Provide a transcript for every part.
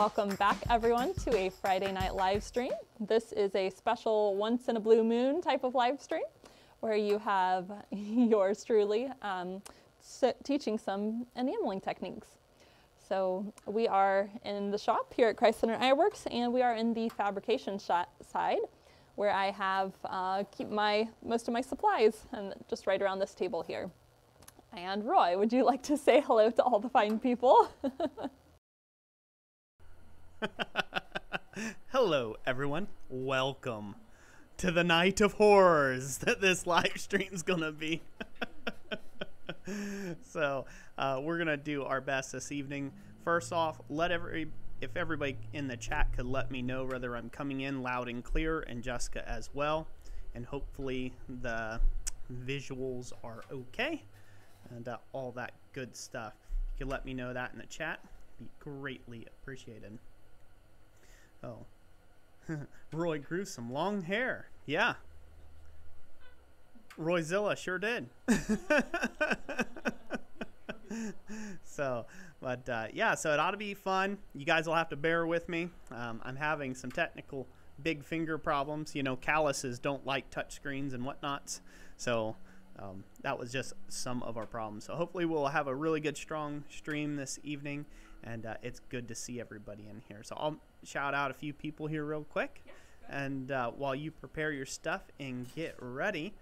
Welcome back everyone to a Friday night live stream. This is a special once in a blue moon type of live stream where you have yours truly um, teaching some enameling techniques. So we are in the shop here at Christ Centered Ironworks and we are in the fabrication side where I have uh, keep my most of my supplies and just right around this table here. And Roy, would you like to say hello to all the fine people? hello everyone, welcome to the night of horrors that this live stream is gonna be. so uh, we're gonna do our best this evening. First off, let every if everybody in the chat could let me know whether I'm coming in loud and clear, and Jessica as well, and hopefully the visuals are okay, and uh, all that good stuff. You can let me know that in the chat. Be greatly appreciated. Oh, Roy grew some long hair. Yeah. Royzilla sure did. so, but uh, yeah, so it ought to be fun. You guys will have to bear with me. Um, I'm having some technical big finger problems. You know, calluses don't like touch screens and whatnots. So um, that was just some of our problems. So hopefully we'll have a really good, strong stream this evening. And uh, it's good to see everybody in here. So I'll shout out a few people here real quick. And uh, while you prepare your stuff and get ready,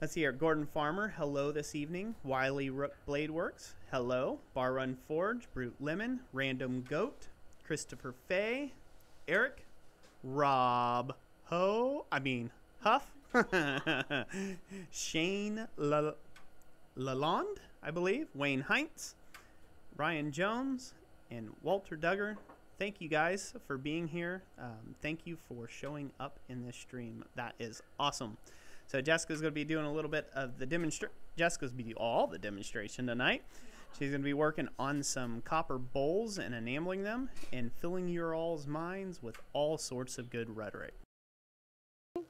let's see here. Gordon Farmer, hello this evening. Wiley Rook Blade Works, hello. Bar Run Forge, Brute Lemon, Random Goat, Christopher Fay, Eric, Rob Ho, I mean Huff, Shane Lalonde, I believe, Wayne Heinz, Ryan Jones, and Walter Duggar thank you guys for being here. Um, thank you for showing up in this stream. That is awesome. So Jessica's going to be doing a little bit of the demonstration. Jessica's do all the demonstration tonight. She's going to be working on some copper bowls and enameling them and filling your all's minds with all sorts of good rhetoric.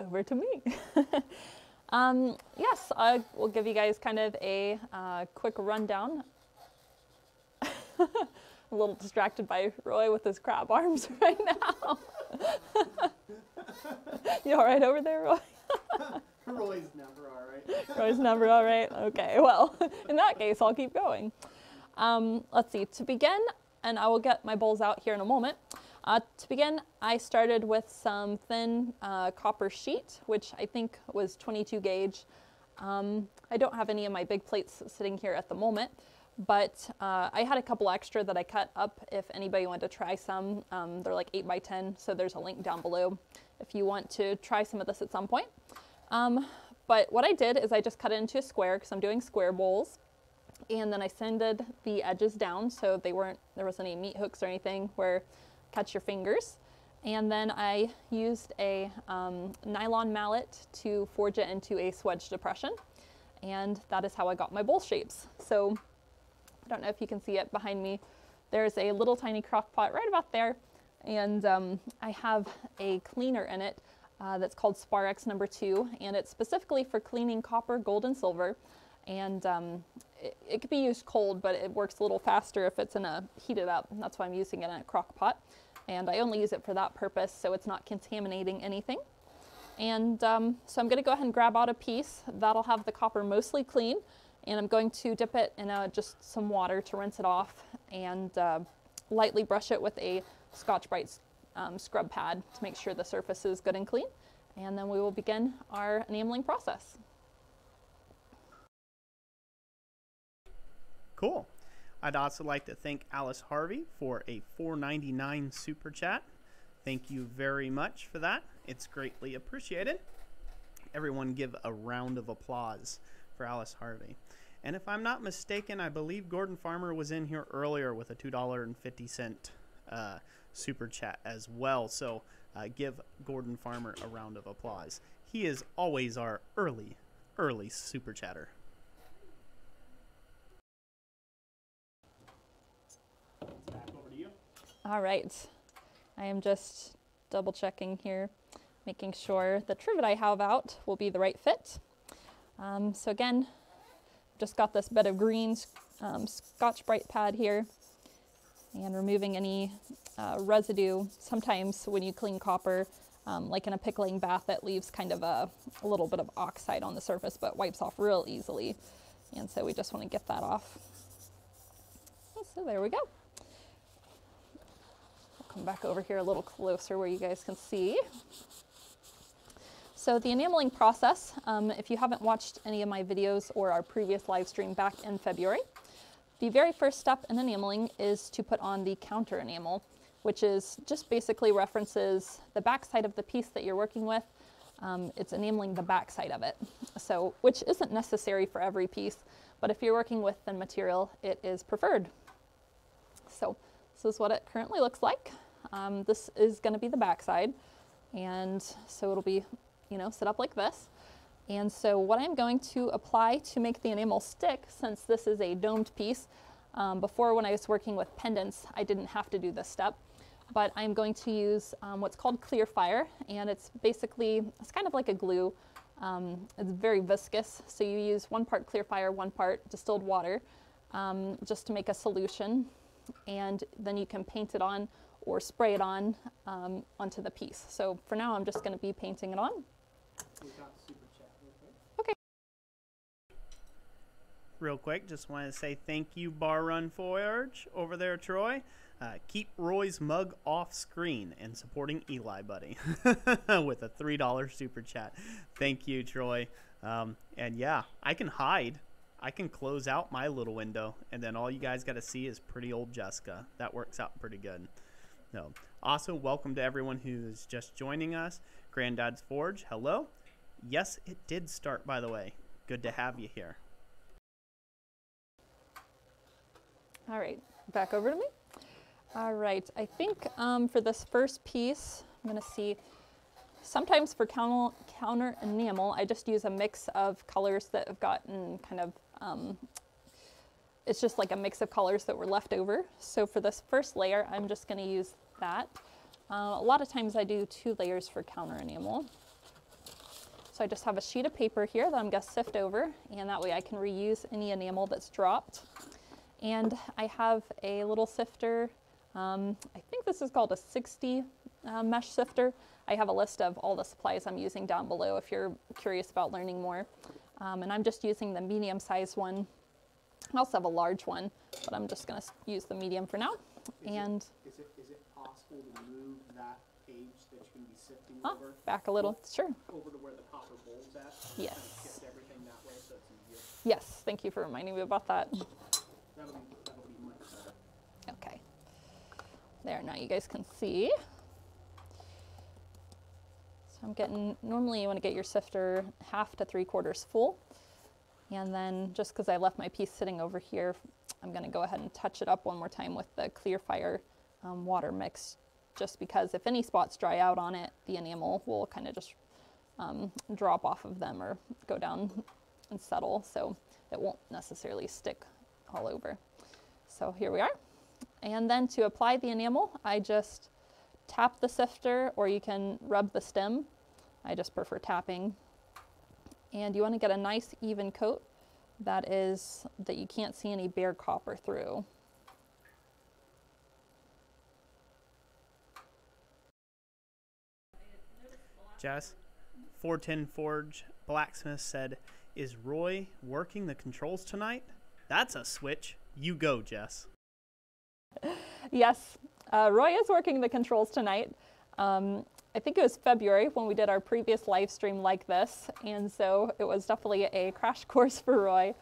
Over to me. um, yes, I will give you guys kind of a uh, quick rundown a little distracted by Roy with his crab arms right now. you all right over there, Roy? Roy's never all right. Roy's never all right? Okay, well, in that case, I'll keep going. Um, let's see, to begin, and I will get my bowls out here in a moment. Uh, to begin, I started with some thin uh, copper sheet, which I think was 22 gauge. Um, I don't have any of my big plates sitting here at the moment, but uh, I had a couple extra that I cut up if anybody wanted to try some. Um, they're like 8 by 10 so there's a link down below if you want to try some of this at some point. Um, but what I did is I just cut it into a square because I'm doing square bowls. And then I sanded the edges down so they weren't, there wasn't any meat hooks or anything where catch your fingers. And then I used a um, nylon mallet to forge it into a swedge depression. And that is how I got my bowl shapes. So I don't know if you can see it behind me. There's a little tiny crock pot right about there. And um, I have a cleaner in it uh, that's called Sparex number two. And it's specifically for cleaning copper, gold, and silver. And um, it, it, could be used cold, but it works a little faster if it's in a heated up. That's why I'm using it in a crock pot. And I only use it for that purpose, so it's not contaminating anything. And um, so I'm gonna go ahead and grab out a piece. That'll have the copper mostly clean and I'm going to dip it in a, just some water to rinse it off and uh, lightly brush it with a Scotch-Brite um, scrub pad to make sure the surface is good and clean. And then we will begin our enameling process. Cool. I'd also like to thank Alice Harvey for a $4.99 super chat. Thank you very much for that. It's greatly appreciated. Everyone give a round of applause for Alice Harvey. And if I'm not mistaken, I believe Gordon Farmer was in here earlier with a $2.50 uh, super chat as well. So uh, give Gordon Farmer a round of applause. He is always our early, early super chatter. All right. I am just double checking here, making sure the trivet I have out will be the right fit. Um, so again, just got this bed of green um, Scotch-Brite pad here. and removing any uh, residue. Sometimes when you clean copper, um, like in a pickling bath, it leaves kind of a, a little bit of oxide on the surface, but wipes off real easily. And so we just want to get that off. So there we go. I'll come back over here a little closer where you guys can see. So the enameling process, um, if you haven't watched any of my videos or our previous live stream back in February, the very first step in enameling is to put on the counter enamel, which is just basically references the backside of the piece that you're working with. Um, it's enameling the backside of it, so which isn't necessary for every piece, but if you're working with thin material, it is preferred. So this is what it currently looks like. Um, this is going to be the backside, and so it'll be, you know, set up like this. And so what I'm going to apply to make the enamel stick, since this is a domed piece, um, before when I was working with pendants, I didn't have to do this step, but I'm going to use um, what's called clear fire, and it's basically, it's kind of like a glue. Um, it's very viscous, so you use one part clear fire, one part distilled water, um, just to make a solution, and then you can paint it on or spray it on um, onto the piece. So for now, I'm just going to be painting it on. Real quick, just want to say thank you, Bar Run Forge over there, Troy. Uh, keep Roy's mug off screen and supporting Eli Buddy with a $3 super chat. Thank you, Troy. Um, and yeah, I can hide. I can close out my little window, and then all you guys got to see is pretty old Jessica. That works out pretty good. So, also, welcome to everyone who's just joining us. Granddad's Forge, hello. Yes, it did start, by the way. Good to have you here. All right, back over to me. All right, I think um, for this first piece, I'm gonna see, sometimes for counter, counter enamel, I just use a mix of colors that have gotten kind of, um, it's just like a mix of colors that were left over. So for this first layer, I'm just gonna use that. Uh, a lot of times I do two layers for counter enamel. So I just have a sheet of paper here that I'm gonna sift over, and that way I can reuse any enamel that's dropped. And I have a little sifter. Um, I think this is called a 60 uh, mesh sifter. I have a list of all the supplies I'm using down below if you're curious about learning more. Um, and I'm just using the medium sized one. I also have a large one, but I'm just going to use the medium for now. Is and it, is, it, is it possible to move that that you're going to be sifting over? back a little, sure. Over to where the copper bowl's at? Yes. Kind of everything that way so. Yes, thank you for reminding me about that. That'll be, that'll be much better. Okay. There, now you guys can see. So I'm getting, normally you want to get your sifter half to three quarters full. And then just because I left my piece sitting over here, I'm going to go ahead and touch it up one more time with the clear fire um, water mix, just because if any spots dry out on it, the enamel will kind of just um, drop off of them or go down and settle. So it won't necessarily stick all over. So here we are. And then to apply the enamel, I just tap the sifter or you can rub the stem. I just prefer tapping. And you want to get a nice even coat that is that you can't see any bare copper through. Jess, 410 Forge Blacksmith said, Is Roy working the controls tonight? That's a switch. You go, Jess. Yes, uh, Roy is working the controls tonight. Um, I think it was February when we did our previous live stream like this, and so it was definitely a crash course for Roy.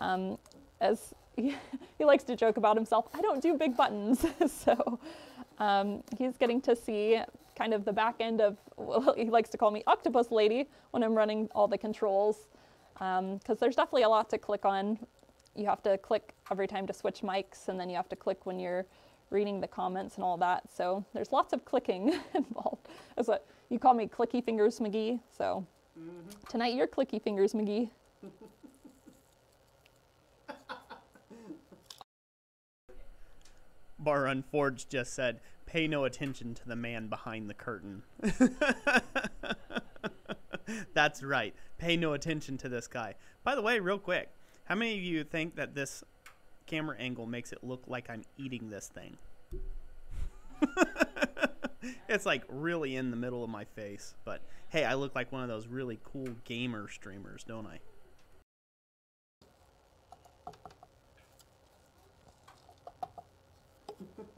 Um, as he, he, likes to joke about himself, I don't do big buttons, so um, he's getting to see kind of the back end of, well, he likes to call me Octopus Lady when I'm running all the controls, because um, there's definitely a lot to click on you have to click every time to switch mics, and then you have to click when you're reading the comments and all that. So there's lots of clicking involved. That's what you call me Clicky Fingers McGee. So mm-hmm. tonight you're Clicky Fingers McGee. Bar Run Forge just said, pay no attention to the man behind the curtain. That's right. Pay no attention to this guy. By the way, real quick, how many of you think that this camera angle makes it look like I'm eating this thing? it's like really in the middle of my face. But hey, I look like one of those really cool gamer streamers, don't I?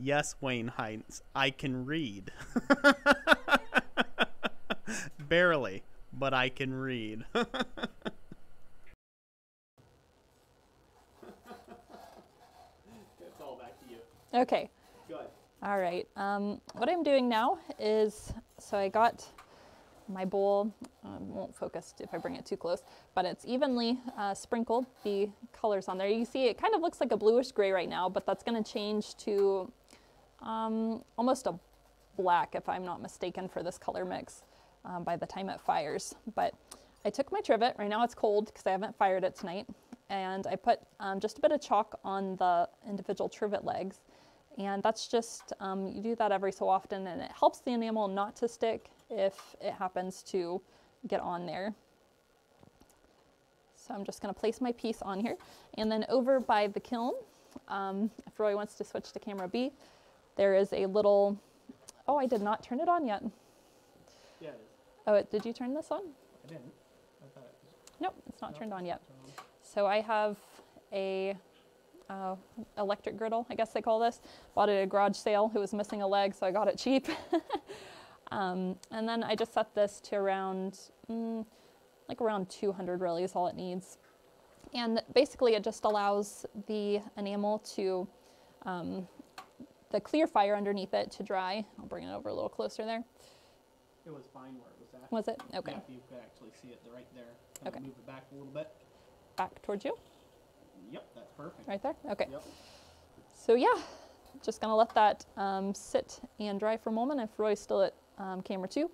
Yes, Wayne Heinz, I can read. Barely, but I can read. it's all back to you. Okay. Good. All right. Um, what I'm doing now is, so I got my bowl, um, won't focus if I bring it too close, but it's evenly uh, sprinkled the colors on there. You see it kind of looks like a bluish gray right now, but that's going to change to um, almost a black if I'm not mistaken for this color mix um, by the time it fires. But I took my trivet, right now it's cold because I haven't fired it tonight, and I put um, just a bit of chalk on the individual trivet legs. And that's just, um, you do that every so often and it helps the enamel not to stick if it happens to get on there. So I'm just gonna place my piece on here. And then over by the kiln, um, if Roy wants to switch to camera B, there is a little, oh, I did not turn it on yet. Yeah, it is. Oh, it- did you turn this on? I didn't. I thought it was. Nope, it's not Nope, turned on yet. So I have a uh, electric griddle, I guess they call this. Bought it at a garage sale. It was missing a leg, so I got it cheap. um, and then I just set this to around, mm, like around 200 really is all it needs. And basically it just allows the enamel to, um, the clear fire underneath it to dry. I'll bring it over a little closer there. It was fine where it was at. Was it? Okay. Yeah, you could actually see it right there. Kinda Okay. Move it back a little bit. Back towards you, Yep, that's perfect. right there? Okay. Yep. So yeah, just gonna let that um, sit and dry for a moment. If Roy's still at um, camera two,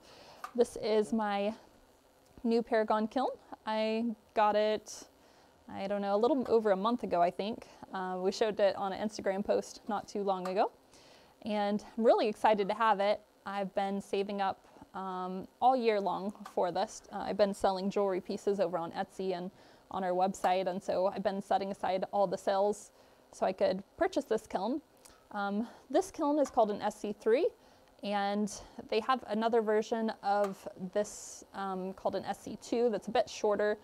this is my new Paragon kiln. I got it, I don't know, a little over a month ago, I think. Uh, we showed it on an Instagram post not too long ago, and I'm really excited to have it. I've been saving up um, all year long for this. Uh, I've been selling jewelry pieces over on Etsy and on our website, and so I've been setting aside all the sales so I could purchase this kiln. Um, this kiln is called an SC3, and they have another version of this um, called an SC2 that's a bit shorter.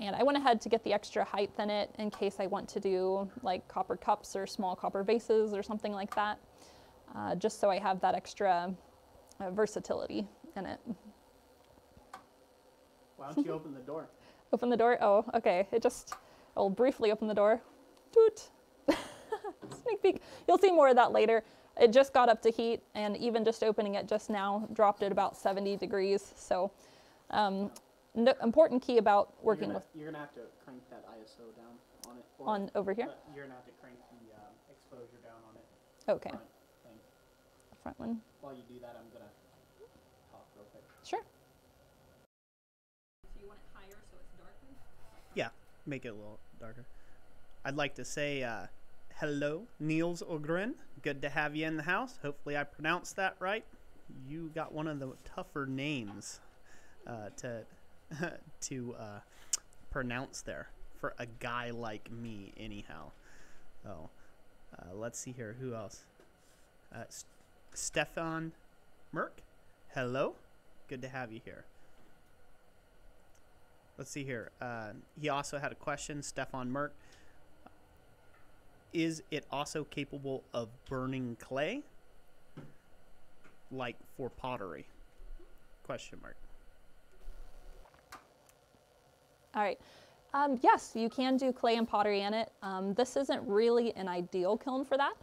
And I went ahead to get the extra height in it in case I want to do like copper cups or small copper vases or something like that, uh, just so I have that extra uh, versatility in it. Why don't you open the door? Open the door. Oh, okay. It just, I'll briefly open the door. Toot. Sneak peek. You'll see more of that later. It just got up to heat, and even just opening it just now dropped it about 70 degrees. So, um, no, important key about working you're with gonna, You're gonna have to crank that ISO down on it. on over here. uh, you're gonna have to crank the um, exposure down on it. Okay. The front one. While you do that, I'm gonna talk real quick. Sure. So you want it higher so it's darker? Yeah, make it a little darker. I'd like to say uh, hello, Niels Ogren. Good to have you in the house. Hopefully, I pronounced that right. You got one of the tougher names uh, to to uh, pronounce there for a guy like me, anyhow. Oh, uh, let's see here. Who else? Stefan Merck. Hello. Good to have you here. Let's see here. Uh, he also had a question, Stefan Merck. Is it also capable of burning clay? Like for pottery? Question mark. All right. Um, yes, you can do clay and pottery in it. Um, this isn't really an ideal kiln for that.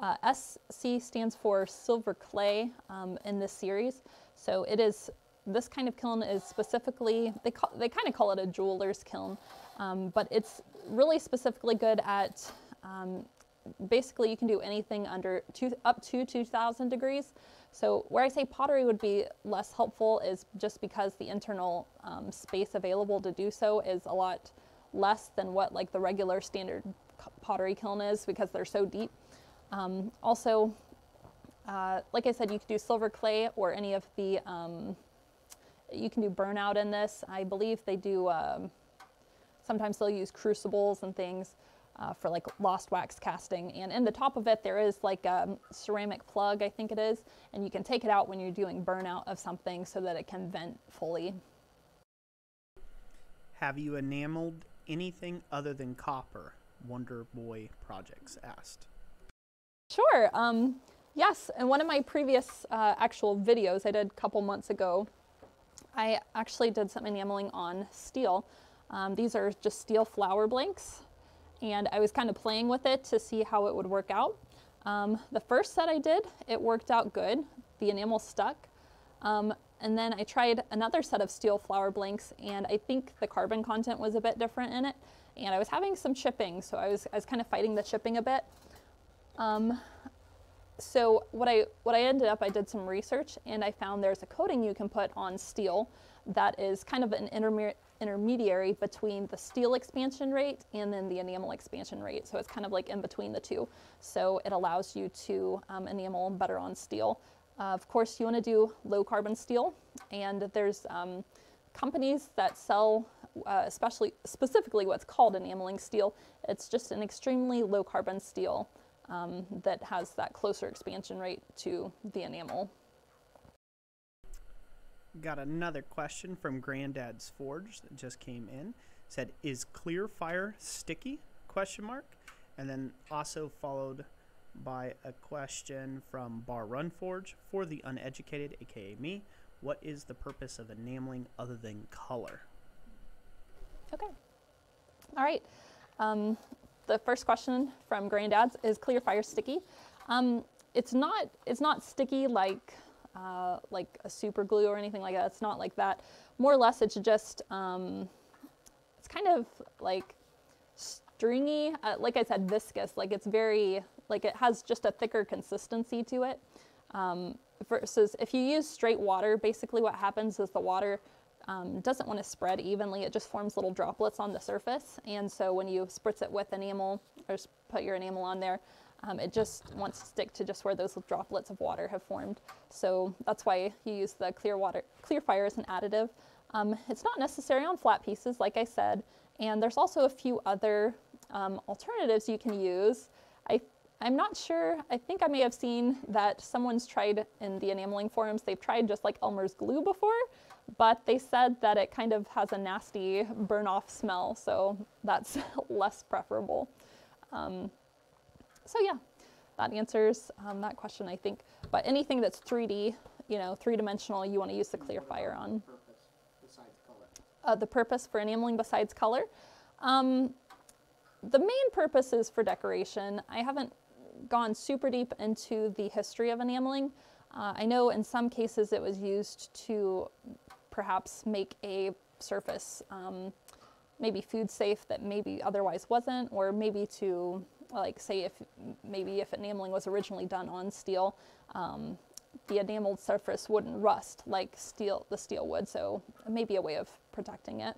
Uh, SC stands for silver clay um, in this series. So it is, this kind of kiln is specifically, they, they kind of call it a jeweler's kiln, um, but it's really specifically good at, um, basically you can do anything under two, up to 2000 degrees. So where I say pottery would be less helpful is just because the internal um, space available to do so is a lot less than what like the regular standard pottery kiln is because they're so deep. Um, also, Uh, like I said, you can do silver clay or any of the, um, you can do burnout in this. I believe they do, um, sometimes they'll use crucibles and things uh, for like lost wax casting. And in the top of it, there is like a ceramic plug, I think it is, and you can take it out when you're doing burnout of something so that it can vent fully. Have you enameled anything other than copper? Wonder Boy Projects asked. Sure. Um, yes, in one of my previous uh, actual videos I did a couple months ago, I actually did some enameling on steel. Um, these are just steel flower blanks, and I was kind of playing with it to see how it would work out. Um, the first set I did, it worked out good. The enamel stuck. Um, and then I tried another set of steel flower blanks, and I think the carbon content was a bit different in it. And I was having some chipping, so I was, I was kind of fighting the chipping a bit. Um, so what I what I ended up, I did some research, and I found there's a coating you can put on steel that is kind of an interme intermediary between the steel expansion rate and then the enamel expansion rate. So it's kind of like in between the two. So it allows you to um, enamel better on steel. Uh, of course, you want to do low carbon steel, and there's um, companies that sell, uh, especially specifically what's called enameling steel. It's just an extremely low carbon steel um, that has that closer expansion rate to the enamel. Got another question from Granddad's Forge that just came in. Said, "Is clear fire sticky?" Question mark, and then also followed by a question from Bar Run Forge for the uneducated, aka me. What is the purpose of enameling other than color? Okay. All right. Um, the first question from Granddads is clear fire sticky? Um, it's not. It's not sticky like uh, like a super glue or anything like that. It's not like that. More or less, it's just um, it's kind of like stringy. Uh, like I said, viscous. Like it's very like it has just a thicker consistency to it. Um, versus if you use straight water, basically what happens is the water um, doesn't want to spread evenly. It just forms little droplets on the surface. And so when you spritz it with enamel or put your enamel on there, um, it just wants to stick to just where those droplets of water have formed. So that's why you use the clear water, clear fire as an additive. Um, it's not necessary on flat pieces, like I said, and there's also a few other um, alternatives you can use. I, I'm not sure, I think I may have seen that someone's tried in the enameling forums, they've tried just like Elmer's glue before, but they said that it kind of has a nasty burn off smell, so that's less preferable. Um, so yeah, that answers um, that question, I think. But anything that's 3D, you know, three-dimensional, you want to use the clear fire on. Uh, the purpose for enameling besides color. Um, the main purpose is for decoration. I haven't gone super deep into the history of enameling. Uh, I know in some cases it was used to perhaps make a surface um, maybe food safe that maybe otherwise wasn't, or maybe to like say if maybe if enameling was originally done on steel, um, the enameled surface wouldn't rust like steel the steel would. So maybe a way of protecting it.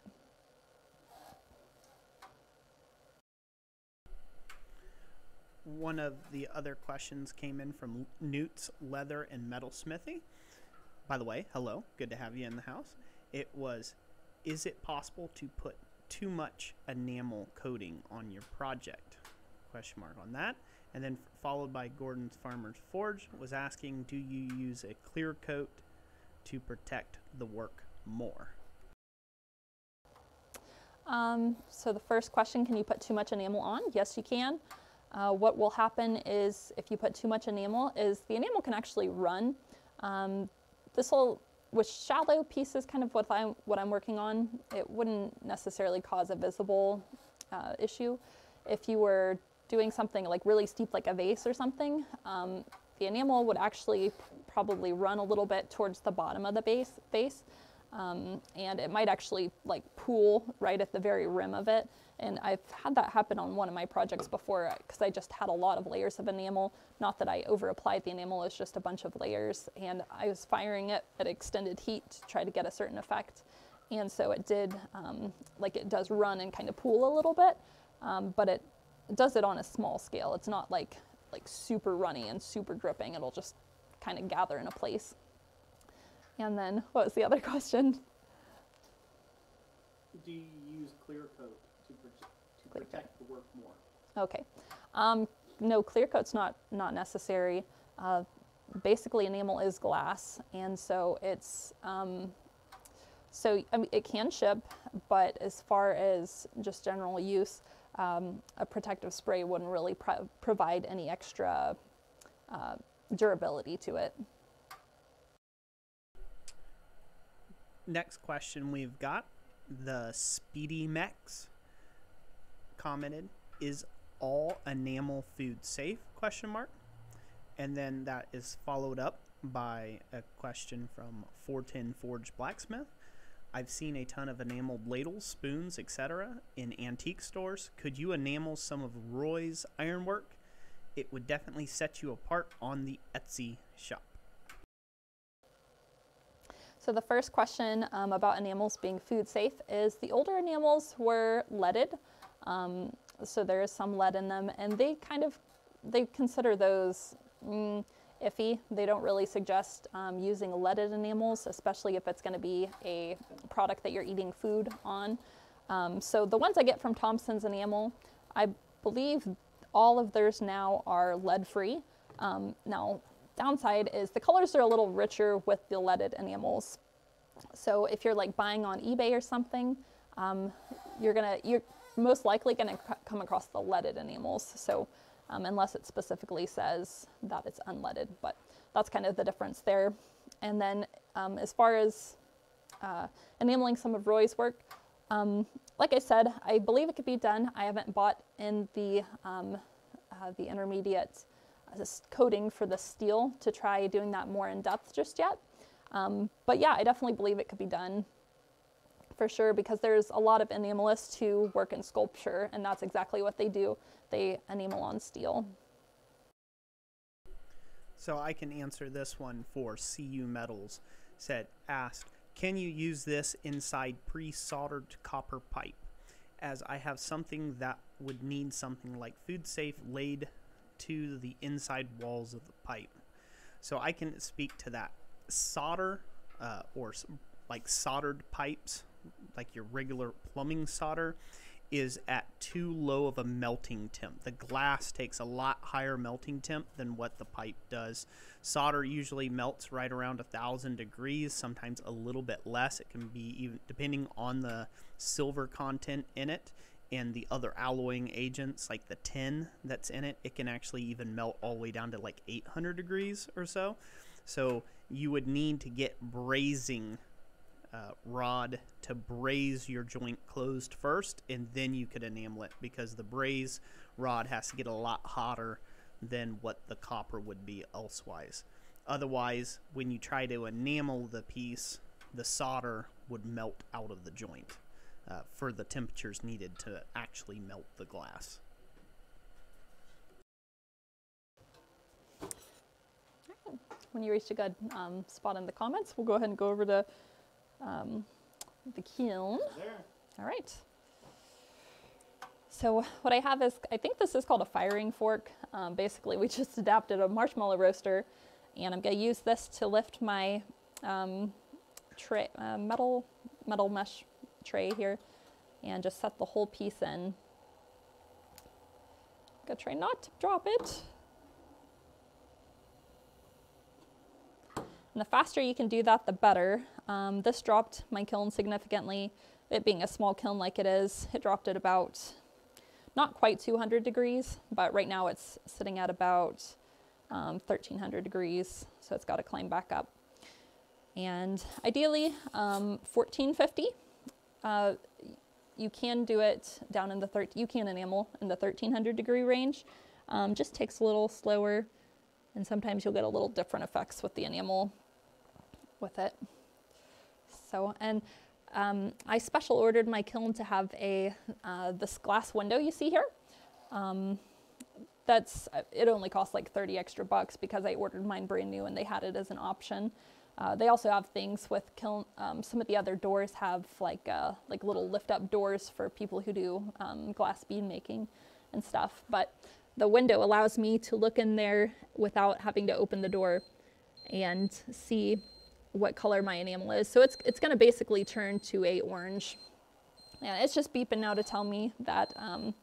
One of the other questions came in from Newt's Leather and Metal Smithy. By the way, hello, good to have you in the house. It was, is it possible to put too much enamel coating on your project? Question mark on that. And then followed by Gordon's Farmer's Forge was asking, do you use a clear coat to protect the work more? Um, so the first question, can you put too much enamel on? Yes, you can. Uh, what will happen is if you put too much enamel is the enamel can actually run. Um, this will, with shallow pieces, kind of what I'm, what I'm working on, it wouldn't necessarily cause a visible uh, issue. If you were doing something like really steep like a vase or something, um, the enamel would actually probably run a little bit towards the bottom of the base, base um, and it might actually like pool right at the very rim of it. And I've had that happen on one of my projects before because I just had a lot of layers of enamel. Not that I over applied the enamel, it's just a bunch of layers. And I was firing it at extended heat to try to get a certain effect. And so it did, um, like it does run and kind of pool a little bit, um, but it does it on a small scale. It's not like like super runny and super dripping. It'll just kind of gather in a place. And then what was the other question? Do you use clear coat to, to Clear protect the work more? Okay. Um, no, clear coat's not not necessary. Uh, basically, enamel is glass, and so it's um, so I mean, it can ship, but as far as just general use, um, a protective spray wouldn't really pro- provide any extra uh, durability to it. Next question we've got the Speedy Mex commented is all enamel food safe question mark and then that is followed up by a question from 410 Forge Blacksmith I've seen a ton of enameled ladles, spoons, etc. in antique stores. Could you enamel some of Roy's ironwork? It would definitely set you apart on the Etsy shop. So the first question um, about enamels being food safe is the older enamels were leaded, um, so there is some lead in them, and they kind of they consider those mm, iffy. They don't really suggest um, using leaded enamels, especially if it's going to be a product that you're eating food on. Um, so the ones I get from Thompson's Enamel, I believe all of theirs now are lead free. Um, now, downside is the colors are a little richer with the leaded enamels. So if you're like buying on eBay or something, um, you're gonna you're most likely gonna come across the leaded enamels. So um, unless it specifically says that it's unleaded, but that's kind of the difference there. And then um, as far as uh, enameling some of Roy's work, um, like I said, I believe it could be done. I haven't bought in the um, uh, the intermediate coating for the steel to try doing that more in depth just yet. Um, but yeah, I definitely believe it could be done for sure because there's a lot of enamelists who work in sculpture, and that's exactly what they do. They enamel on steel. So I can answer this one for CU Metals. Said asked, can you use this inside pre-soldered copper pipe? As I have something that would need something like food safe laid to the inside walls of the pipe. So I can speak to that. Solder uh, or like soldered pipes, like your regular plumbing solder, is at too low of a melting temp. The glass takes a lot higher melting temp than what the pipe does. Solder usually melts right around a thousand degrees, sometimes a little bit less. It can be even depending on the silver content in it and the other alloying agents like the tin that's in it. It can actually even melt all the way down to like 800 degrees or so. So you would need to get brazing uh, rod to braze your joint closed first, and then you could enamel it because the braze rod has to get a lot hotter than what the copper would be elsewise. Otherwise, when you try to enamel the piece, the solder would melt out of the joint uh, for the temperatures needed to actually melt the glass. When you reach a good um, spot in the comments, we'll go ahead and go over to um, the kiln. There. All right. So what I have is, I think this is called a firing fork. Um, basically, we just adapted a marshmallow roaster, and I'm going to use this to lift my um, tray, uh, metal metal mesh tray here, and just set the whole piece in. Gonna try not to drop it. And the faster you can do that, the better. Um, this dropped my kiln significantly. It being a small kiln like it is, it dropped at about not quite 200 degrees, but right now it's sitting at about um, 1300 degrees, so it's got to climb back up. And ideally, um, 1450. Uh, you can do it down in the 13. You can enamel in the 1300 degree range. Um, just takes a little slower, and sometimes you'll get a little different effects with the enamel with it. So, and um, I special ordered my kiln to have a uh, this glass window you see here. Um, that's it only costs like 30 extra bucks because I ordered mine brand new and they had it as an option. Uh, they also have things with kiln. Um, some of the other doors have like uh, like little lift up doors for people who do um, glass bead making and stuff. But the window allows me to look in there without having to open the door and see what color my enamel is. So it's, it's going to basically turn to a orange. And it's just beeping now to tell me that um,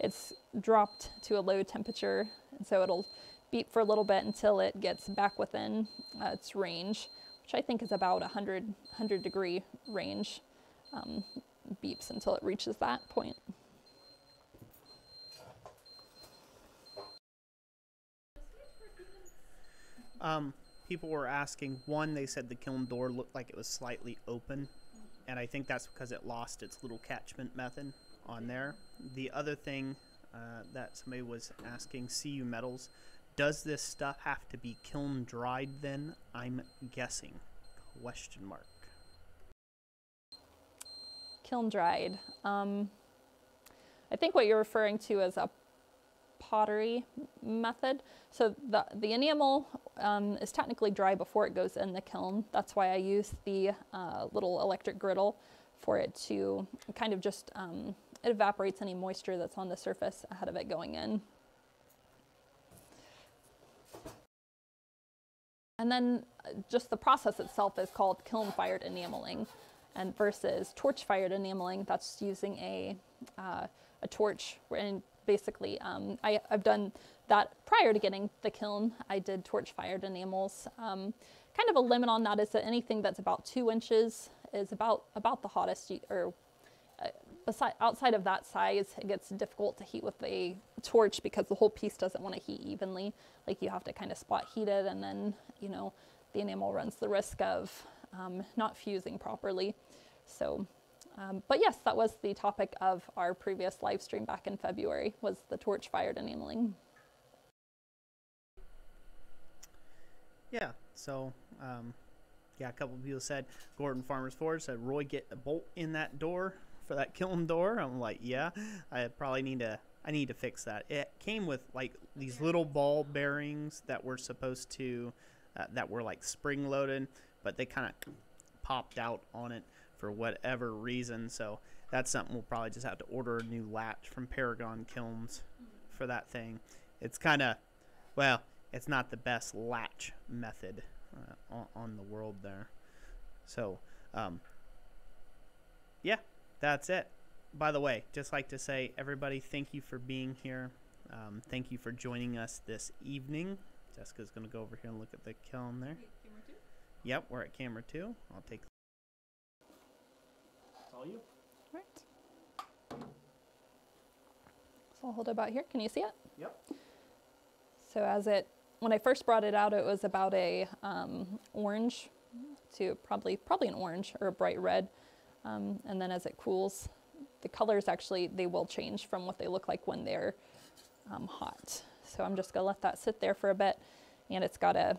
it's dropped to a low temperature. And so it'll beep for a little bit until it gets back within uh, its range, which I think is about 100, 100 degree range. Um, beeps until it reaches that point. Um, people were asking. One, they said the kiln door looked like it was slightly open, and I think that's because it lost its little catchment method on there. The other thing uh, that somebody was asking, CU Metals, does this stuff have to be kiln dried? Then I'm guessing. Question mark. Kiln dried. Um, I think what you're referring to is a pottery method. So the, the enamel um, is technically dry before it goes in the kiln. That's why I use the uh, little electric griddle for it to kind of just, um, it evaporates any moisture that's on the surface ahead of it going in. And then uh, just the process itself is called kiln fired enameling and versus torch fired enameling that's using a, uh, a torch and basically um, I, have done that prior to getting the kiln. I did torch fired enamels. Um, kind of a limit on that is that anything that's about two inches is about, about the hottest, you, or outside of that size, it gets difficult to heat with a torch because the whole piece doesn't want to heat evenly. Like you have to kind of spot heat it and then, you know, the enamel runs the risk of um, not fusing properly. So um, but yes, that was the topic of our previous live stream back in February, was the torch fired enameling. Yeah, so um, yeah, a couple people said Gordon Farmers Forge said Roy get a bolt in that door for that kiln door. I'm like, yeah, I probably need to I need to fix that. It came with like these little ball bearings that were supposed to uh, that were like spring loaded, but they kind of popped out on it for whatever reason. So that's something we'll probably just have to order a new latch from Paragon Kilns for that thing. It's kind of, well, it's not the best latch method uh, on, on, the world there. So, um, yeah, that's it. By the way, just like to say, everybody, thank you for being here. Um, thank you for joining us this evening. Jessica's going to go over here and look at the kiln there. Yep, we're at camera two. I'll take all you. Right. So I'll hold it about here. Can you see it? Yep. So as it, when I first brought it out, it was about a um, orange to probably probably an orange or a bright red. Um, and then as it cools, the colors actually, they will change from what they look like when they're um, hot. So I'm just gonna let that sit there for a bit and it's gotta,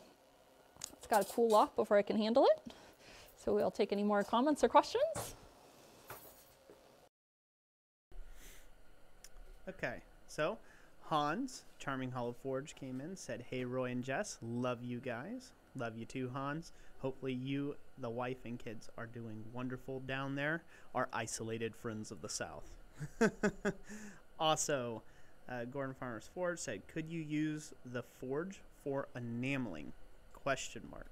it's gotta cool off before I can handle it. So we'll take any more comments or questions. Okay, so Hans, Charming Hollow Forge, came in, said, Hey, Roy and Jess, love you guys. Love you too, Hans. Hopefully, you, the wife, and kids are doing wonderful down there, our isolated friends of the South. also, uh, Gordon Farmers Forge said, Could you use the forge for enameling? Question mark.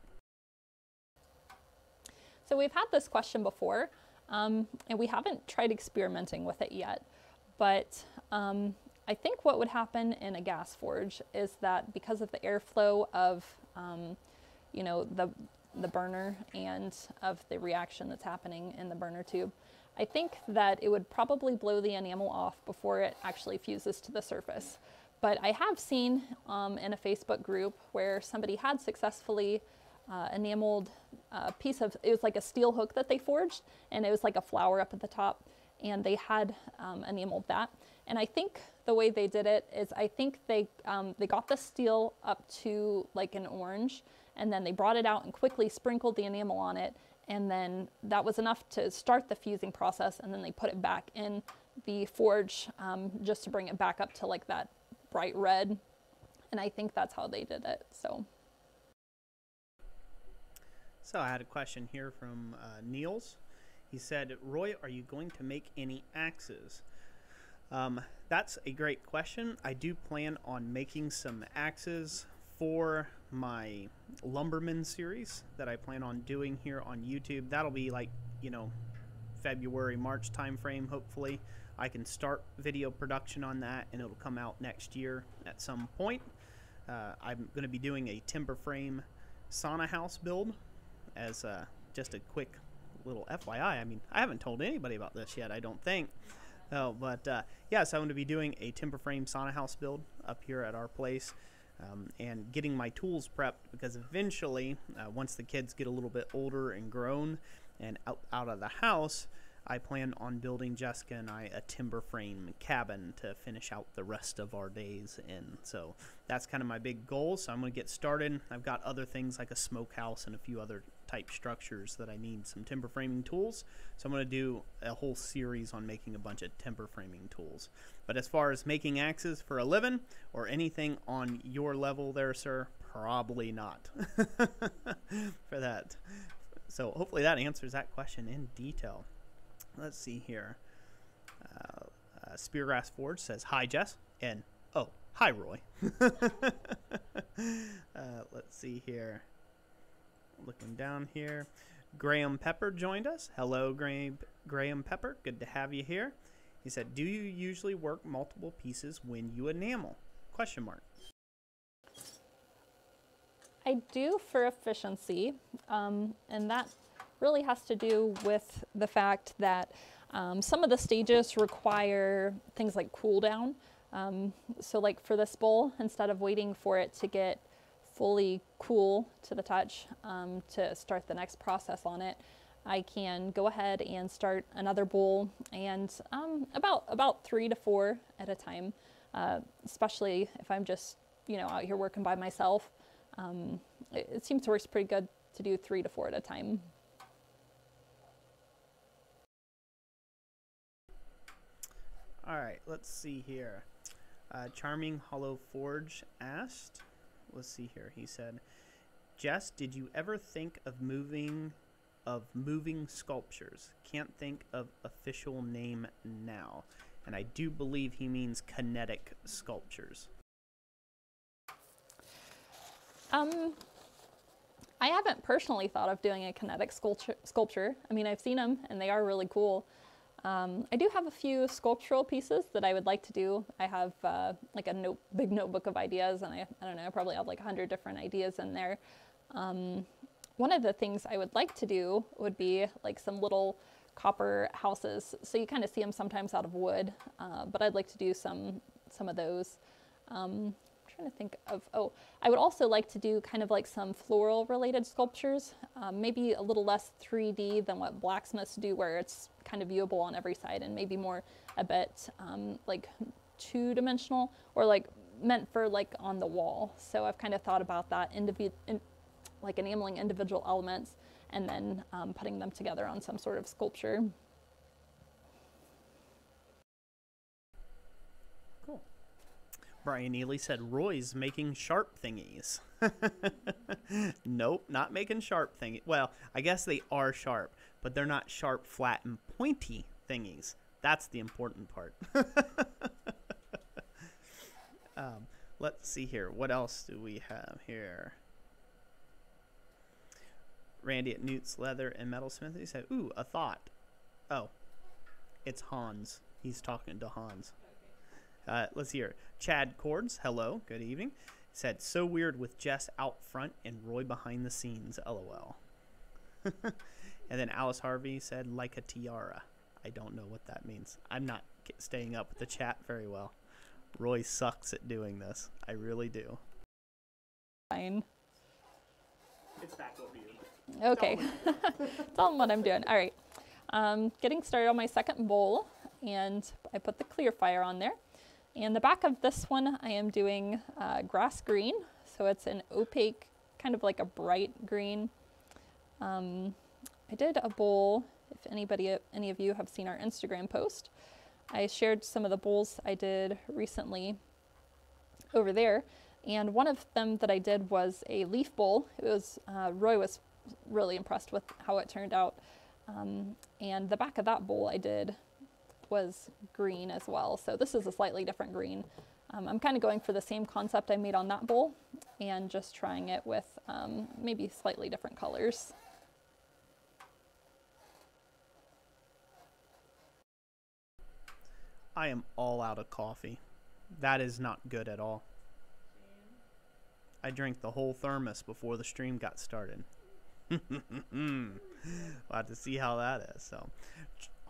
So we've had this question before, um, and we haven't tried experimenting with it yet. But um, I think what would happen in a gas forge is that because of the airflow of, um, you know, the, the burner and of the reaction that's happening in the burner tube, I think that it would probably blow the enamel off before it actually fuses to the surface. But I have seen um, in a Facebook group where somebody had successfully uh, enameled a piece of, it was like a steel hook that they forged, and it was like a flower up at the top and they had um, enameled that. And I think the way they did it is I think they, um, they got the steel up to like an orange and then they brought it out and quickly sprinkled the enamel on it. And then that was enough to start the fusing process. And then they put it back in the forge um, just to bring it back up to like that bright red. And I think that's how they did it. So. So I had a question here from uh, Niels. He said, Roy, are you going to make any axes? Um, that's a great question. I do plan on making some axes for my lumberman series that I plan on doing here on YouTube. That'll be like, you know, February, March timeframe, hopefully. I can start video production on that and it'll come out next year at some point. Uh, I'm going to be doing a timber frame sauna house build as uh, just a quick little FYI. I mean, I haven't told anybody about this yet, I don't think. Oh, but uh, yeah, so I'm going to be doing a timber frame sauna house build up here at our place um, and getting my tools prepped because eventually, uh, once the kids get a little bit older and grown and out, out of the house, I plan on building Jessica and I a timber frame cabin to finish out the rest of our days in. So that's kind of my big goal. So I'm going to get started. I've got other things like a smokehouse and a few other type structures that I need some timber framing tools. So I'm going to do a whole series on making a bunch of timber framing tools. But as far as making axes for a living or anything on your level there, sir, probably not for that. So hopefully that answers that question in detail. Let's see here. Uh, uh, Speargrass Forge says, Hi, Jess. And, oh, hi, Roy. uh, let's see here. Looking down here. Graham Pepper joined us. Hello, Graham, Graham Pepper. Good to have you here. He said, Do you usually work multiple pieces when you enamel? Question mark. I do for efficiency, um, and that really has to do with the fact that um, some of the stages require things like cool down. Um, so like for this bowl, instead of waiting for it to get fully cool to the touch um, to start the next process on it, I can go ahead and start another bowl and um, about about three to four at a time, uh, especially if I'm just you know out here working by myself. Um, it, it seems to work pretty good to do three to four at a time. All right, let's see here. Uh, Charming Hollow Forge asked, let's see here. He said, Jess, did you ever think of moving of moving sculptures? Can't think of official name now. And I do believe he means kinetic sculptures. Um, I haven't personally thought of doing a kinetic sculpture. Sculpture. I mean, I've seen them and they are really cool. Um, I do have a few sculptural pieces that I would like to do. I have uh, like a note, big notebook of ideas, and I, I don't know, I probably have like 100 different ideas in there. Um, one of the things I would like to do would be like some little copper houses. So you kind of see them sometimes out of wood, uh, but I'd like to do some some of those. Um, trying to think of, oh, I would also like to do kind of like some floral related sculptures, um, maybe a little less 3D than what blacksmiths do where it's kind of viewable on every side and maybe more a bit um, like two dimensional or like meant for like on the wall. So I've kind of thought about that, individ in, like enameling individual elements and then um, putting them together on some sort of sculpture. Brian Neely said Roy's making sharp thingies. nope, not making sharp thingies. Well, I guess they are sharp, but they're not sharp, flat, and pointy thingies. That's the important part. um, let's see here. What else do we have here? Randy at Newt's Leather and Metalsmith. He said, Ooh, a thought. Oh, it's Hans. He's talking to Hans. Uh, let's hear. Chad Cords, hello, good evening. Said so weird with Jess out front and Roy behind the scenes. LOL. and then Alice Harvey said like a tiara. I don't know what that means. I'm not staying up with the chat very well. Roy sucks at doing this. I really do. Fine. It's back over you. Okay. Tell them what I'm doing. All right. Um, getting started on my second bowl, and I put the clear fire on there. And the back of this one, I am doing uh, grass green. So it's an opaque, kind of like a bright green. Um, I did a bowl, if anybody, any of you have seen our Instagram post, I shared some of the bowls I did recently over there. And one of them that I did was a leaf bowl. It was, uh, Roy was really impressed with how it turned out. Um, and the back of that bowl I did was green as well. So this is a slightly different green. Um, I'm kind of going for the same concept I made on that bowl, and just trying it with um, maybe slightly different colors. I am all out of coffee. That is not good at all. I drank the whole thermos before the stream got started. we'll have to see how that is. So,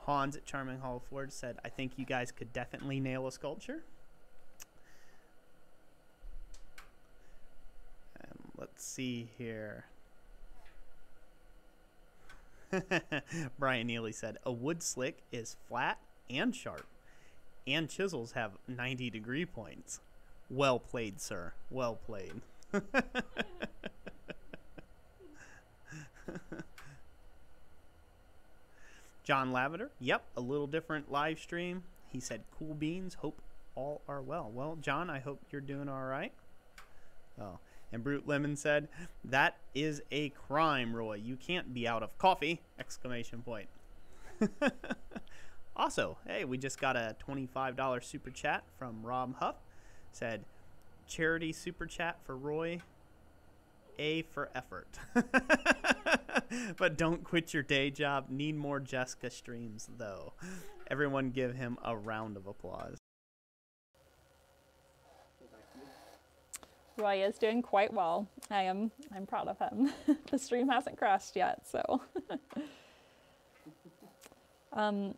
Hans at Charming Hollow Forge said, I think you guys could definitely nail a sculpture. And let's see here. Brian Neely said, A wood slick is flat and sharp, and chisels have 90 degree points. Well played, sir. Well played. John Lavender, yep, a little different live stream. He said, Cool beans, hope all are well. Well, John, I hope you're doing all right. Oh, and Brute Lemon said, That is a crime, Roy. You can't be out of coffee! Exclamation point. also, hey, we just got a $25 super chat from Rob Huff. Said, charity super chat for Roy. A for effort. but don't quit your day job. Need more Jessica streams, though. Everyone give him a round of applause. Roy is doing quite well. I am I'm proud of him. the stream hasn't crashed yet, so um,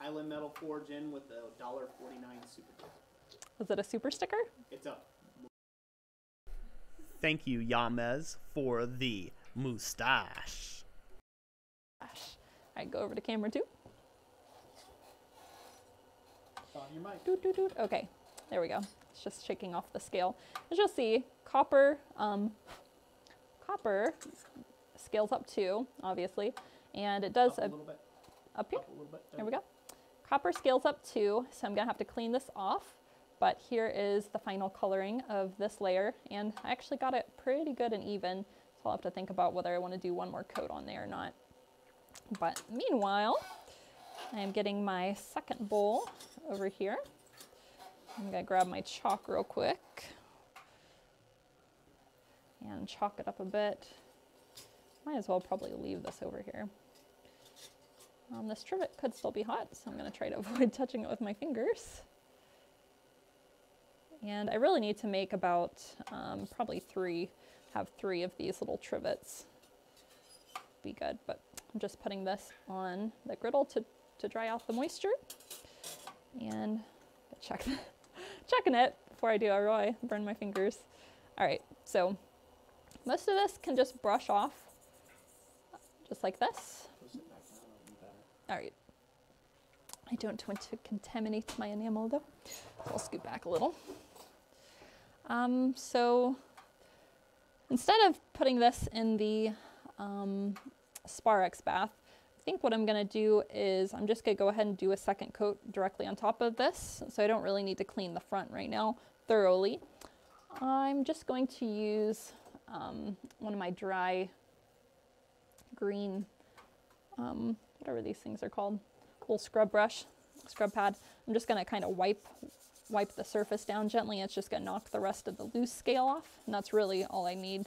Island Metal Forge in with a dollar forty nine super chat. was it a super sticker? It's up. Thank you, Yamez, for the mustache. Gosh. All right, go over to camera two. On your mic. Doot, doot, doot. Okay, there we go. It's just shaking off the scale. As you'll see, copper, um, copper scales up too, obviously, and it does Up a a, little bit. up here. Up a little bit. There we go. Copper scales up too, so I'm gonna have to clean this off. But here is the final coloring of this layer, and I actually got it pretty good and even, so I'll have to think about whether I wanna do one more coat on there or not. But meanwhile, I am getting my second bowl over here. I'm gonna grab my chalk real quick and chalk it up a bit. Might as well probably leave this over here. Um, this trivet could still be hot, so I'm going to try to avoid touching it with my fingers. And I really need to make about um, probably three, have three of these little trivets. Be good, but I'm just putting this on the griddle to, to dry out the moisture. And check, checking it before I do a Roy, burn my fingers. All right, so most of this can just brush off, just like this. All right. I don't want to contaminate my enamel though. I'll scoot back a little. Um, so instead of putting this in the um, bath, I think what I'm gonna do is I'm just gonna go ahead and do a second coat directly on top of this. So I don't really need to clean the front right now thoroughly. I'm just going to use um, one of my dry green um, whatever these things are called, little scrub brush, scrub pad. I'm just gonna kind of wipe wipe the surface down gently. It's just gonna knock the rest of the loose scale off, and that's really all I need.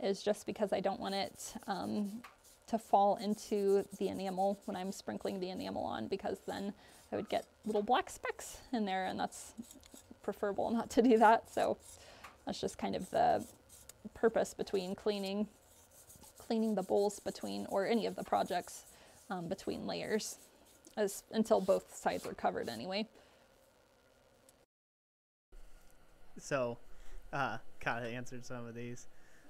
Is just because I don't want it um, to fall into the enamel when I'm sprinkling the enamel on, because then I would get little black specks in there, and that's preferable not to do that. So that's just kind of the purpose between cleaning cleaning the bowls between or any of the projects um, between layers as until both sides are covered anyway. So, uh, kind of answered some of these.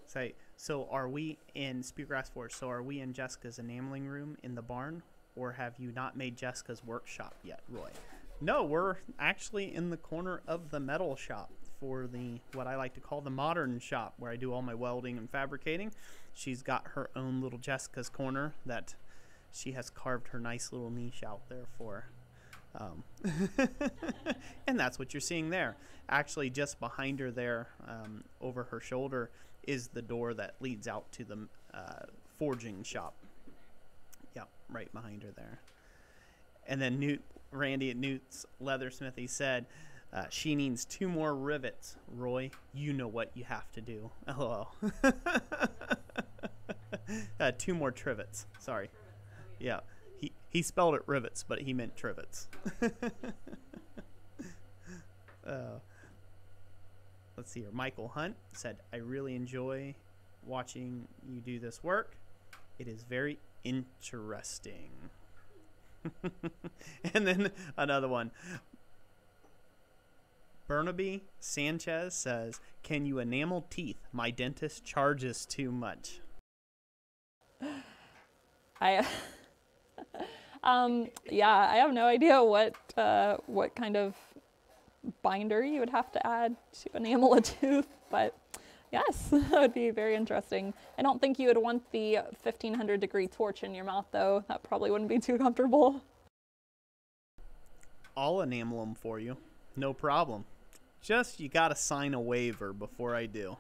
Say, so are we in Speargrass Forge? So are we in Jessica's enameling room in the barn, or have you not made Jessica's workshop yet, Roy? No, we're actually in the corner of the metal shop for the what I like to call the modern shop, where I do all my welding and fabricating. She's got her own little Jessica's corner that she has carved her nice little niche out there for. Um, and that's what you're seeing there. Actually, just behind her there, um, over her shoulder, is the door that leads out to the uh, forging shop. Yep, right behind her there. And then Newt, Randy at Newt's Leathersmithy said, Uh, she needs two more rivets. Roy, you know what you have to do. LOL. uh, two more trivets. Sorry. Yeah. He, spelled it rivets, but he meant trivets. uh, let's see here. Michael Hunt said, I really enjoy watching you do this work. It is very interesting. and then another one. Burnaby Sanchez says, Can you enamel teeth? My dentist charges too much. I, um, yeah, I have no idea what uh, what kind of binder you would have to add to enamel a tooth, but yes, that would be very interesting. I don't think you would want the 1500 degree torch in your mouth though. That probably wouldn't be too comfortable. I'll enamel them for you. No problem. Just you gotta sign a waiver before I do.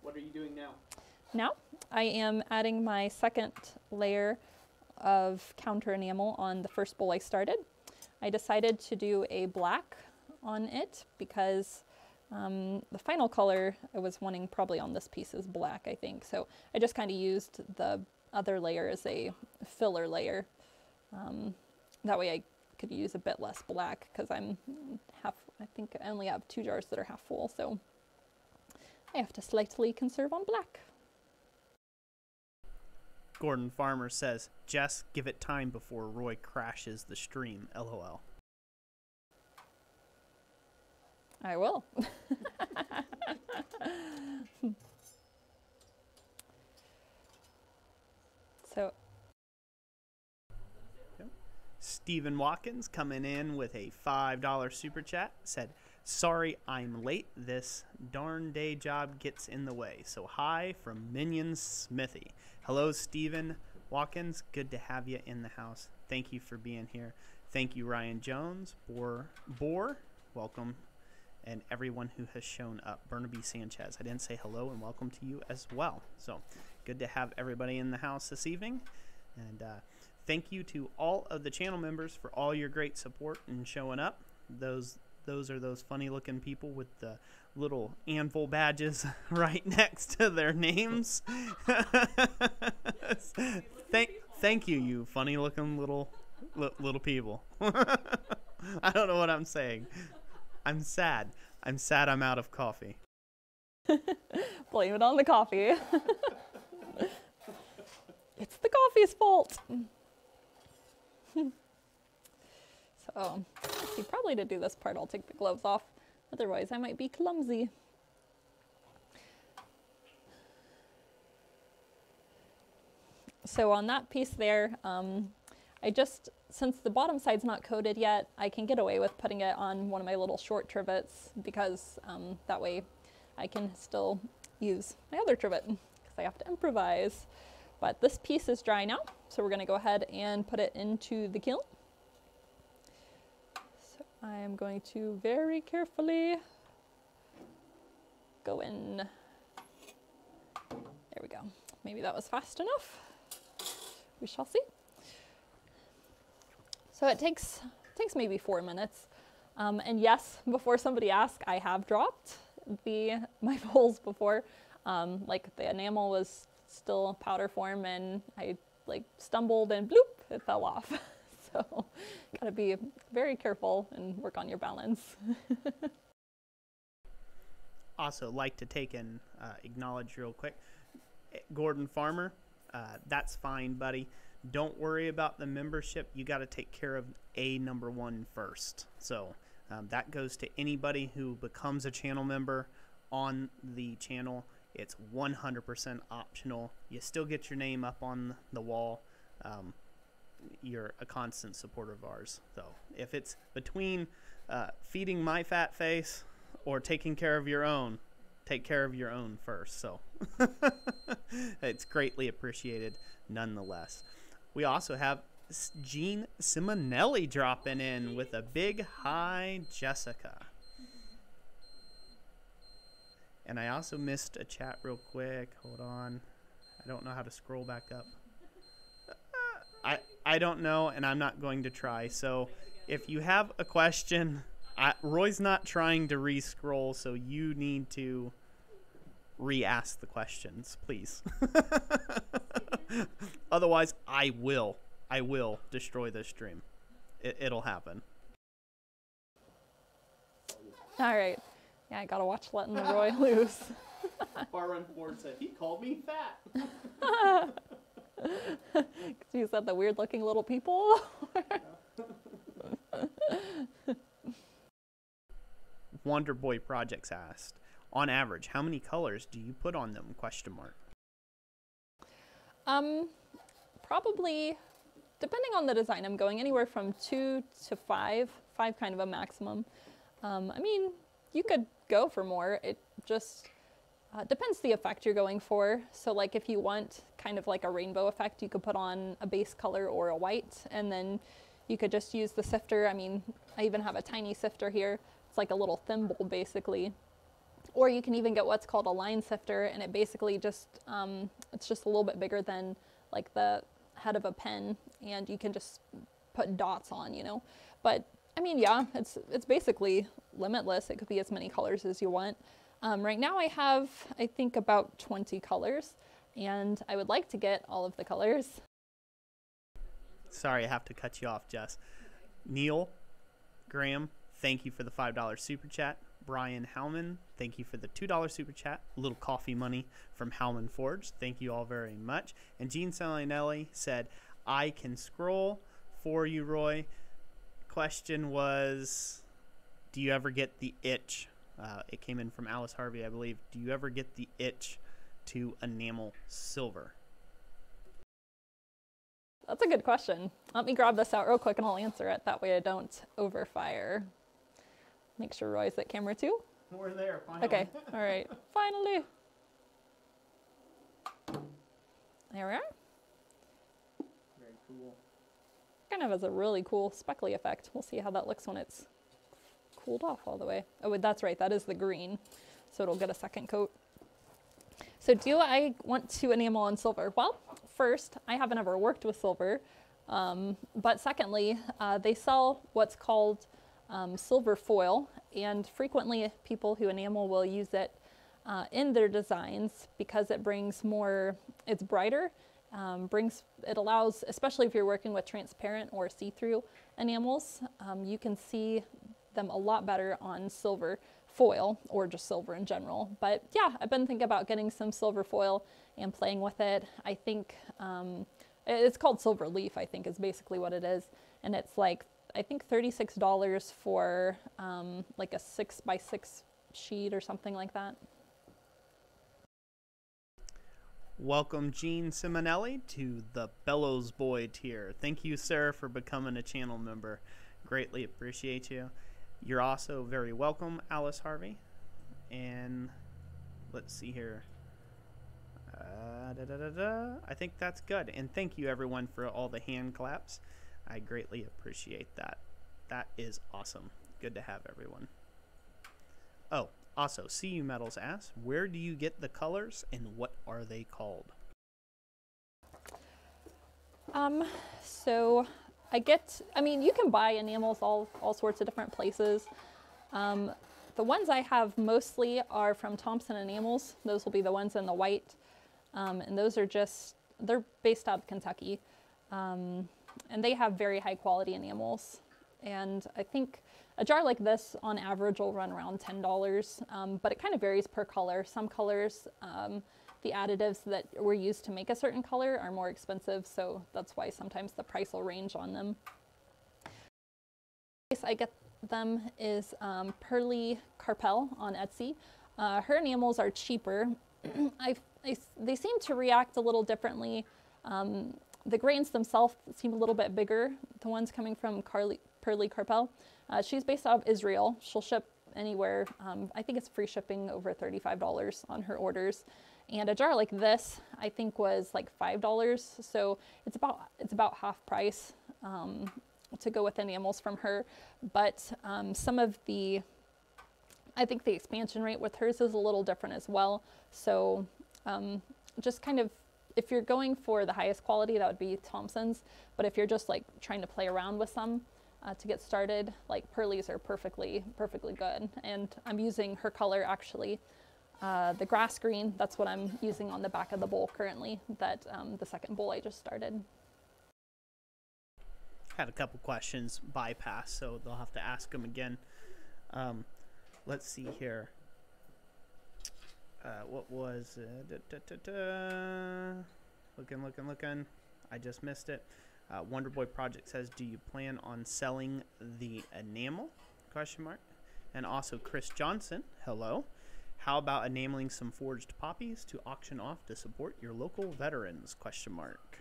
What are you doing now? Now I am adding my second layer of counter enamel on the first bowl I started. I decided to do a black on it because um, the final color I was wanting probably on this piece is black, I think. So I just kind of used the other layer as a filler layer. Um, that way I could use a bit less black because I'm half, I think I only have two jars that are half full. So I have to slightly conserve on black. Gordon Farmer says, Jess, give it time before Roy crashes the stream. LOL. I will. so Stephen Watkins coming in with a $5 super chat said, Sorry I'm late. This darn day job gets in the way. So, hi from Minion Smithy. Hello, Stephen Watkins. Good to have you in the house. Thank you for being here. Thank you, Ryan Jones. Boar, Boar, welcome. And everyone who has shown up. Burnaby Sanchez, I didn't say hello and welcome to you as well. So, good to have everybody in the house this evening. And, uh, thank you to all of the channel members for all your great support and showing up. Those those are those funny looking people with the little anvil badges right next to their names. thank thank you, you funny looking little little people. I don't know what I'm saying. I'm sad. I'm sad I'm out of coffee. blame it on the coffee. it's the coffee's fault. So, see, probably to do this part, I'll take the gloves off. Otherwise, I might be clumsy. So on that piece there, um, I just, since the bottom side's not coated yet, I can get away with putting it on one of my little short trivets because um, that way I can still use my other trivet because I have to improvise. But this piece is dry now, so we're gonna go ahead and put it into the kiln. I am going to very carefully go in. There we go. Maybe that was fast enough. We shall see. So it takes takes maybe four minutes. Um, and yes, before somebody asks, I have dropped the my bowls before. Um, like the enamel was still powder form, and I like stumbled and bloop, it fell off. so gotta be very careful and work on your balance. also like to take and uh, acknowledge real quick Gordon Farmer. Uh, that's fine, buddy. Don't worry about the membership. You got to take care of a number one first. So um, that goes to anybody who becomes a channel member on the channel. It's 100% optional. You still get your name up on the wall. Um, you're a constant supporter of ours. though. if it's between uh, feeding my fat face or taking care of your own, take care of your own first. So it's greatly appreciated nonetheless. We also have Gene Simonelli dropping in with a big hi, Jessica. And I also missed a chat real quick. Hold on. I don't know how to scroll back up. I I don't know, and I'm not going to try. So if you have a question, I, Roy's not trying to re-scroll, so you need to re-ask the questions, please. Otherwise, I will. I will destroy this stream. It, it'll happen. All right. Yeah, I gotta watch letting the Roy loose. Barrun Ford said he called me fat. you said the weird looking little people. Wonder Boy Projects asked, on average, how many colors do you put on them? Question mark. Um, probably, depending on the design, I'm going anywhere from two to five, five kind of a maximum. Um, I mean, you could go for more. It just uh, depends the effect you're going for. So, like if you want kind of like a rainbow effect, you could put on a base color or a white, and then you could just use the sifter. I mean, I even have a tiny sifter here. It's like a little thimble, basically. Or you can even get what's called a line sifter, and it basically just um, it's just a little bit bigger than like the head of a pen, and you can just put dots on, you know. But I mean, yeah, it's it's basically limitless. It could be as many colors as you want. Um, right now, I have I think about 20 colors, and I would like to get all of the colors. Sorry, I have to cut you off, Jess. Neil, Graham, thank you for the $5 super chat. Brian Howman, thank you for the $2 super chat. A little coffee money from Howman Forge. Thank you all very much. And Gene Simonelli said, I can scroll for you, Roy. Question was, do you ever get the itch? Uh, it came in from Alice Harvey, I believe. Do you ever get the itch to enamel silver? That's a good question. Let me grab this out real quick and I'll answer it. That way I don't overfire. Make sure Roy's at camera two. We're there, finally. Okay, all right, finally. There we are. Very cool. Kind of has a really cool speckly effect. We'll see how that looks when it's cooled off all the way. Oh, that's right, that is the green. So it'll get a second coat. So do I want to enamel on silver? Well, first, I haven't ever worked with silver. Um, but secondly, uh, they sell what's called um, silver foil, and frequently people who enamel will use it uh, in their designs because it brings more, it's brighter, um, brings, it allows, especially if you're working with transparent or see-through enamels, um, you can see them a lot better on silver foil or just silver in general. But yeah, I've been thinking about getting some silver foil and playing with it. I think um, it's called silver leaf, I think is basically what it is. And it's like, I think $36 for um, like a six by six sheet or something like that. Welcome, Gene Simonelli, to the Bellows Boy tier. Thank you, sir, for becoming a channel member. Greatly appreciate you. You're also very welcome, Alice Harvey. And let's see here. Uh, da, da, da. I think that's good. And thank you, everyone, for all the hand claps. I greatly appreciate that. That is awesome. Good to have everyone. Oh, also, CU Metals asks, where do you get the colors and what are they called? Um, so I get, I mean, you can buy enamels all, all sorts of different places. Um, the ones I have mostly are from Thompson Enamels. Those will be the ones in the white. Um, and those are just, they're based out of Kentucky. Um, and they have very high quality enamels. And I think a jar like this on average will run around $10, um, but it kind of varies per color. Some colors, um, the additives that were used to make a certain color are more expensive, so that's why sometimes the price will range on them. The place I get them is um, Pearly Carpel on Etsy. Uh, her enamels are cheaper. I, they seem to react a little differently. Um, the grains themselves seem a little bit bigger, the ones coming from Carly, Pearly Carpel. Uh, she's based out of Israel. She'll ship anywhere. Um, I think it's free shipping over $35 on her orders. And a jar like this, I think was like $5. So it's about, it's about half price um, to go with enamels from her. But um, some of the, I think the expansion rate with hers is a little different as well. So um, just kind of if you're going for the highest quality, that would be Thompson's. But if you're just like trying to play around with some uh, to get started, like Pearlies are perfectly perfectly good. And I'm using her color actually. Uh, the grass green, that's what I'm using on the back of the bowl currently, that um, the second bowl I just started. Had a couple questions bypass, so they'll have to ask them again. Um, let's see here. Uh, what was it? Da, da, da. Looking, looking, looking. I just missed it. Uh, Wonderboy Project says, "Do you plan on selling the enamel?" Question mark. And also Chris Johnson, hello. How about enameling some forged poppies to auction off to support your local veterans? Question mark.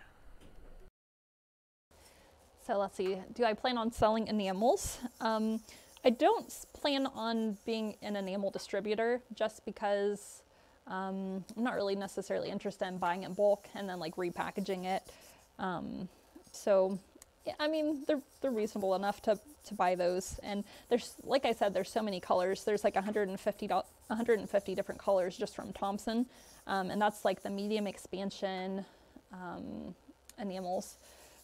So let's see, do I plan on selling enamels? Um, I don't plan on being an enamel distributor just because um, I'm not really necessarily interested in buying in bulk and then like repackaging it. Um, so, yeah, I mean, they're, they're reasonable enough to, to buy those. And there's, like I said, there's so many colors. There's like 150, do- 150 different colors just from Thompson. Um, and that's like the medium expansion um, enamels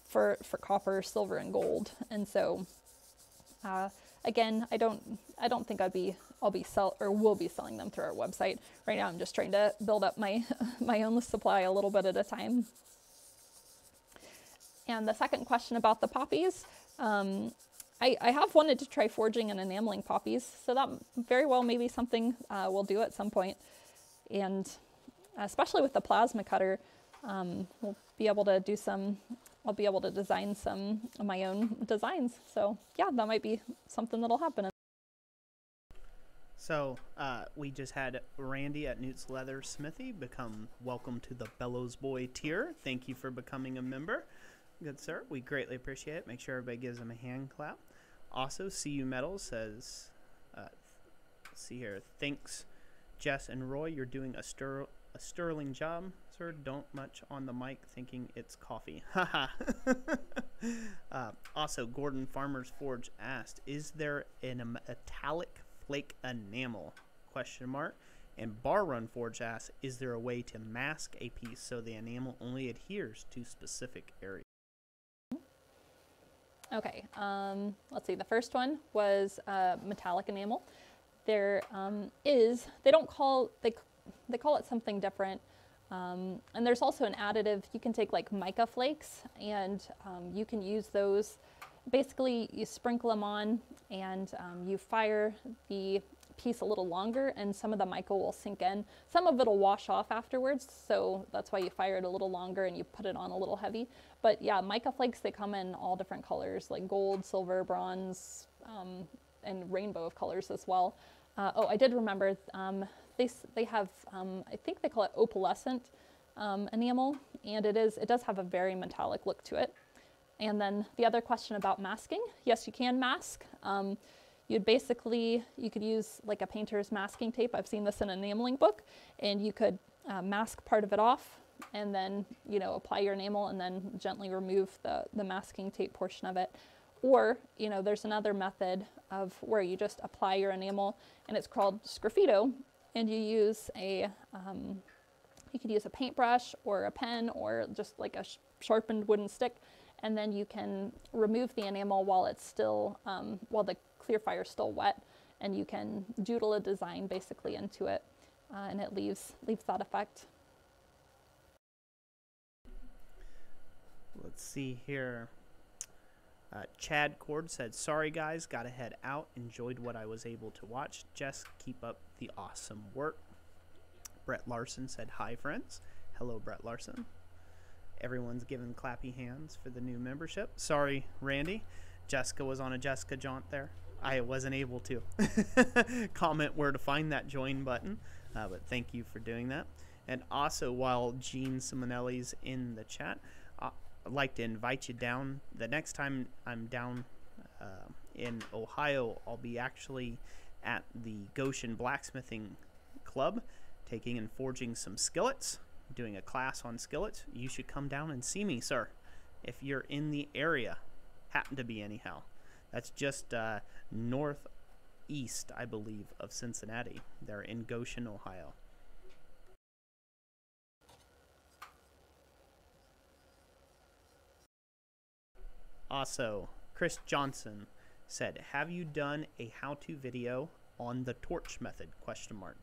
for, for copper, silver, and gold. And so, uh, again, I don't I don't think I'd be I'll be sell or will be selling them through our website. Right now, I'm just trying to build up my my own supply a little bit at a time. And the second question about the poppies, um, I, I have wanted to try forging and enameling poppies, so that very well may be something uh, we'll do at some point. And especially with the plasma cutter, um, we'll be able to do some. I'll be able to design some of my own designs. So yeah, that might be something that'll happen. So uh, we just had Randy at Newt's Leather Smithy become welcome to the Bellows Boy tier. Thank you for becoming a member, good sir. We greatly appreciate it. Make sure everybody gives him a hand clap. Also, CU Metal says, uh, see here. Thanks, Jess and Roy. You're doing a stir a sterling job, sir. Don't much on the mic, thinking it's coffee. Haha. uh, also, Gordon Farmer's Forge asked, "Is there an metallic flake enamel?" Question mark. And Bar Run Forge asks, "Is there a way to mask a piece so the enamel only adheres to specific areas?" Okay, um, let's see. The first one was uh, metallic enamel. There um, is, they don't call, they, they call it something different. Um, and there's also an additive, you can take like mica flakes and um, you can use those. Basically, you sprinkle them on and um, you fire the piece a little longer and some of the mica will sink in. Some of it'll wash off afterwards, so that's why you fire it a little longer and you put it on a little heavy. But yeah, mica flakes, they come in all different colors, like gold, silver, bronze, um, and rainbow of colors as well. Uh, oh, I did remember, um, they, they have, um, I think they call it opalescent um, enamel, and it is, it does have a very metallic look to it. And then the other question about masking, yes, you can mask. Um, you'd basically, you could use like a painter's masking tape. I've seen this in an enameling book, and you could uh, mask part of it off and then, you know, apply your enamel and then gently remove the, the masking tape portion of it. Or, you know, there's another method of where you just apply your enamel and it's called sgraffito and you use a, um, you could use a paintbrush or a pen or just like a sh- sharpened wooden stick and then you can remove the enamel while it's still, um, while the clear fire still wet and you can doodle a design basically into it uh, and it leaves, leaves that effect. Let's see here. Uh, Chad Cord said, "Sorry guys, got to head out. Enjoyed what I was able to watch. Just keep up the awesome work." Brett Larson said, "Hi friends. Hello, Brett Larson. Everyone's giving clappy hands for the new membership. Sorry, Randy. Jessica was on a Jessica jaunt there. I wasn't able to comment where to find that join button, uh, but thank you for doing that. And also, while Gene Simonelli's in the chat, uh, I'd like to invite you down. The next time I'm down uh, in Ohio, I'll be actually at the Goshen Blacksmithing Club, taking and forging some skillets, doing a class on skillets. You should come down and see me, sir, if you're in the area. Happen to be, anyhow. That's just uh, northeast, I believe, of Cincinnati. They're in Goshen, Ohio. Also, Chris Johnson said, "Have you done a how-to video on the torch method?" Question mark.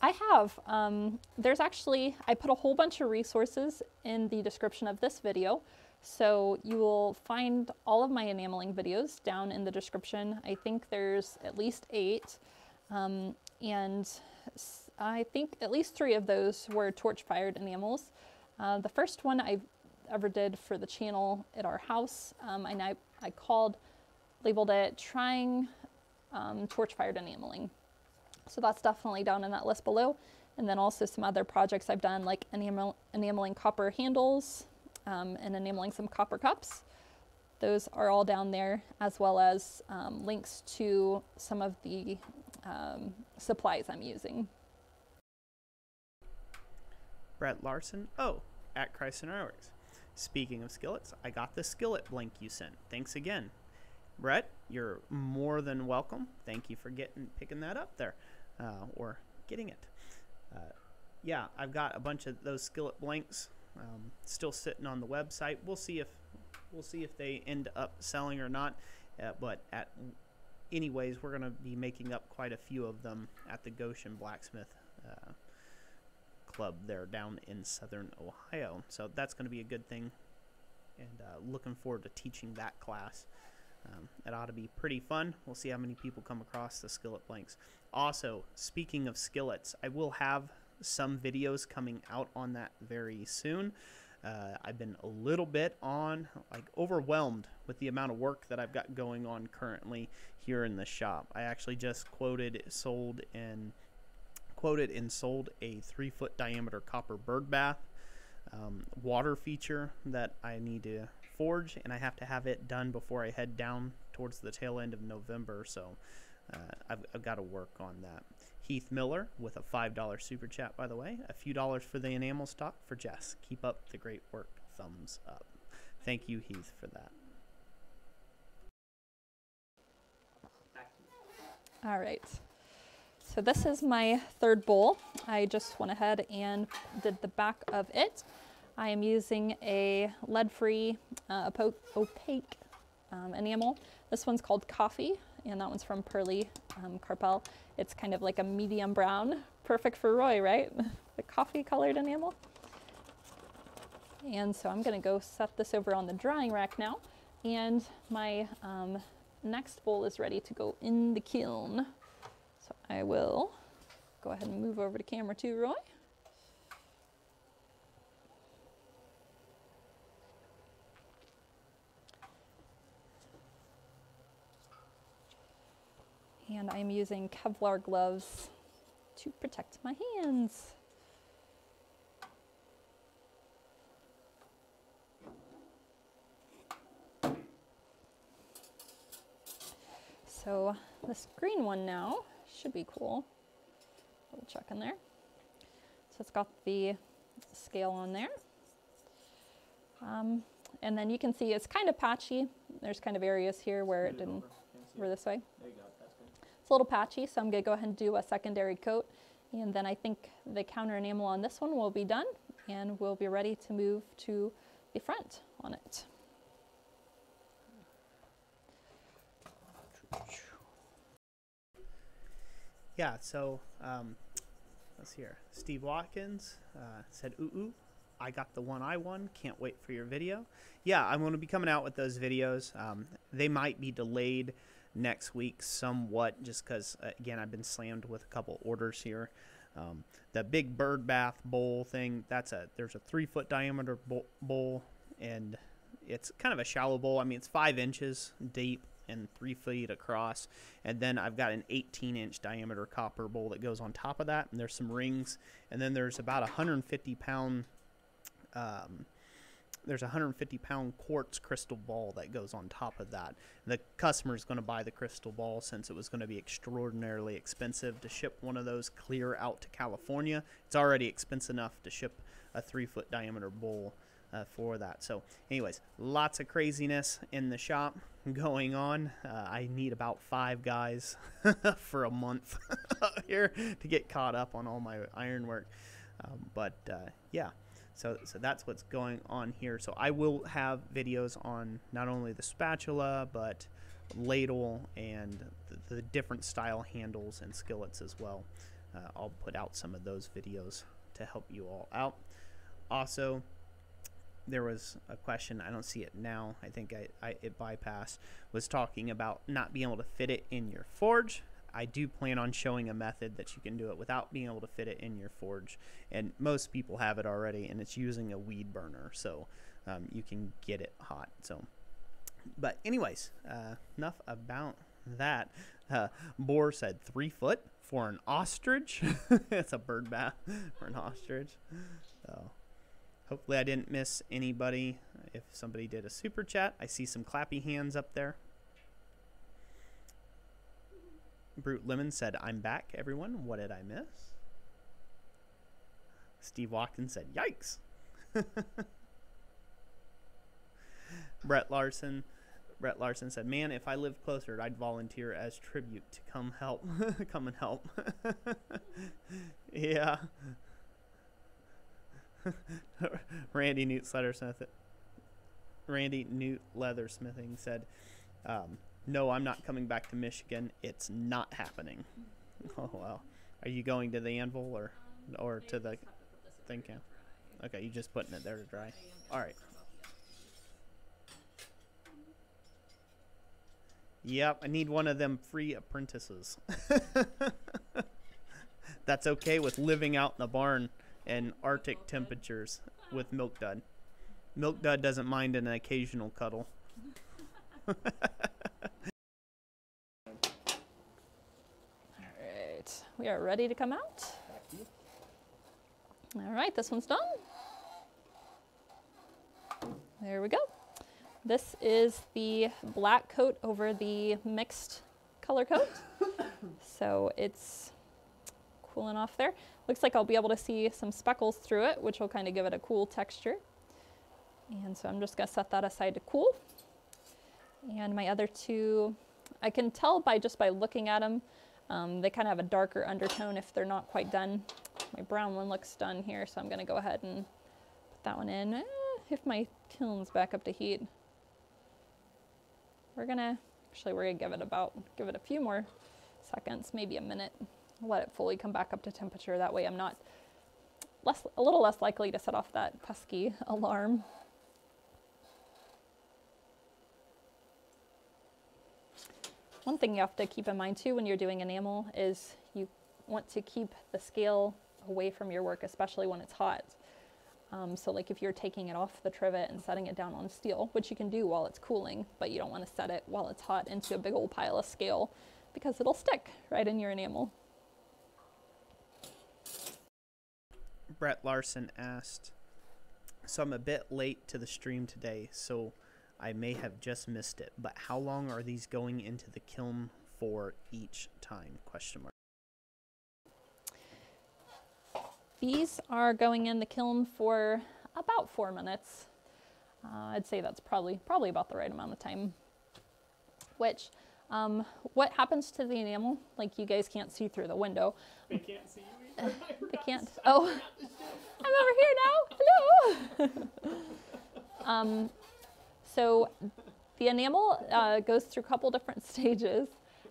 I have. Um, there's actually I put a whole bunch of resources in the description of this video. So you will find all of my enameling videos down in the description. I think there's at least eight. Um, and I think at least three of those were torch fired enamels. Uh, the first one I ever did for the channel at our house, um, and I, I called, labeled it trying um, torch fired enameling. So that's definitely down in that list below. And then also some other projects I've done like enamel, enameling copper handles um, and enameling some copper cups. Those are all down there, as well as um, links to some of the um, supplies I'm using. Brett Larson. Oh, at Christ Centered Ironworks. Speaking of skillets, I got the skillet blank you sent. Thanks again. Brett, you're more than welcome. Thank you for getting picking that up there, uh, or getting it. Uh, yeah, I've got a bunch of those skillet blanks um, still sitting on the website. We'll see if we'll see if they end up selling or not. Uh, but at anyways, we're gonna be making up quite a few of them at the Goshen Blacksmith uh, Club there down in southern Ohio. So that's going to be a good thing, and uh, looking forward to teaching that class. Um, it ought to be pretty fun. We'll see how many people come across the skillet blanks. Also, speaking of skillets, I will have some videos coming out on that very soon. Uh, I've been a little bit on, like, overwhelmed with the amount of work that I've got going on currently here in the shop. I actually just quoted, sold, and quoted and sold a three foot diameter copper bird bath um, water feature that I need to forge, and I have to have it done before I head down towards the tail end of November. So uh, I've, I've got to work on that. Heath Miller with a $5 super chat, by the way. A few dollars for the enamel stock for Jess. Keep up the great work. Thumbs up. Thank you, Heath, for that. All right. So this is my third bowl. I just went ahead and did the back of it. I am using a lead-free uh, opaque um, enamel. This one's called Coffee, and that one's from Pearly um, Carpel. It's kind of like a medium brown, perfect for Roy, right? the coffee-colored enamel. And so I'm gonna go set this over on the drying rack now. And my um, next bowl is ready to go in the kiln. So I will go ahead and move over to camera two, Roy. And I'm using Kevlar gloves to protect my hands. So this green one now should be cool. Double check in there. So it's got the scale on there. Um, and then you can see it's kind of patchy. There's kind of areas here where it didn't, over this way. It's a little patchy, so I'm gonna go ahead and do a secondary coat. And then I think the counter enamel on this one will be done and we'll be ready to move to the front on it. Yeah, so um, let's hear. Steve Watkins uh, said, "Ooh, ooh, I got the one I won. Can't wait for your video." Yeah, I'm going to be coming out with those videos. Um, they might be delayed next week somewhat, just because uh, again I've been slammed with a couple orders here. Um, the big bird bath bowl thing. That's a there's a three foot diameter bowl, and it's kind of a shallow bowl. I mean, it's five inches deep and three feet across. And then I've got an 18 inch diameter copper bowl that goes on top of that. And there's some rings. And then there's about a 150 pound, um, there's a 150 pound quartz crystal ball that goes on top of that. The customer is going to buy the crystal ball since it was going to be extraordinarily expensive to ship one of those clear out to California. It's already expensive enough to ship a three foot diameter bowl uh, for that. So, anyways, lots of craziness in the shop going on. Uh, I need about five guys for a month here to get caught up on all my ironwork. Um, but uh, yeah, So, so that's what's going on here. So I will have videos on not only the spatula, but ladle and the, the different style handles and skillets as well. Uh, I'll put out some of those videos to help you all out. Also, there was a question i don't see it now i think I, I, it bypassed was talking about not being able to fit it in your forge i do plan on showing a method that you can do it without being able to fit it in your forge. And most people have it already and it's using a weed burner so um, you can get it hot so. But anyways uh, enough about that. Uh, boar said three foot for an ostrich? It's a bird bath for an ostrich. So Hopefully, I didn't miss anybody. If somebody did a super chat, I see some clappy hands up there. Brute Lemon said, I'm back, everyone. What did I miss? Steve Watkins said, Yikes. Brett Larson. Brett Larson said, "Man, if I lived closer, I'd volunteer as tribute to come help, come and help." yeah. Randy Newt Leathersmith, Randy Newt Leathersmithing said, um, "No, I'm not coming back to Michigan. It's not happening." oh wow, are you going to the Anvil or or to the thing camp? Okay, you just putting it there to dry. All right. Yep, I need one of them free apprentices. That's okay with living out in the barn and Arctic temperatures with Milk Dud. Milk Dud doesn't mind an occasional cuddle. Alright, we are ready to come out. Alright, this one's done. There we go. This is the black coat over the mixed color coat. so it's cooling off there. Looks like I'll be able to see some speckles through it, which will kind of give it a cool texture. And so I'm just gonna set that aside to cool. And my other two, I can tell by just by looking at them, um, they kind of have a darker undertone if they're not quite done. My brown one looks done here, so I'm gonna go ahead and put that one in. Eh, if my kiln's back up to heat. We're gonna, actually we're gonna give it about, give it a few more seconds, maybe a minute. Let it fully come back up to temperature. That way I'm not less, a little less likely to set off that pesky alarm. One thing you have to keep in mind too when you're doing enamel is you want to keep the scale away from your work, especially when it's hot. Um, so like if you're taking it off the trivet and setting it down on steel, which you can do while it's cooling, but you don't want to set it while it's hot into a big old pile of scale because it'll stick right in your enamel. Brett Larson asked, so I'm a bit late to the stream today, so I may have just missed it, but how long are these going into the kiln for each time? Question mark. These are going in the kiln for about four minutes. Uh, I'd say that's probably probably about the right amount of time. Which, um, what happens to the enamel? Like you guys can't see through the window. They can't see you. They can't. Oh, I'm over here now. Hello. um, so the enamel uh, goes through a couple different stages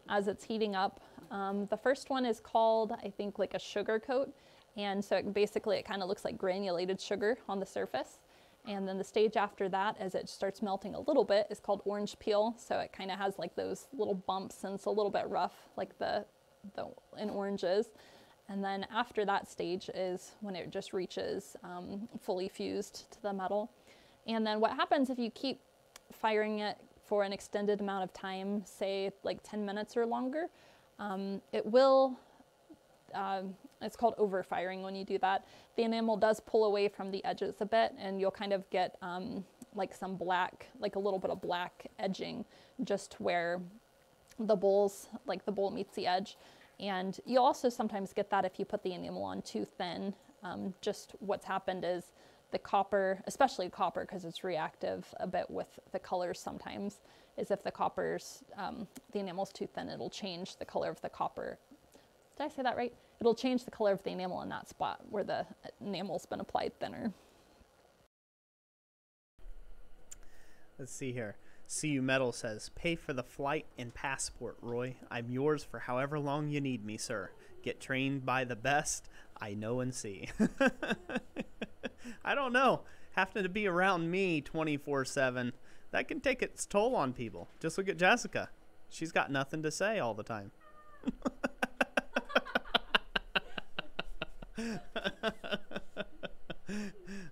as it's heating up. Um, the first one is called, I think, like a sugar coat. And so it basically it kind of looks like granulated sugar on the surface. And then the stage after that, as it starts melting a little bit, is called orange peel. So it kind of has like those little bumps and it's a little bit rough, like the, the in oranges. And then after that stage is when it just reaches um, fully fused to the metal. And then what happens if you keep firing it for an extended amount of time, say like 10 minutes or longer, um, it will, uh, it's called overfiring when you do that. The enamel does pull away from the edges a bit and you'll kind of get um, like some black, like a little bit of black edging just where the bowls, like the bowl meets the edge. And you also sometimes get that if you put the enamel on too thin. Um, just what's happened is the copper, especially copper because it's reactive a bit with the colors sometimes, is if the copper's, um, the enamel's too thin, it'll change the color of the copper. Did I say that right? It'll change the color of the enamel in that spot where the enamel's been applied thinner. Let's see here. CU Metal says, Pay for the flight and passport, Roy. I'm yours for however long you need me, sir. Get trained by the best I know and see. I don't know. Having to be around me 24/7, that can take its toll on people. Just look at Jessica. She's got nothing to say all the time.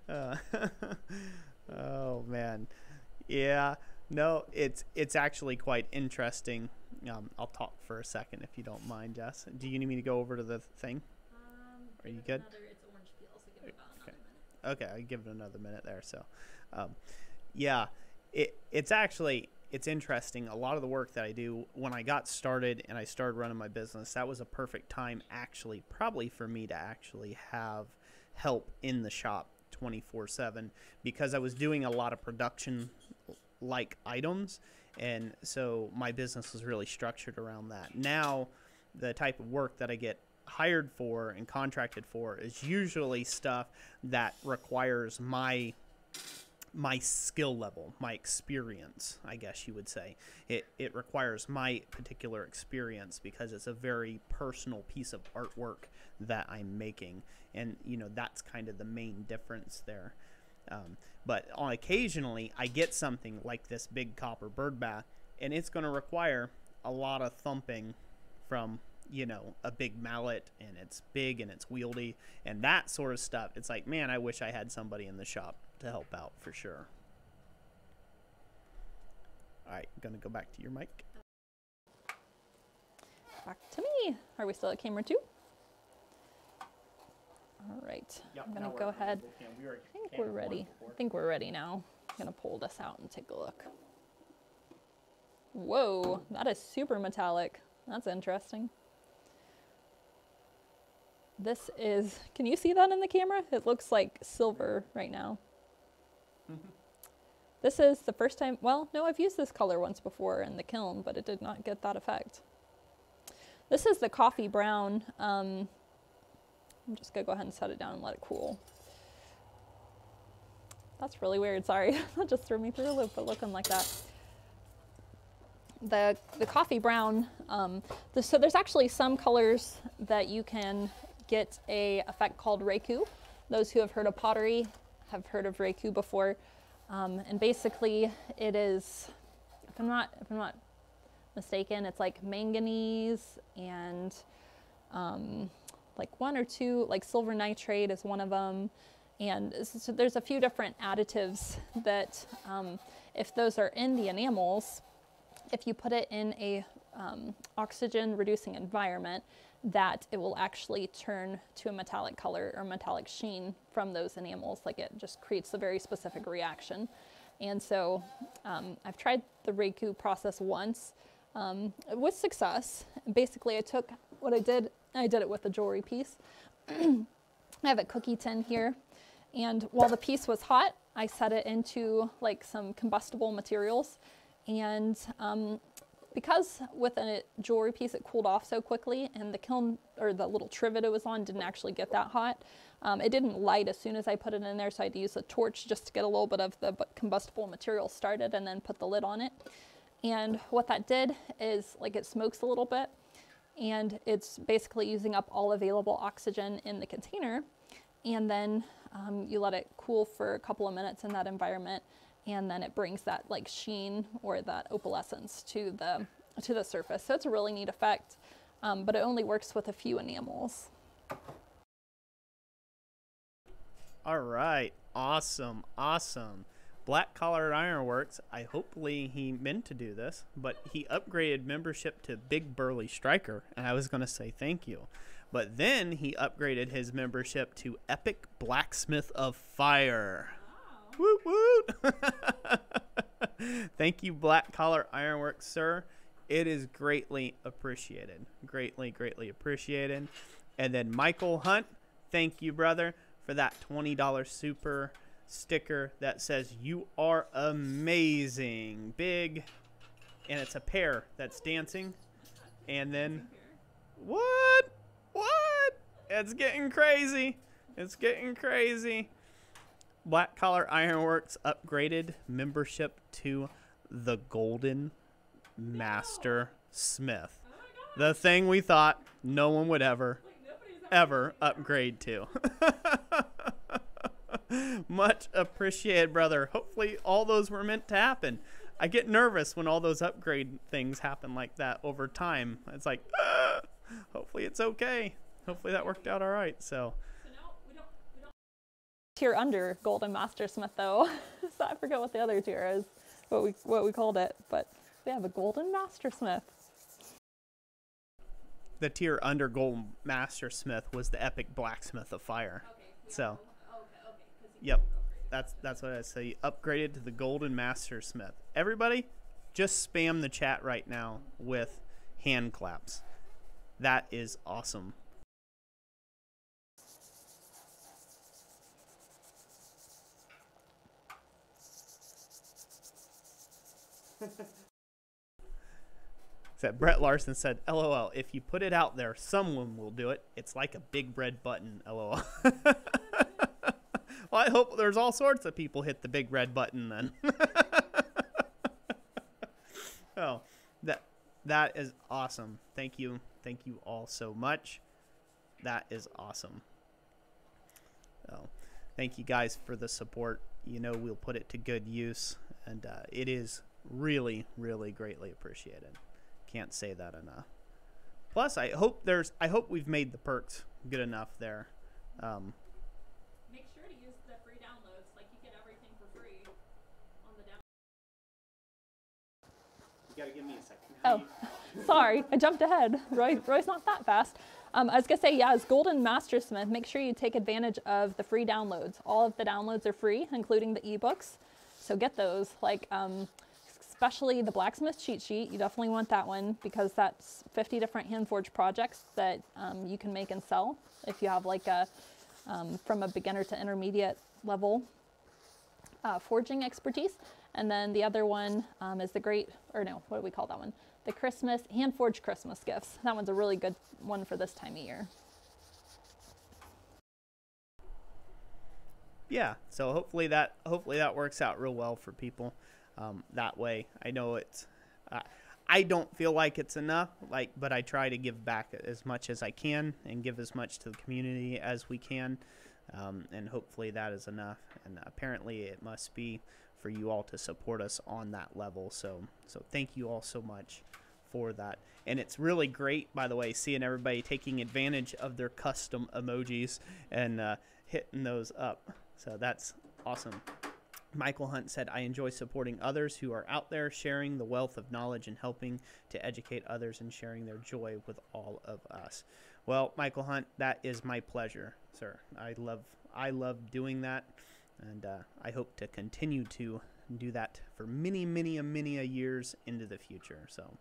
Uh, oh man, yeah. No, it's it's actually quite interesting. Um, I'll talk for a second if you don't mind, Jess. Do you need me to go over to the thing? Um, Are you good? Another, it's orange peel, so give it about Okay. another minute. Okay, I give it another minute there. So, um, yeah, it it's actually it's interesting. A lot of the work that I do when I got started and I started running my business, that was a perfect time actually, probably for me to actually have help in the shop 24/7 because I was doing a lot of production like items and so my business was really structured around that. Now, the type of work that I get hired for and contracted for is usually stuff that requires my my skill level, my experience, I guess you would say. It it requires my particular experience because it's a very personal piece of artwork that I'm making, and you know that's kind of the main difference there. Um, but on occasionally, I get something like this big copper bird bath, and it's going to require a lot of thumping from you know a big mallet, and it's big and it's wieldy, and that sort of stuff. It's like, man, I wish I had somebody in the shop to help out for sure. All right, gonna go back to your mic. Back to me. Are we still at camera two? All right. yep, I'm gonna go ahead. I think we're ready. I think we're ready now. I'm gonna pull this out and take a look. Whoa, that is super metallic. That's interesting. This is, can you see that in the camera? It looks like silver right now. This is the first time, well, no, I've used this color once before in the kiln, but it did not get that effect. This is the coffee brown. Um, I'm just gonna go ahead and set it down and let it cool. That's really weird, sorry. that just threw me through a loop, but looking like that. The, the coffee brown, um, the, so there's actually some colors that you can get a effect called raku. Those who have heard of pottery have heard of raku before. Um, and basically it is, if I'm not, if I'm not mistaken, it's like manganese and um, like one or two, like silver nitrate is one of them. And so there's a few different additives that, um, if those are in the enamels, if you put it in a um, oxygen reducing environment, that it will actually turn to a metallic color or metallic sheen from those enamels. Like it just creates a very specific reaction. And so um, I've tried the raku process once um, with success. Basically, I took what I did, I did it with a jewelry piece. I have a cookie tin here. And while the piece was hot, I set it into like some combustible materials. And um, because with a jewelry piece it cooled off so quickly and the kiln or the little trivet it was on didn't actually get that hot, um, it didn't light as soon as I put it in there. So I had to use a torch just to get a little bit of the combustible material started and then put the lid on it. And what that did is like it smokes a little bit and it's basically using up all available oxygen in the container. And then um, you let it cool for a couple of minutes in that environment, and then it brings that like sheen or that opalescence to the to the surface. So it's a really neat effect, um, but it only works with a few enamels. All right, awesome, awesome. Black Collar Ironworks. I hopefully he meant to do this, but he upgraded membership to Big Burly Striker, and I was gonna say thank you, but then he upgraded his membership to Epic Blacksmith of Fire. Woot woot! Thank you, Black Collar Ironworks, sir. It is greatly appreciated. Greatly, greatly appreciated. And then Michael Hunt, thank you, brother, for that $20 super sticker that says you are amazing. Big. And it's a pair that's dancing. And then what? What? It's getting crazy. It's getting crazy. Black Collar Ironworks upgraded membership to the Golden Master Smith. The thing we thought no one would ever, ever upgrade to. Much appreciated, brother. Hopefully, all those were meant to happen. I get nervous when all those upgrade things happen like that over time. It's like, "Ah, hopefully, it's okay. Hopefully, that worked out all right. So, So now we don't we don't Tier under Golden Master Smith though. so I forget what the other tier is, what we what we called it, but we have a Golden Master Smith. the tier under Golden Master Smith was the epic blacksmith of fire. okay. we So, don't- okay, okay. 'cause you Yep. That's that's what I say. You upgraded to the Golden Master Smith. Everybody, just spam the chat right now with hand claps. That is awesome. Said Brett Larson said, "LOL. If you put it out there, someone will do it. It's like a big red button. LOL." well, I hope there's all sorts of people hit the big red button then. oh, that that is awesome. Thank you, thank you all so much. That is awesome. Oh, thank you guys for the support. You know we'll put it to good use, and uh, it is really, really greatly appreciated. Can't say that enough. Plus, I hope there's. I hope we've made the perks good enough there. Um, Make sure to use the free downloads. Like you get everything for free on the down. you gotta give me a second. Oh, sorry, I jumped ahead. Roy, Roy's not that fast. Um, I was gonna say, yeah, as Golden Master Smith, make sure you take advantage of the free downloads. All of the downloads are free, including the ebooks. So get those. Like, um, especially the blacksmith cheat sheet. You definitely want that one because that's 50 different hand forged projects that um, you can make and sell if you have like a um, from a beginner to intermediate level uh, forging expertise. And then the other one um, is the great, or no, what do we call that one? The Christmas, hand forged Christmas gifts. That one's a really good one for this time of year. yeah so hopefully that hopefully that works out real well for people um, that way. I know it's uh, i don't feel like it's enough like but i try to give back as much as i can and give as much to the community as we can um, and hopefully that is enough. And apparently it must be for you all to support us on that level. So so thank you all so much for that. And it's really great by the way seeing everybody taking advantage of their custom emojis and uh, hitting those up. So that's awesome Michael Hunt said, I enjoy supporting others who are out there sharing the wealth of knowledge and helping to educate others and sharing their joy with all of us. Well, Michael Hunt, that is my pleasure, sir. I love I love doing that, and uh, I hope to continue to do that for many, many, many a years into the future. So,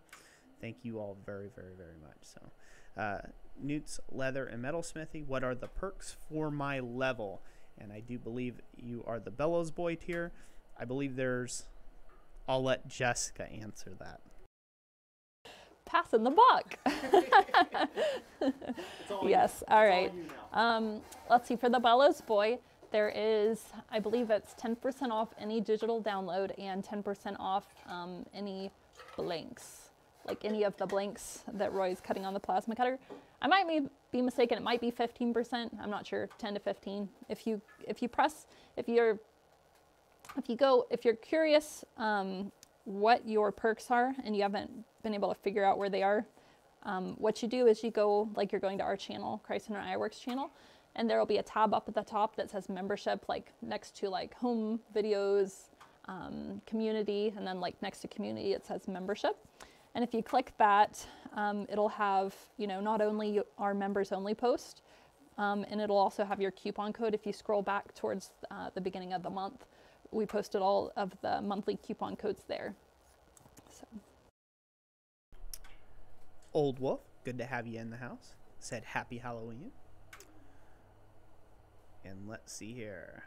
thank you all very, very, very much. So, uh, Newt's Leather and Metalsmithy. What are the perks for my level? And I do believe you are the Bellows Boy tier. I believe there's. I'll let Jessica answer that. Passing the buck. yes, all right. Um, let's see, for the Bellows Boy, there is, I believe it's 10% off any digital download and 10% off um, any blanks, like any of the blanks that Roy's cutting on the plasma cutter. I might be, mistaken, it might be 15%, I'm not sure, 10 to 15. If you, if you press, if you're, if you go, if you're curious um, what your perks are and you haven't been able to figure out where they are, um, what you do is you go like you're going to our channel, Christ Centered Ironworks channel, and there will be a tab up at the top that says membership, like next to like home videos, um, community, and then like next to community it says membership. And if you click that, um, it'll have you know not only our members only post, um, and it'll also have your coupon code. If you scroll back towards uh, the beginning of the month, we posted all of the monthly coupon codes there. So. Old Wolf, good to have you in the house. Said Happy Halloween. And let's see here.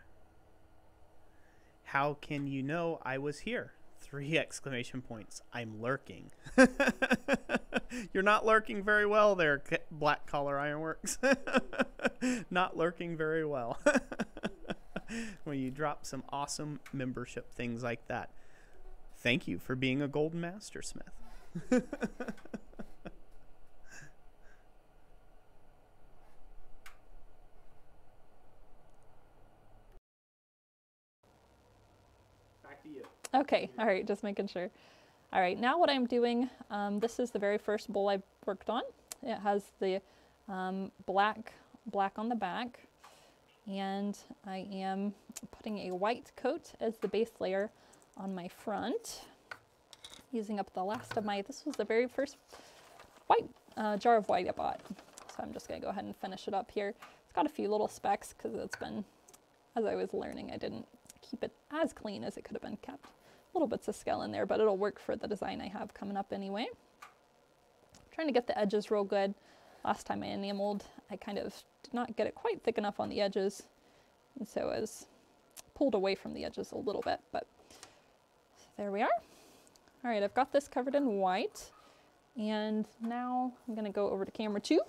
How can you know I was here? Three exclamation points. I'm lurking. You're not lurking very well there, Black Collar Ironworks. not lurking very well. when you drop some awesome membership things like that. Thank you for being a golden master smith. Okay, all right, just making sure. All right, now what I'm doing, um, this is the very first bowl I worked on. It has the um, black, black on the back, and I am putting a white coat as the base layer on my front, using up the last of my, this was the very first white uh, jar of white I bought. So I'm just gonna go ahead and finish it up here. It's got a few little specks because it's been, as I was learning, I didn't keep it as clean as it could have been kept. Little bits of scale in there, but it'll work for the design I have coming up anyway. trying to get the edges real good. Last time I enameled, I kind of did not get it quite thick enough on the edges. And so I was pulled away from the edges a little bit, but there we are. All right, I've got this covered in white. And now I'm gonna go over to camera two.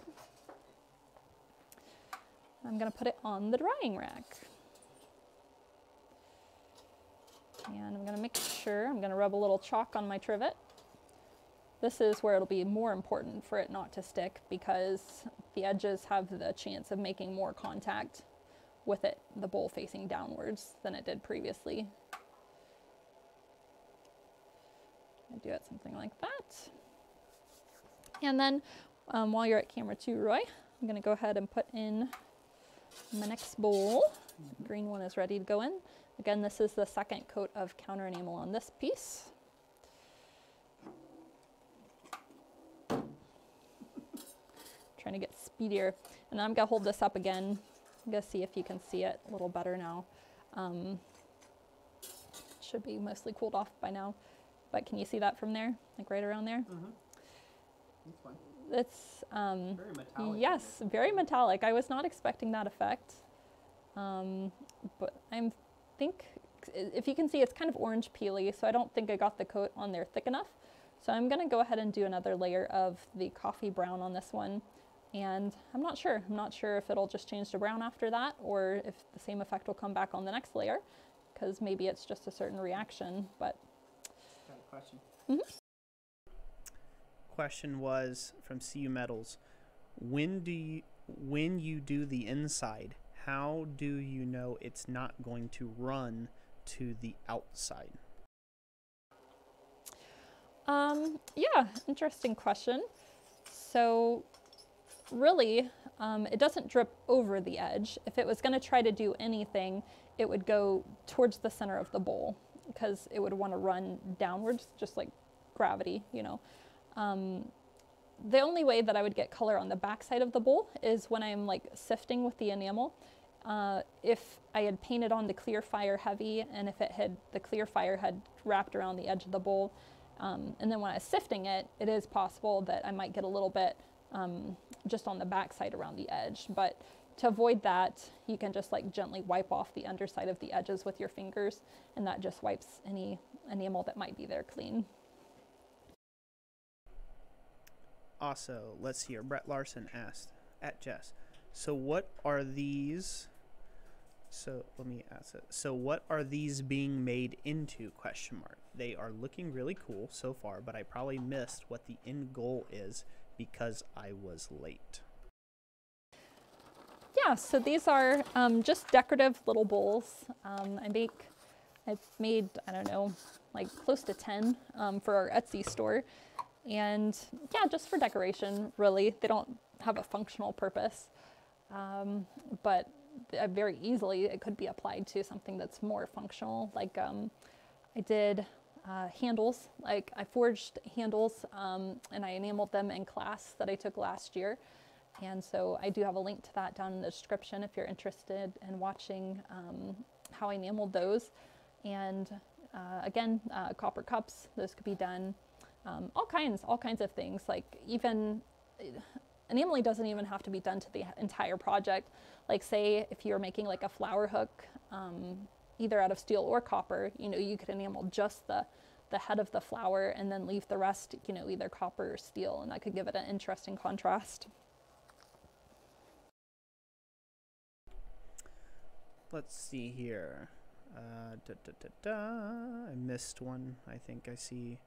I'm gonna put it on the drying rack. And I'm gonna make sure, I'm gonna rub a little chalk on my trivet. This is where it'll be more important for it not to stick because the edges have the chance of making more contact with it, the bowl facing downwards than it did previously. I do it something like that. And then um, while you're at camera two, Roy, I'm gonna go ahead and put in my next bowl. Green one is ready to go in. Again, this is the second coat of counter enamel on this piece. Trying to get speedier. And I'm gonna hold this up again. I'm gonna see if you can see it a little better now. Um, should be mostly cooled off by now. But can you see that from there? Like right around there? That's fine. It's um, Very metallic. yes, very metallic. I was not expecting that effect. Um, but I'm think if you can see, it's kind of orange peely, so I don't think I got the coat on there thick enough. So I'm gonna go ahead and do another layer of the coffee brown on this one. And I'm not sure. I'm not sure if it'll just change to brown after that or if the same effect will come back on the next layer because maybe it's just a certain reaction, but Got a question. Mhm. Question was from CU Metals. When do you when you do the inside, how do you know it's not going to run to the outside? Um, yeah, interesting question. So, really, um, it doesn't drip over the edge. If it was going to try to do anything, it would go towards the center of the bowl because it would want to run downwards, just like gravity, you know. Um, the only way that I would get color on the backside of the bowl is when I'm like sifting with the enamel. Uh, if I had painted on the clear fire heavy and if it had the clear fire had wrapped around the edge of the bowl, um, and then when I was sifting it, it is possible that I might get a little bit um, just on the backside around the edge. But to avoid that, you can just like gently wipe off the underside of the edges with your fingers, and that just wipes any enamel that might be there clean. Also, let's see here. Brett Larson asked at Jess. So what are these? So let me ask it. So what are these being made into? Question mark. They are looking really cool so far, but I probably missed what the end goal is because I was late. Yeah, so these are um, just decorative little bowls. Um, I make, I've made, I don't know, like close to 10 um, for our Etsy store. And yeah, just for decoration, really. They don't have a functional purpose. Um, but very easily it could be applied to something that's more functional. Like um, I did uh, handles, like I forged handles um, and I enameled them in class that I took last year. And so I do have a link to that down in the description if you're interested in watching um, how I enameled those. And uh, again, uh, copper cups, those could be done. Um, all kinds, all kinds of things. Like even enameling doesn't even have to be done to the entire project. Like say if you're making like a flower hook, um, either out of steel or copper, you know, you could enamel just the the head of the flower and then leave the rest, you know, either copper or steel, and that could give it an interesting contrast. Let's see here. Uh, da, da, da. I missed one. I think I see.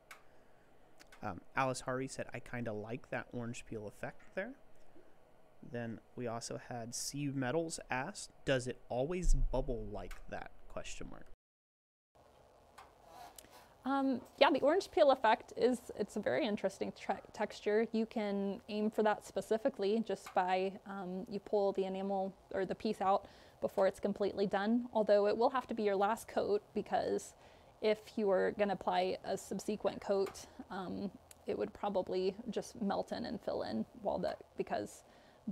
Um, Alice Harvey said, I kind of like that orange peel effect there. Then we also had CU Metals asked, does it always bubble like that? Question mark. Um, yeah, the orange peel effect is, it's a very interesting texture. You can aim for that specifically just by, um, you pull the enamel or the piece out before it's completely done. Although it will have to be your last coat because if you were gonna apply a subsequent coat, um, it would probably just melt in and fill in while the, because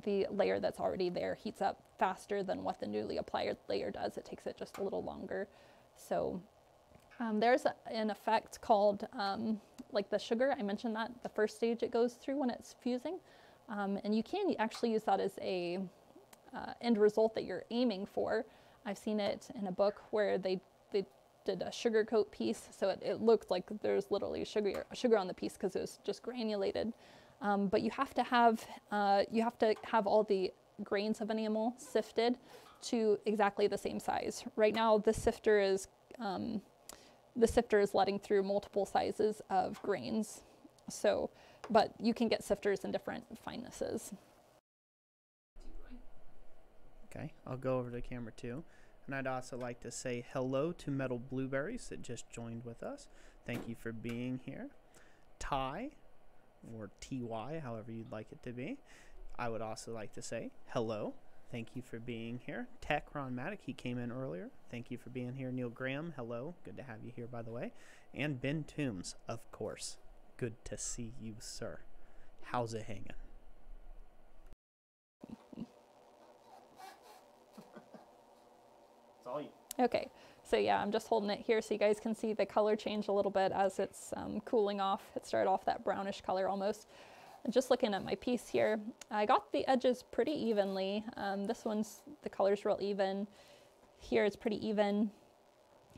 the layer that's already there heats up faster than what the newly applied layer does. It takes it just a little longer. So um, there's a, an effect called um, like the sugar. I mentioned that the first stage it goes through when it's fusing, um, and you can actually use that as a uh, end result that you're aiming for. I've seen it in a book where they they did a sugar coat piece, so it, it looked like there's literally sugar sugar on the piece because it was just granulated. Um, but you have to have uh, you have to have all the grains of enamel sifted to exactly the same size. Right now, the sifter is um, the sifter is letting through multiple sizes of grains. So, but you can get sifters in different finenesses. Okay, I'll go over to camera two. And I'd also like to say hello to Metal Blueberries that just joined with us. Thank you for being here. Ty, or TY, however you'd like it to be. I would also like to say hello. Thank you for being here. Tech Ron Maddock, he came in earlier. Thank you for being here. Neil Graham, hello. Good to have you here, by the way. And Ben Toombs, of course. Good to see you, sir. How's it hanging? It's all you. Okay, so yeah, I'm just holding it here so you guys can see the color change a little bit as it's um, cooling off. It started off that brownish color almost. Just looking at my piece here, I got the edges pretty evenly. Um, this one's, the color's real even. Here it's pretty even.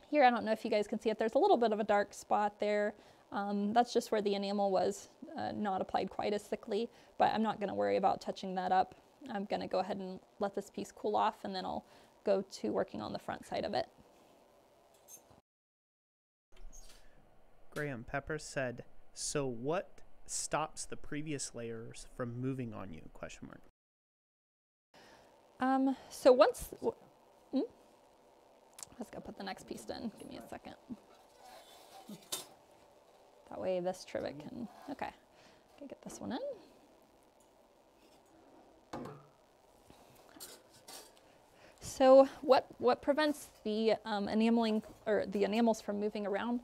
Here, I don't know if you guys can see it, there's a little bit of a dark spot there. Um, that's just where the enamel was uh, not applied quite as thickly, but I'm not gonna worry about touching that up. I'm gonna go ahead and let this piece cool off and then I'll go to working on the front side of it. Graham Pepper said, "So what stops the previous layers from moving on you?" Question mark. Um, so once, w- hmm? Was gonna put the next piece in. Give me a second. That way this trivet can, okay. Okay, get this one in. So what, what prevents the um, enameling or the enamels from moving around?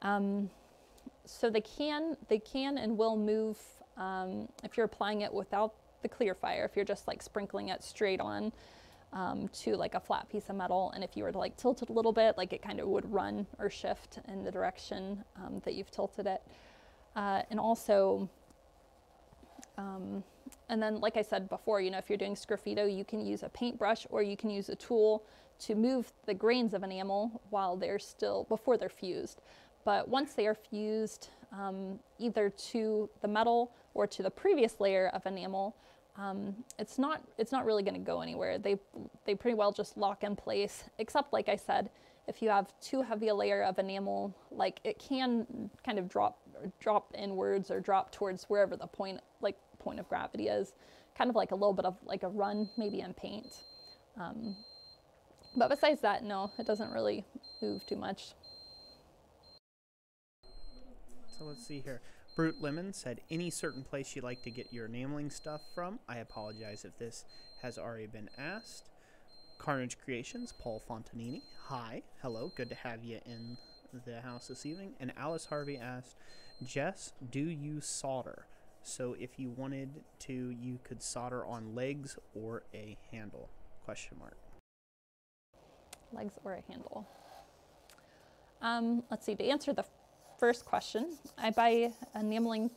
Um, so they can, they can and will move um, if you're applying it without the clear fire, if you're just like sprinkling it straight on um, to like a flat piece of metal. And if you were to like tilt it a little bit, like it kind of would run or shift in the direction um, that you've tilted it. Uh, and also, um, and then, like I said before, you know, if you're doing sgraffito, you can use a paintbrush or you can use a tool to move the grains of enamel while they're still, before they're fused. But once they are fused um, either to the metal or to the previous layer of enamel, um, it's not it's not really going to go anywhere. They they pretty well just lock in place. Except, like I said, if you have too heavy a layer of enamel, like it can kind of drop drop inwards or drop towards wherever the point point of gravity is. Kind of like a little bit of like a run maybe in paint. Um, but besides that, no, it doesn't really move too much. So let's see here. Brute Lemon said, any certain place you like to get your enameling stuff from? I apologize if this has already been asked. Carnage Creations, Paul Fontanini. Hi, hello, good to have you in the house this evening. And Alice Harvey asked, Jess, do you solder? So if you wanted to, you could solder on legs or a handle? Question mark. legs or a handle. Um, let's see, to answer the first question, I buy enameling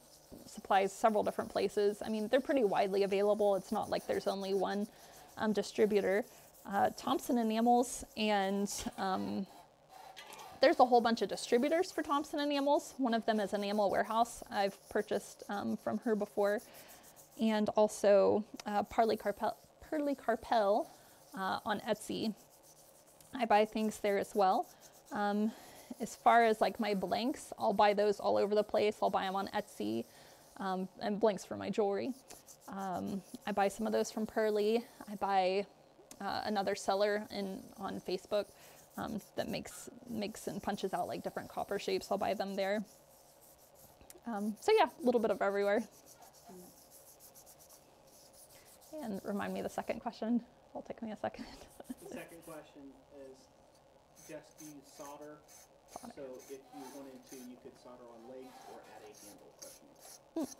supplies several different places. I mean, they're pretty widely available. It's not like there's only one um, distributor. Uh, Thompson Enamels and um, there's a whole bunch of distributors for Thompson Enamels. One of them is Enamel Warehouse. I've purchased um, from her before. And also uh, Parley Carpel, Pearly Carpel uh, on Etsy. I buy things there as well. Um, as far as like my blanks, I'll buy those all over the place. I'll buy them on Etsy um, and blanks for my jewelry. Um, I buy some of those from Pearly. I buy uh, another seller in on Facebook um, that makes makes and punches out like different copper shapes. I'll buy them there. Um, so yeah, a little bit of everywhere. And remind me the second question. It'll take me a second. The second question is just do you solder? Solder. So if you wanted to, you could solder on legs or add a handle question.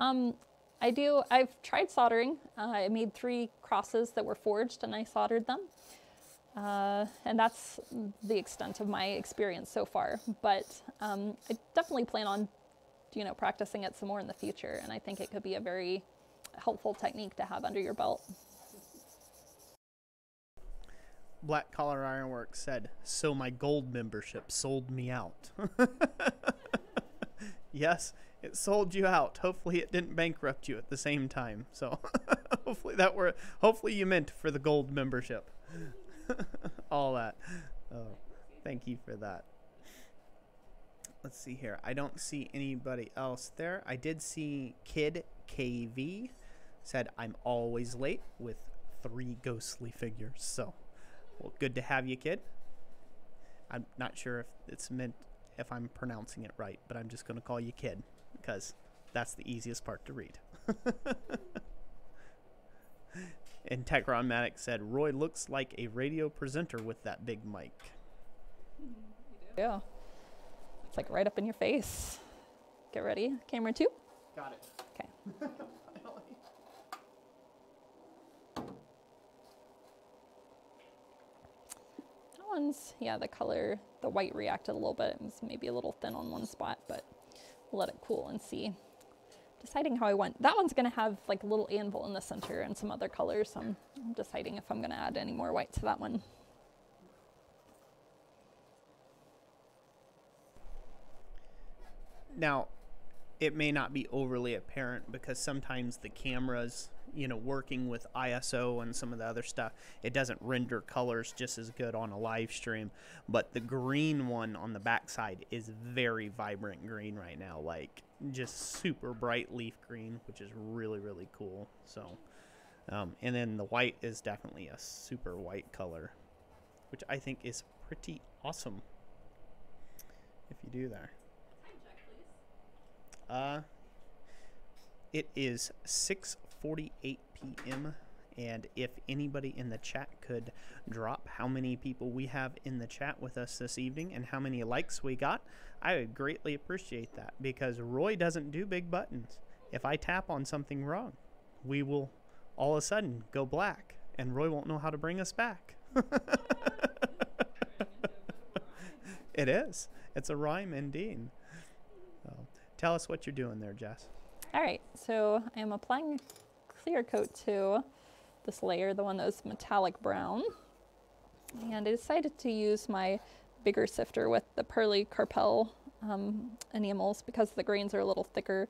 Um, I do. I've tried soldering. Uh, I made three crosses that were forged, and I soldered them. Uh, and that's the extent of my experience so far. But um, I definitely plan on, you know, practicing it some more in the future. And I think it could be a very helpful technique to have under your belt. Black Collar Ironworks said, "So my gold membership sold me out." yes, it sold you out. Hopefully, it didn't bankrupt you at the same time. So, hopefully that were hopefully you meant for the gold membership. All that. Oh, thank you for that. Let's see here. I don't see anybody else there. I did see Kid KV said I'm always late with three ghostly figures. So, well, good to have you, kid. I'm not sure if it's meant if I'm pronouncing it right, but I'm just going to call you kid because that's the easiest part to read. and Techronmatic said Roy looks like a radio presenter with that big mic. Yeah. It's like right up in your face. Get ready. Camera two. Got it. Okay. That one's, yeah, the color, the white reacted a little bit. It was maybe a little thin on one spot, but we'll let it cool and see. Deciding how I want. That one's gonna have like a little anvil in the center and some other colors. So I'm, I'm deciding if I'm gonna add any more white to that one. Now, it may not be overly apparent because sometimes the cameras, you know, working with ISO and some of the other stuff, it doesn't render colors just as good on a live stream. But the green one on the backside is very vibrant green right now, like just super bright leaf green, which is really, really cool. So, um, and then the white is definitely a super white color, which I think is pretty awesome if you do there. Uh, it is 6:48 p.m. and if anybody in the chat could drop how many people we have in the chat with us this evening and how many likes we got, I would greatly appreciate that because Roy doesn't do big buttons. If I tap on something wrong, we will all of a sudden go black and Roy won't know how to bring us back. it is. It's a rhyme indeed. So, tell us what you're doing there, Jess. All right, so I am applying clear coat to this layer, the one that's metallic brown. And I decided to use my bigger sifter with the Pearly Carpel um, enamels because the grains are a little thicker.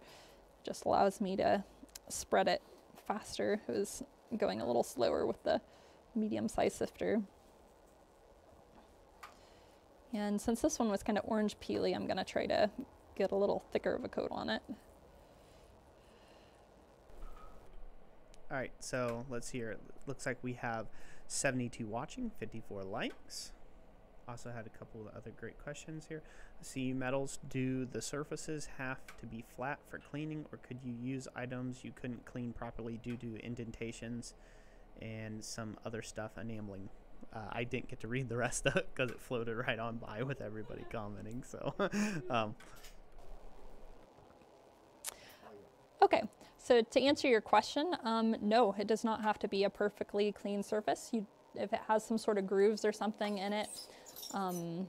Just allows me to spread it faster. It was going a little slower with the medium-sized sifter. And since this one was kind of orange peely, I'm gonna try to get a little thicker of a coat on it. All right, so let's hear. It looks like we have 72 watching, 54 likes. Also had a couple of other great questions here. CU Metals, do the surfaces have to be flat for cleaning or could you use items you couldn't clean properly due to indentations and some other stuff enameling? Uh, I didn't get to read the rest of it because it floated right on by with everybody commenting. So, um, Okay, so to answer your question, um, no, it does not have to be a perfectly clean surface. You, if it has some sort of grooves or something in it, um,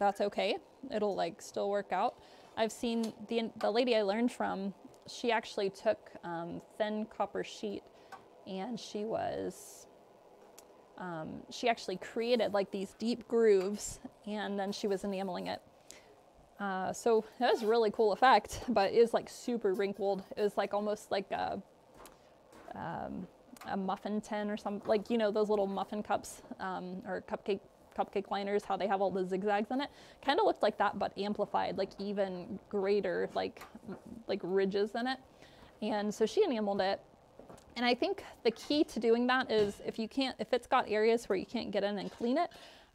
that's okay. It'll like still work out. I've seen the the lady I learned from. She actually took um, thin copper sheet, and she was. Um, she actually created like these deep grooves, and then she was enameling it. Uh, so that was a really cool effect, but it is like super wrinkled. It was like almost like a, um, a muffin tin or some like you know those little muffin cups um, or cupcake cupcake liners how they have all the zigzags in it. Kind of looked like that but amplified like even greater like like ridges in it. And so she enameled it. And I think the key to doing that is if you can't, if it's got areas where you can't get in and clean it,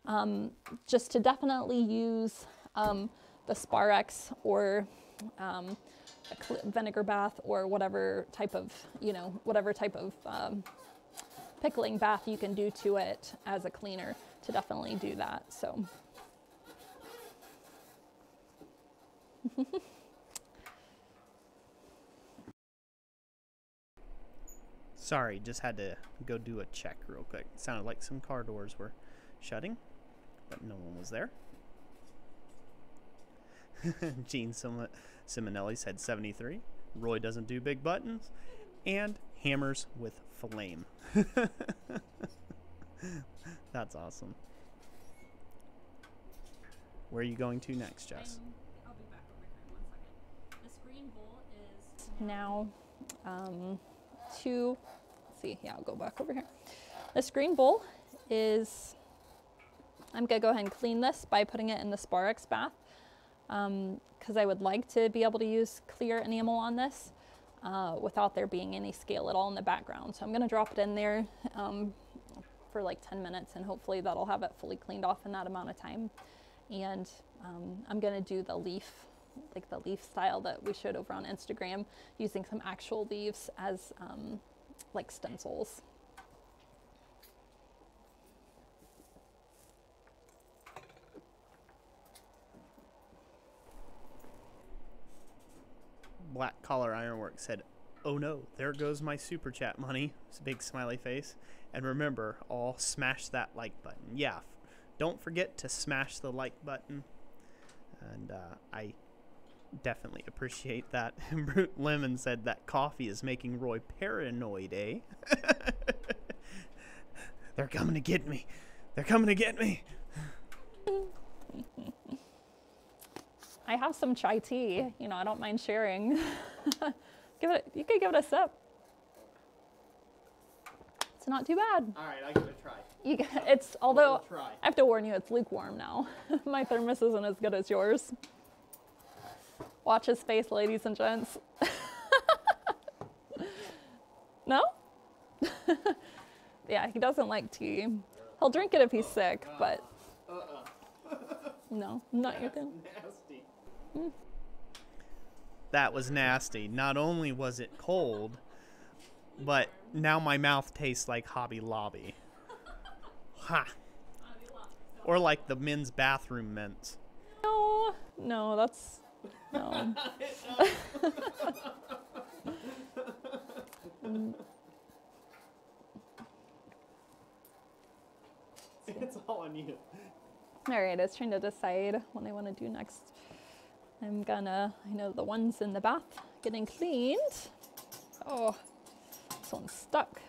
um, just to definitely use um, the Sparex or um, a vinegar bath or whatever type of, you know, whatever type of um, pickling bath you can do to it as a cleaner to definitely do that. So. Sorry, just had to go do a check real quick. sounded like some car doors were shutting, but no one was there. Gene Sim- Simonelli said 73. Roy doesn't do big buttons. And hammers with flame. That's awesome. Where are you going to next, Jess? I'm, I'll be back over here in one second. This green bowl is now um, to, let's see, yeah, I'll go back over here. This green bowl is, I'm gonna go ahead and clean this by putting it in the Sparex bath because I would like to be able to use clear enamel on this uh, without there being any scale at all in the background. So I'm gonna drop it in there um, for like 10 minutes and hopefully that'll have it fully cleaned off in that amount of time. And um, I'm gonna do the leaf, like the leaf style that we showed over on Instagram, using some actual leaves as um, like stencils. Black Collar Ironwork said, Oh no, there goes my super chat money. Big smiley face. And remember, all smash that like button. Yeah, don't forget to smash the like button. And uh, I definitely appreciate that. Brute Lemon said that coffee is making Roy paranoid, eh? They're coming to get me. They're coming to get me. I have some chai tea. You know, I don't mind sharing. give it. You could give it a sip. It's not too bad. All right, I give it a try. You, g- it's although try. I have to warn you, it's lukewarm now. My thermos isn't as good as yours. Watch his face, ladies and gents. no? yeah, he doesn't like tea. He'll drink it if he's sick, uh-uh. but uh-uh. no, not your thing. Nasty. That was nasty. Not only was it cold, but now my mouth tastes like Hobby Lobby. Ha! Or like the men's bathroom mints. No, no, that's no. It's all on you. All right, I was trying to decide what I want to do next. I'm gonna, I know the ones in the bath getting cleaned. Oh, this one's stuck.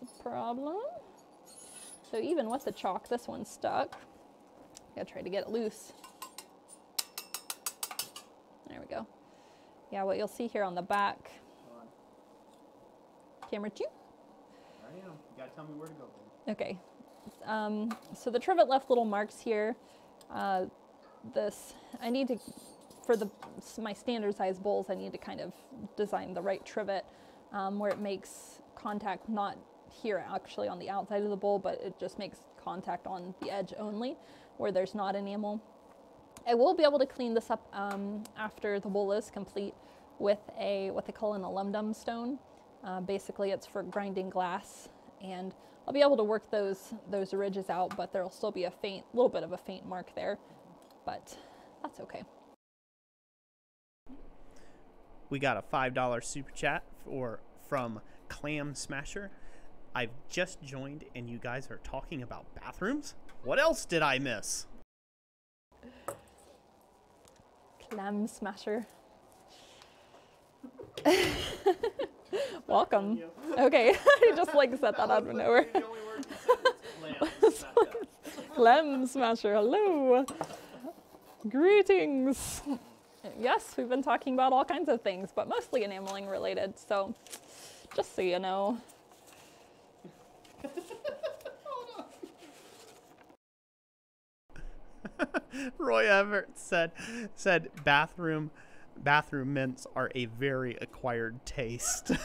That's a problem. So even with the chalk, this one's stuck. Gotta try to get it loose. There we go. Yeah, what you'll see here on the back. Camera two. I am. You gotta tell me where to go. Okay. Um, so the trivet left little marks here. Uh, this, I need to, for the my standard size bowls, I need to kind of design the right trivet um, where it makes contact not here actually on the outside of the bowl, but it just makes contact on the edge only where there's not enamel. I will be able to clean this up um, after the bowl is complete with a what they call an alundum stone. Uh, basically, it's for grinding glass, and I'll be able to work those those ridges out, but there'll still be a faint, little bit of a faint mark there, but that's okay. We got a five dollar super chat for from Clam Smasher. I've just joined and you guys are talking about bathrooms. What else did I miss? Clam smasher. Welcome. Okay, I just like set that out of nowhere. Clem Smasher, hello. Greetings. Yes, we've been talking about all kinds of things, but mostly enameling related. So just so you know. Roy Everett said said bathroom bathroom mints are a very acquired taste.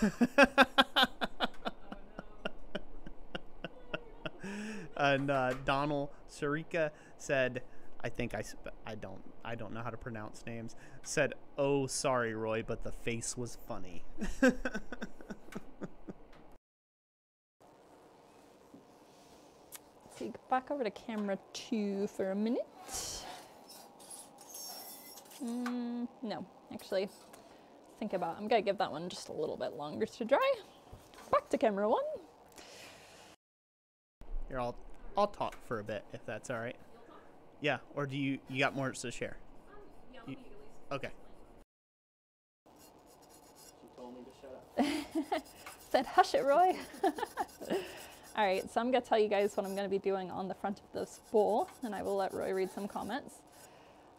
and uh, Donald Sarika said, I think I, I don't I don't know how to pronounce names. Said, "Oh, sorry, Roy, but the face was funny." Go back over to camera two for a minute. Mm, no, actually, think about. I'm gonna give that one just a little bit longer to dry. Back to camera one. Here, I'll I'll talk for a bit if that's all right. Yeah, or do you you got more to share? You- Okay. She told me to shut up. Said, hush it, Roy. All right, so I'm gonna tell you guys what I'm gonna be doing on the front of this bowl, and I will let Roy read some comments.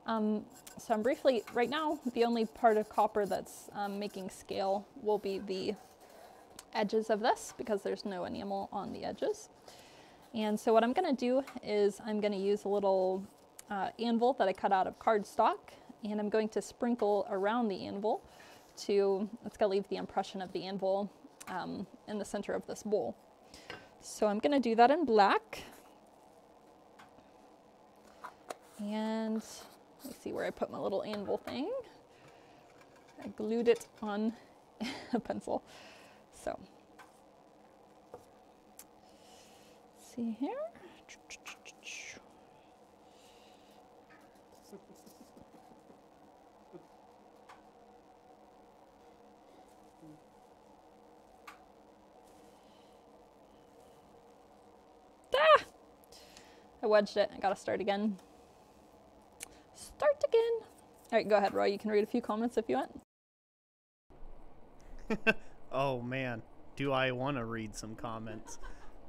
Um, so I'm briefly, right now, the only part of copper that's um, making scale will be the edges of this because there's no enamel on the edges. And so what I'm gonna do is I'm gonna use a little uh, anvil that I cut out of cardstock, and I'm going to sprinkle around the anvil to, it's gonna leave the impression of the anvil um, in the center of this bowl. So I'm gonna do that in black. And let me see where I put my little anvil thing. I glued it on a pencil. So, see here. Ah! I wedged it. I gotta start again. Start again. All right, go ahead, Roy. You can read a few comments if you want. Oh man, do I want to read some comments?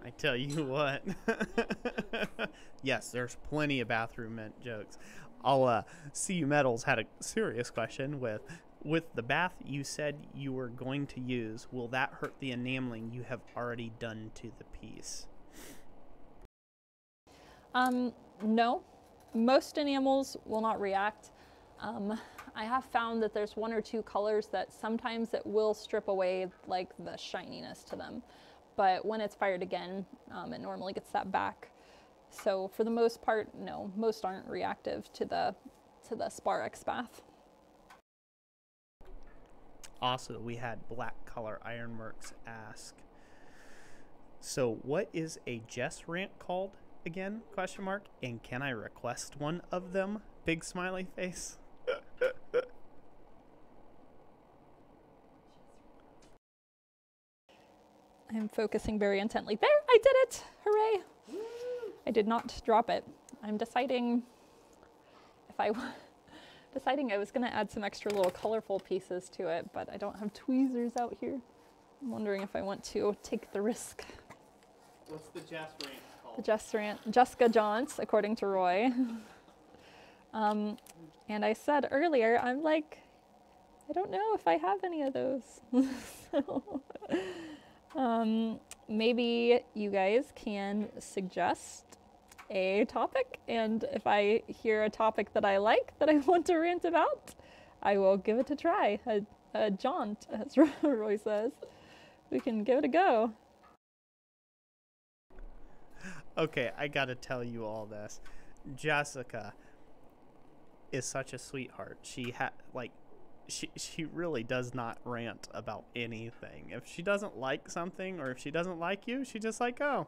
I tell you what. yes, there's plenty of bathroom mint jokes. I'll uh, CU Metals had a serious question with with the bath you said you were going to use. Will that hurt the enameling you have already done to the piece? Um, no, most enamels will not react. Um, I have found that there's one or two colors that sometimes it will strip away like the shininess to them, but when it's fired again, um, it normally gets that back. So for the most part, no, most aren't reactive to the to the Sparex bath. Also, we had Black Collar Ironworks ask. So, what is a Jess rant called again? Question mark. And can I request one of them? Big smiley face. I'm focusing very intently. There, I did it! Hooray! I did not drop it. I'm deciding if I deciding I was going to add some extra little colorful pieces to it, but I don't have tweezers out here. I'm wondering if I want to take the risk. What's the Jess rant The called? Jess Rant, Jessica Johns, according to Roy. um, and I said earlier, I'm like, I don't know if I have any of those. so, um, maybe you guys can suggest a topic, and if I hear a topic that I like that I want to rant about, I will give it a try. A, a jaunt, as Roy says. We can give it a go. Okay, I gotta tell you all this. Jessica is such a sweetheart. She had like she she really does not rant about anything. If she doesn't like something or if she doesn't like you, she just like, "Oh,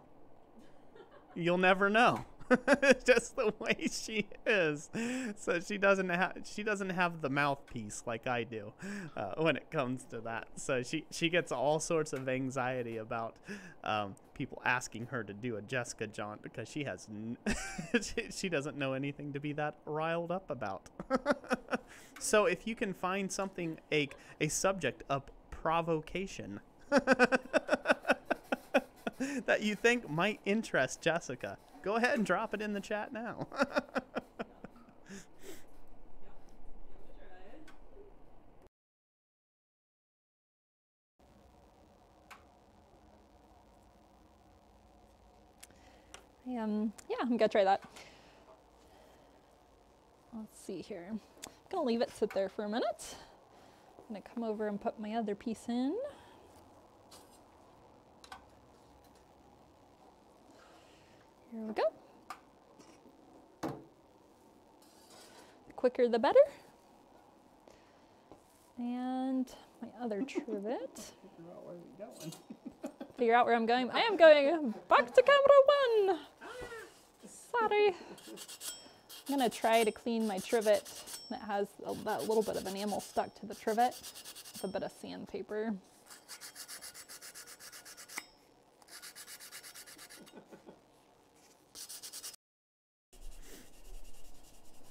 you'll never know." just the way she is. So she doesn't have she doesn't have the mouthpiece like I do uh, when it comes to that. So she she gets all sorts of anxiety about um, people asking her to do a Jessica jaunt because she has she, she doesn't know anything to be that riled up about. so if you can find something a a subject of provocation that you think might interest Jessica, go ahead and drop it in the chat now. I, um, yeah, I'm gonna try that. Let's see here. I'm gonna leave it sit there for a minute. I'm gonna come over and put my other piece in. Here we go. The quicker the better. And my other trivet. Figure out where you're going. Figure out where I'm going. I am going back to camera one. Sorry. I'm gonna try to clean my trivet that has a, that little bit of enamel stuck to the trivet with a bit of sandpaper.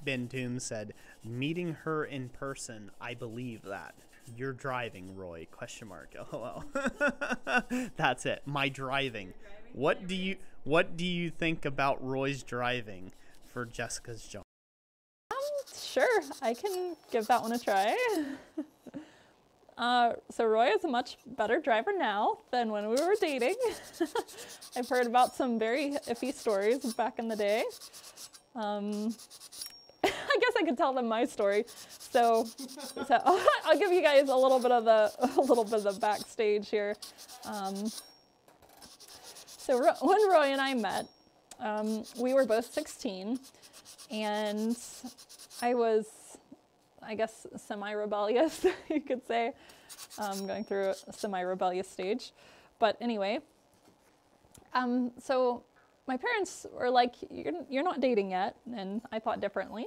Ben Toombs said, "Meeting her in person, I believe that." You're driving, Roy? Question mark. Oh LOL. That's it. My driving. What do you What do you think about Roy's driving for Jessica's job? Um, sure, I can give that one a try. uh, so Roy is a much better driver now than when we were dating. I've heard about some very iffy stories back in the day. Um, I guess I could tell them my story. So, so I'll give you guys a little bit of the a little bit of the backstage here. Um, so Ro- when Roy and I met, um, we were both 16, and I was, I guess, semi-rebellious, you could say, um, going through a semi-rebellious stage. But anyway, um, so my parents were like, you're, you're not dating yet, and I thought differently.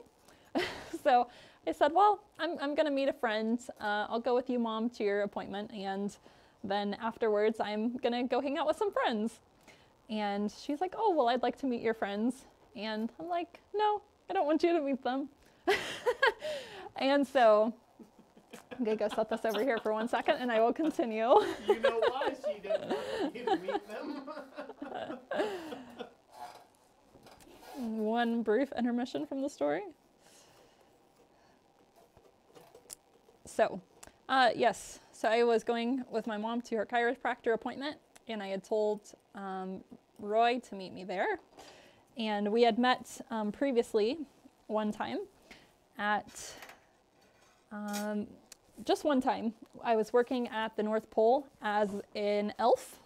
so I said, well, I'm, I'm going to meet a friend. Uh, I'll go with you, mom, to your appointment, and then afterwards, I'm going to go hang out with some friends. And she's like, oh, well, I'd like to meet your friends. And I'm like, no, I don't want you to meet them. and so I'm going to go set this over here for one second, and I will continue. You know why she didn't want you to meet them? one brief intermission from the story. So, uh, yes, so I was going with my mom to her chiropractor appointment, and I had told um, Roy to meet me there. And we had met um, previously one time at um, just one time. I was working at the North Pole as an elf.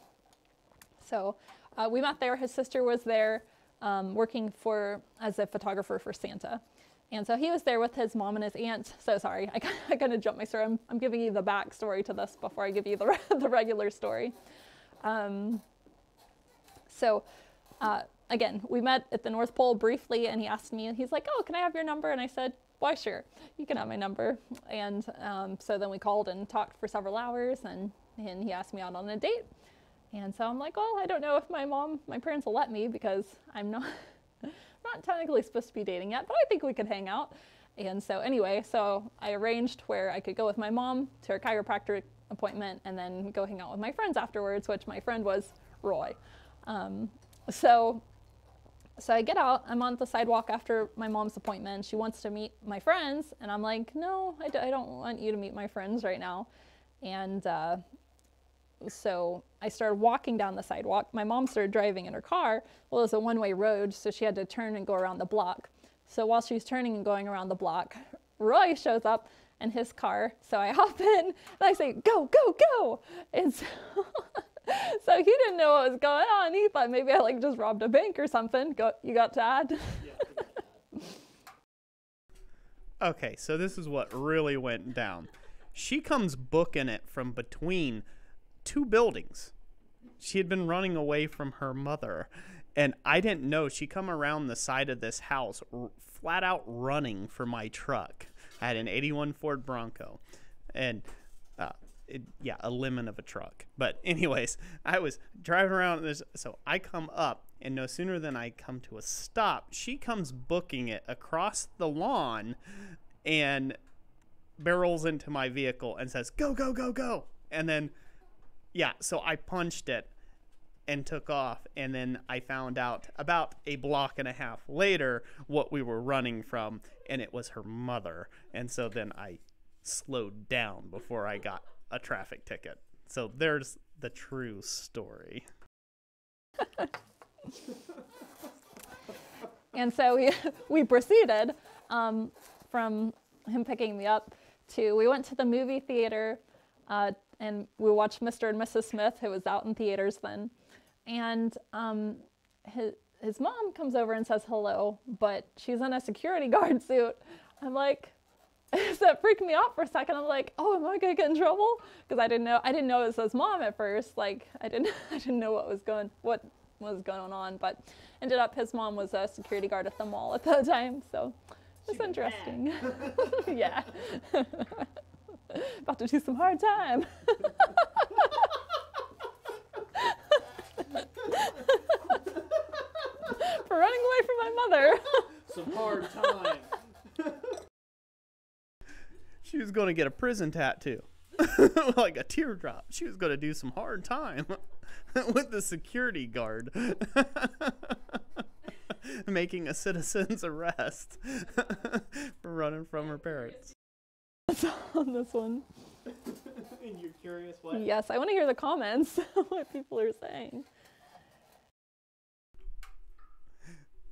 So uh, we met there. His sister was there um, working for as a photographer for Santa. And so he was there with his mom and his aunt. So sorry, I, kind of jumped my story. I'm, I'm giving you the backstory to this before I give you the, the regular story. Um, so uh, again, we met at the North Pole briefly, and he asked me, he's like, "Oh, can I have your number?" And I said, "Why, sure, you can have my number." And um, so then we called and talked for several hours, and and he asked me out on a date. And so I'm like, "Well, I don't know if my mom, my parents will let me because I'm not." not technically supposed to be dating yet, but I think we could hang out. And so, anyway, so I arranged where I could go with my mom to her chiropractor appointment and then go hang out with my friends afterwards, which my friend was Roy. Um, so, so I get out, I'm on the sidewalk after my mom's appointment. She wants to meet my friends, and I'm like, no, I d- I don't want you to meet my friends right now. And uh, so I started walking down the sidewalk. My mom started driving in her car. Well, it was a one way road, so she had to turn and go around the block. So while she's turning and going around the block, Roy shows up in his car. So I hop in and I say, Go, go, go. And so, so he didn't know what was going on. He thought maybe I like just robbed a bank or something. Go, you got to add? Okay, so this is what really went down. She comes booking it from between two buildings. She had been running away from her mother, and I didn't know. She come around the side of this house, flat out running for my truck. I had an '81 Ford Bronco, and uh, it, yeah, a lemon of a truck. But anyways, I was driving around this, so I come up, and no sooner than I come to a stop, she comes booking it across the lawn, and barrels into my vehicle and says, "Go, go, go, go!" And then, yeah, so I punched it and took off, and then I found out about a block and a half later what we were running from, and it was her mother. And so then I slowed down before I got a traffic ticket. So there's the true story. and so we, we proceeded um, from him picking me up to, we went to the movie theater uh, and we watched Mr. and Mrs. Smith, who was out in theaters then. And um, his, his mom comes over and says hello, but she's in a security guard suit. I'm like, so that freaked me out for a second. I'm like, oh, am I gonna get in trouble? Because I didn't know I didn't know it was his mom at first. Like I didn't I didn't know what was going what was going on. But ended up his mom was a security guard at the mall at the time. So it's interesting. yeah. About to do some hard time. for running away from my mother. Some hard time. She was going to get a prison tattoo, like a teardrop. She was going to do some hard time with the security guard, making a citizen's arrest for running from her parents. on this one. and you're curious what? Yes, I want to hear the comments, what people are saying.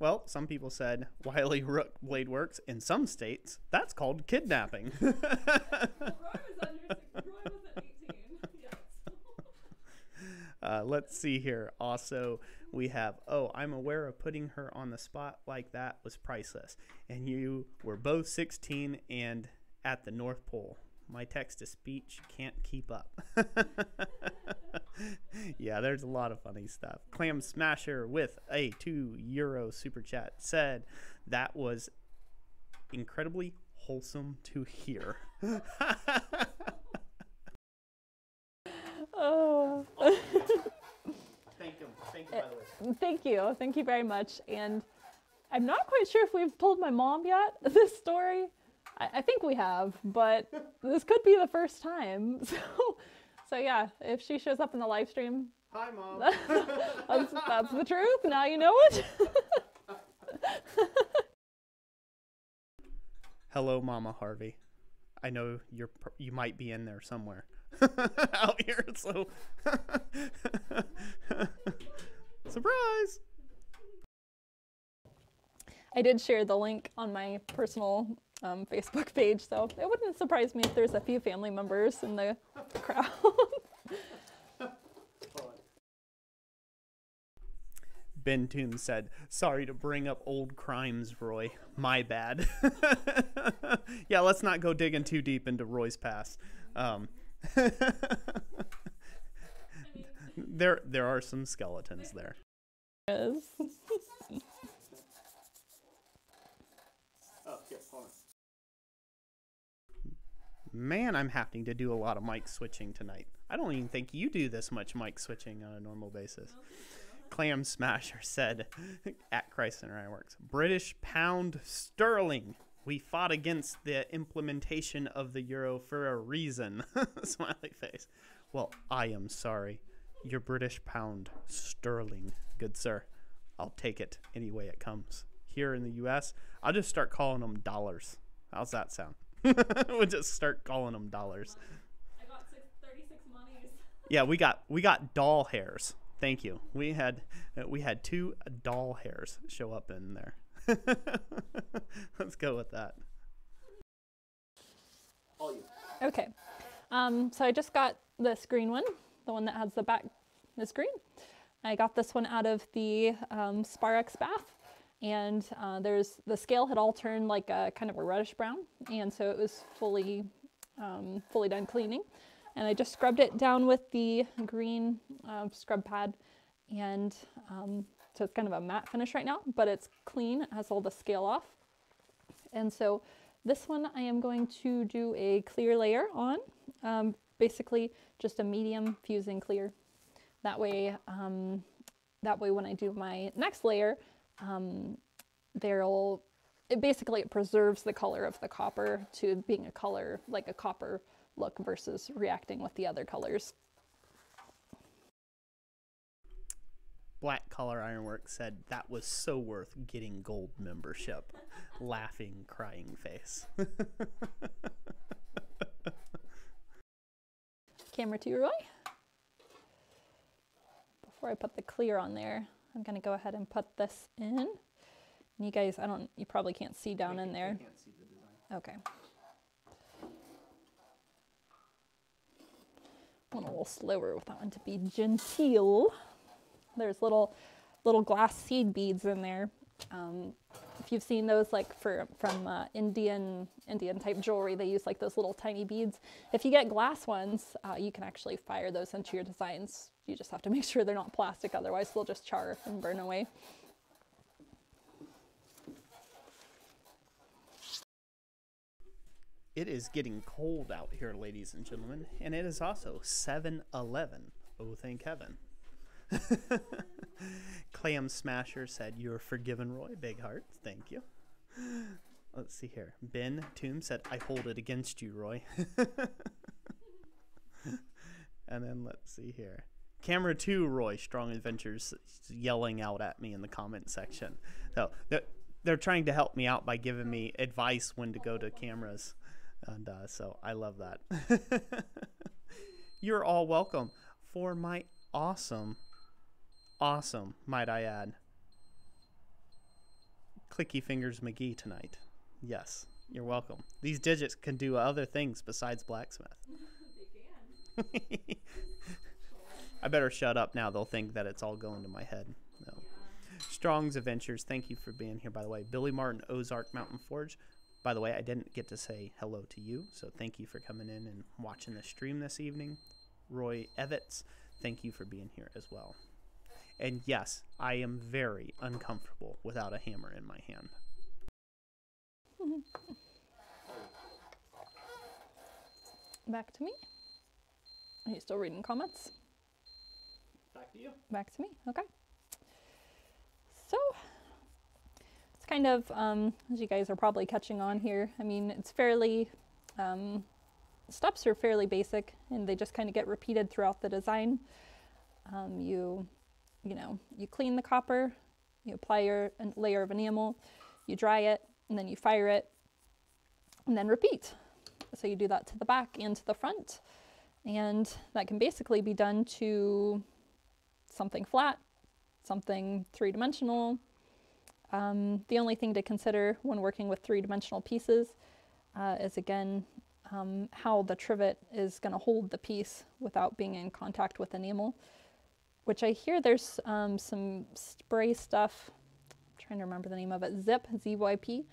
Well, some people said Wiley Rook blade works in some states. That's called kidnapping. Roy was under six, Roy was at 18. Yes. Uh, let's see here. Also, we have, oh, I'm aware of putting her on the spot like that was priceless. And you were both 16 and at the North Pole. My text to speech can't keep up. yeah, there's a lot of funny stuff. Clam Smasher with a 2 euro super chat said that was incredibly wholesome to hear. Oh, Thank him. Thank you, eh, by the way. thank you. Thank you very much. And I'm not quite sure if we've told my mom yet this story. I, I think we have, but this could be the first time. So, so yeah, if she shows up in the live stream, Hi, Mom. that's, that's the truth. Now you know it. Hello, Mama Harvey. I know you're you might be in there somewhere out here. So surprise. I did share the link on my personal um, Facebook page, so it wouldn't surprise me if there's a few family members in the crowd. Ben Toon said, "Sorry to bring up old crimes, Roy. My bad." yeah, let's not go digging too deep into Roy's past. Um, there, there are some skeletons there. Yes. Oh, here, hold on. Man, I'm having to do a lot of mic switching tonight. I don't even think you do this much mic switching on a normal basis. Clam Smasher said at Christ Centered Ironworks, British pound sterling. We fought against the implementation of the euro for a reason. Smiley face. Well, I am sorry. Your British pound sterling, good sir. I'll take it any way it comes. Here in the U.S., I'll just start calling them dollars. How's that sound? we'll just start calling them dollars. I got six, 36 monies. Yeah, we got we got doll hairs. Thank you. We had uh, we had two doll hairs show up in there. Let's go with that. All you. Okay. Um, so I just got this green one, the one that has the back is green. I got this one out of the um, Sparex bath, and uh, there's the scale had all turned like a kind of a reddish brown, and so it was fully um, fully done cleaning. And I just scrubbed it down with the green uh, scrub pad, and um, so it's kind of a matte finish right now, but it's clean. It has all the scale off. And so this one I am going to do a clear layer on, um, basically just a medium fusing clear. That way, um, that way when I do my next layer, um, there'll, it basically it preserves the color of the copper to being a color, like a copper look versus reacting with the other colors. Black Collar Ironworks said that was so worth getting gold membership. Laughing, crying face. Camera two, Roy. Before I put the clear on there, I'm gonna go ahead and put this in. And you guys, I don't, you probably can't see down in there. the. Okay. Went a little slower with that one to be genteel. There's little, little glass seed beads in there. Um, if you've seen those, like for from uh, Indian Indian type jewelry, they use like those little tiny beads. If you get glass ones, uh, you can actually fire those into your designs. You just have to make sure they're not plastic, otherwise they'll just char and burn away. It is getting cold out here, ladies and gentlemen, and it is also 7 11. Oh, thank heaven. Clam Smasher said, You're forgiven, Roy. Big heart. Thank you. Let's see here. Ben Toom said, I hold it against you, Roy. and then let's see here. Camera 2, Roy, Strong Adventures, yelling out at me in the comment section. So they're, they're trying to help me out by giving me advice when to go to cameras. And uh, so I love that. You're all welcome for my awesome, awesome, might I add, Clicky Fingers McGee tonight. Yes, you're welcome. These digits can do other things besides blacksmith. I better shut up now. They'll think that it's all going to my head. No. Strong's Adventures, thank you for being here, by the way. Billy Martin, Ozark Mountain Forge. By the way, I didn't get to say hello to you, so thank you for coming in and watching the stream this evening. Roy Evitz, thank you for being here as well. And yes, I am very uncomfortable without a hammer in my hand. Back to me. Are you still reading comments? Back to you. Back to me. Okay. So it's kind of, um, as you guys are probably catching on here, I mean, it's fairly, um, steps are fairly basic and they just kind of get repeated throughout the design. Um, you, you know, you clean the copper, you apply your layer of enamel, you dry it, and then you fire it, and then repeat. So you do that to the back and to the front. And that can basically be done to something flat, something three dimensional. Um, the only thing to consider when working with three dimensional pieces uh, is again um, how the trivet is going to hold the piece without being in contact with enamel, which I hear there's um, some spray stuff. I'm trying to remember the name of it. Zip, ZYP.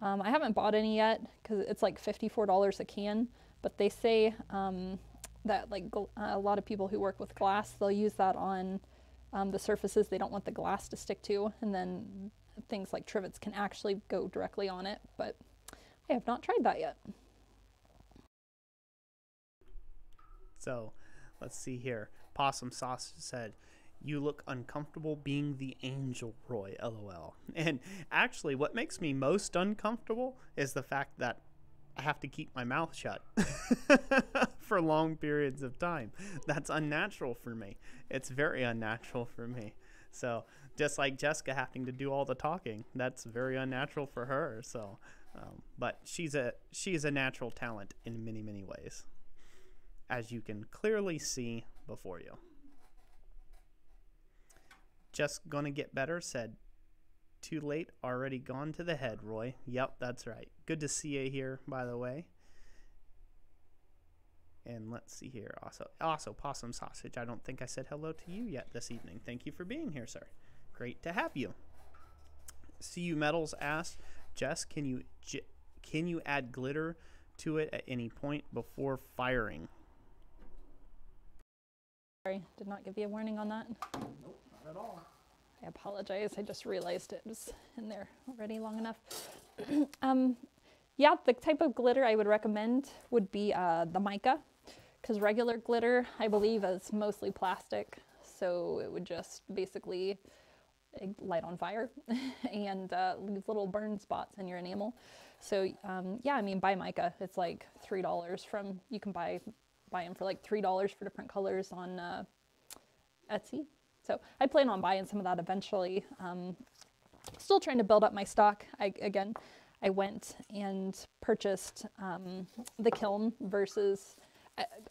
Um, I haven't bought any yet because it's like $54 a can, but they say um, that like gl- a lot of people who work with glass, they'll use that on um, the surfaces they don't want the glass to stick to, and then things like trivets can actually go directly on it. But I have not tried that yet. So let's see here. Possum Sauce said, You look uncomfortable being the angel, Roy, lol. And actually, what makes me most uncomfortable is the fact that I have to keep my mouth shut for long periods of time. That's unnatural for me. It's very unnatural for me. So, just like Jessica having to do all the talking, that's very unnatural for her. So, um, but she's a she's a natural talent in many many ways as you can clearly see before you. Just gonna get better said, too late, already gone to the head, Roy. Yep, that's right. Good to see you here, by the way. And let's see here. Also, also possum sausage. I don't think I said hello to you yet this evening. Thank you for being here, sir. Great to have you. CU Metals asked, Jess, can you j- can you add glitter to it at any point before firing? Sorry, did not give you a warning on that. Nope, not at all. I apologize. I just realized it was in there already long enough. um, yeah, the type of glitter I would recommend would be uh, the mica, because regular glitter, I believe, is mostly plastic. So it would just basically light on fire and uh, leave little burn spots in your enamel. So um, yeah, I mean, buy mica. It's like three dollars from. You can buy buy them for like three dollars for different colors on uh, Etsy. So I plan on buying some of that eventually. Um, still trying to build up my stock. I, again, I went and purchased um, the kiln versus.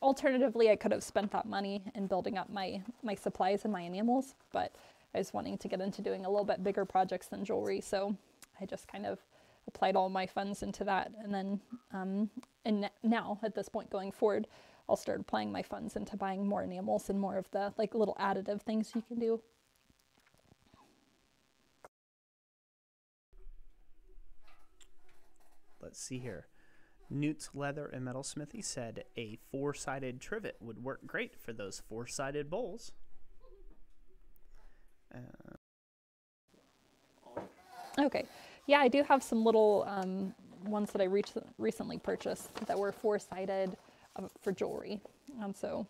Alternatively, I could have spent that money in building up my my supplies and my enamels, but I was wanting to get into doing a little bit bigger projects than jewelry, so I just kind of applied all my funds into that, and then um, and now at this point going forward, I'll start applying my funds into buying more enamels and more of the like little additive things you can do. Let's see here. Newt's Leather and Metal Smithy said a four-sided trivet would work great for those four-sided bowls. Uh, Okay. Yeah, I do have some little um, ones that I reach- recently purchased that were four sided uh, for jewelry. And so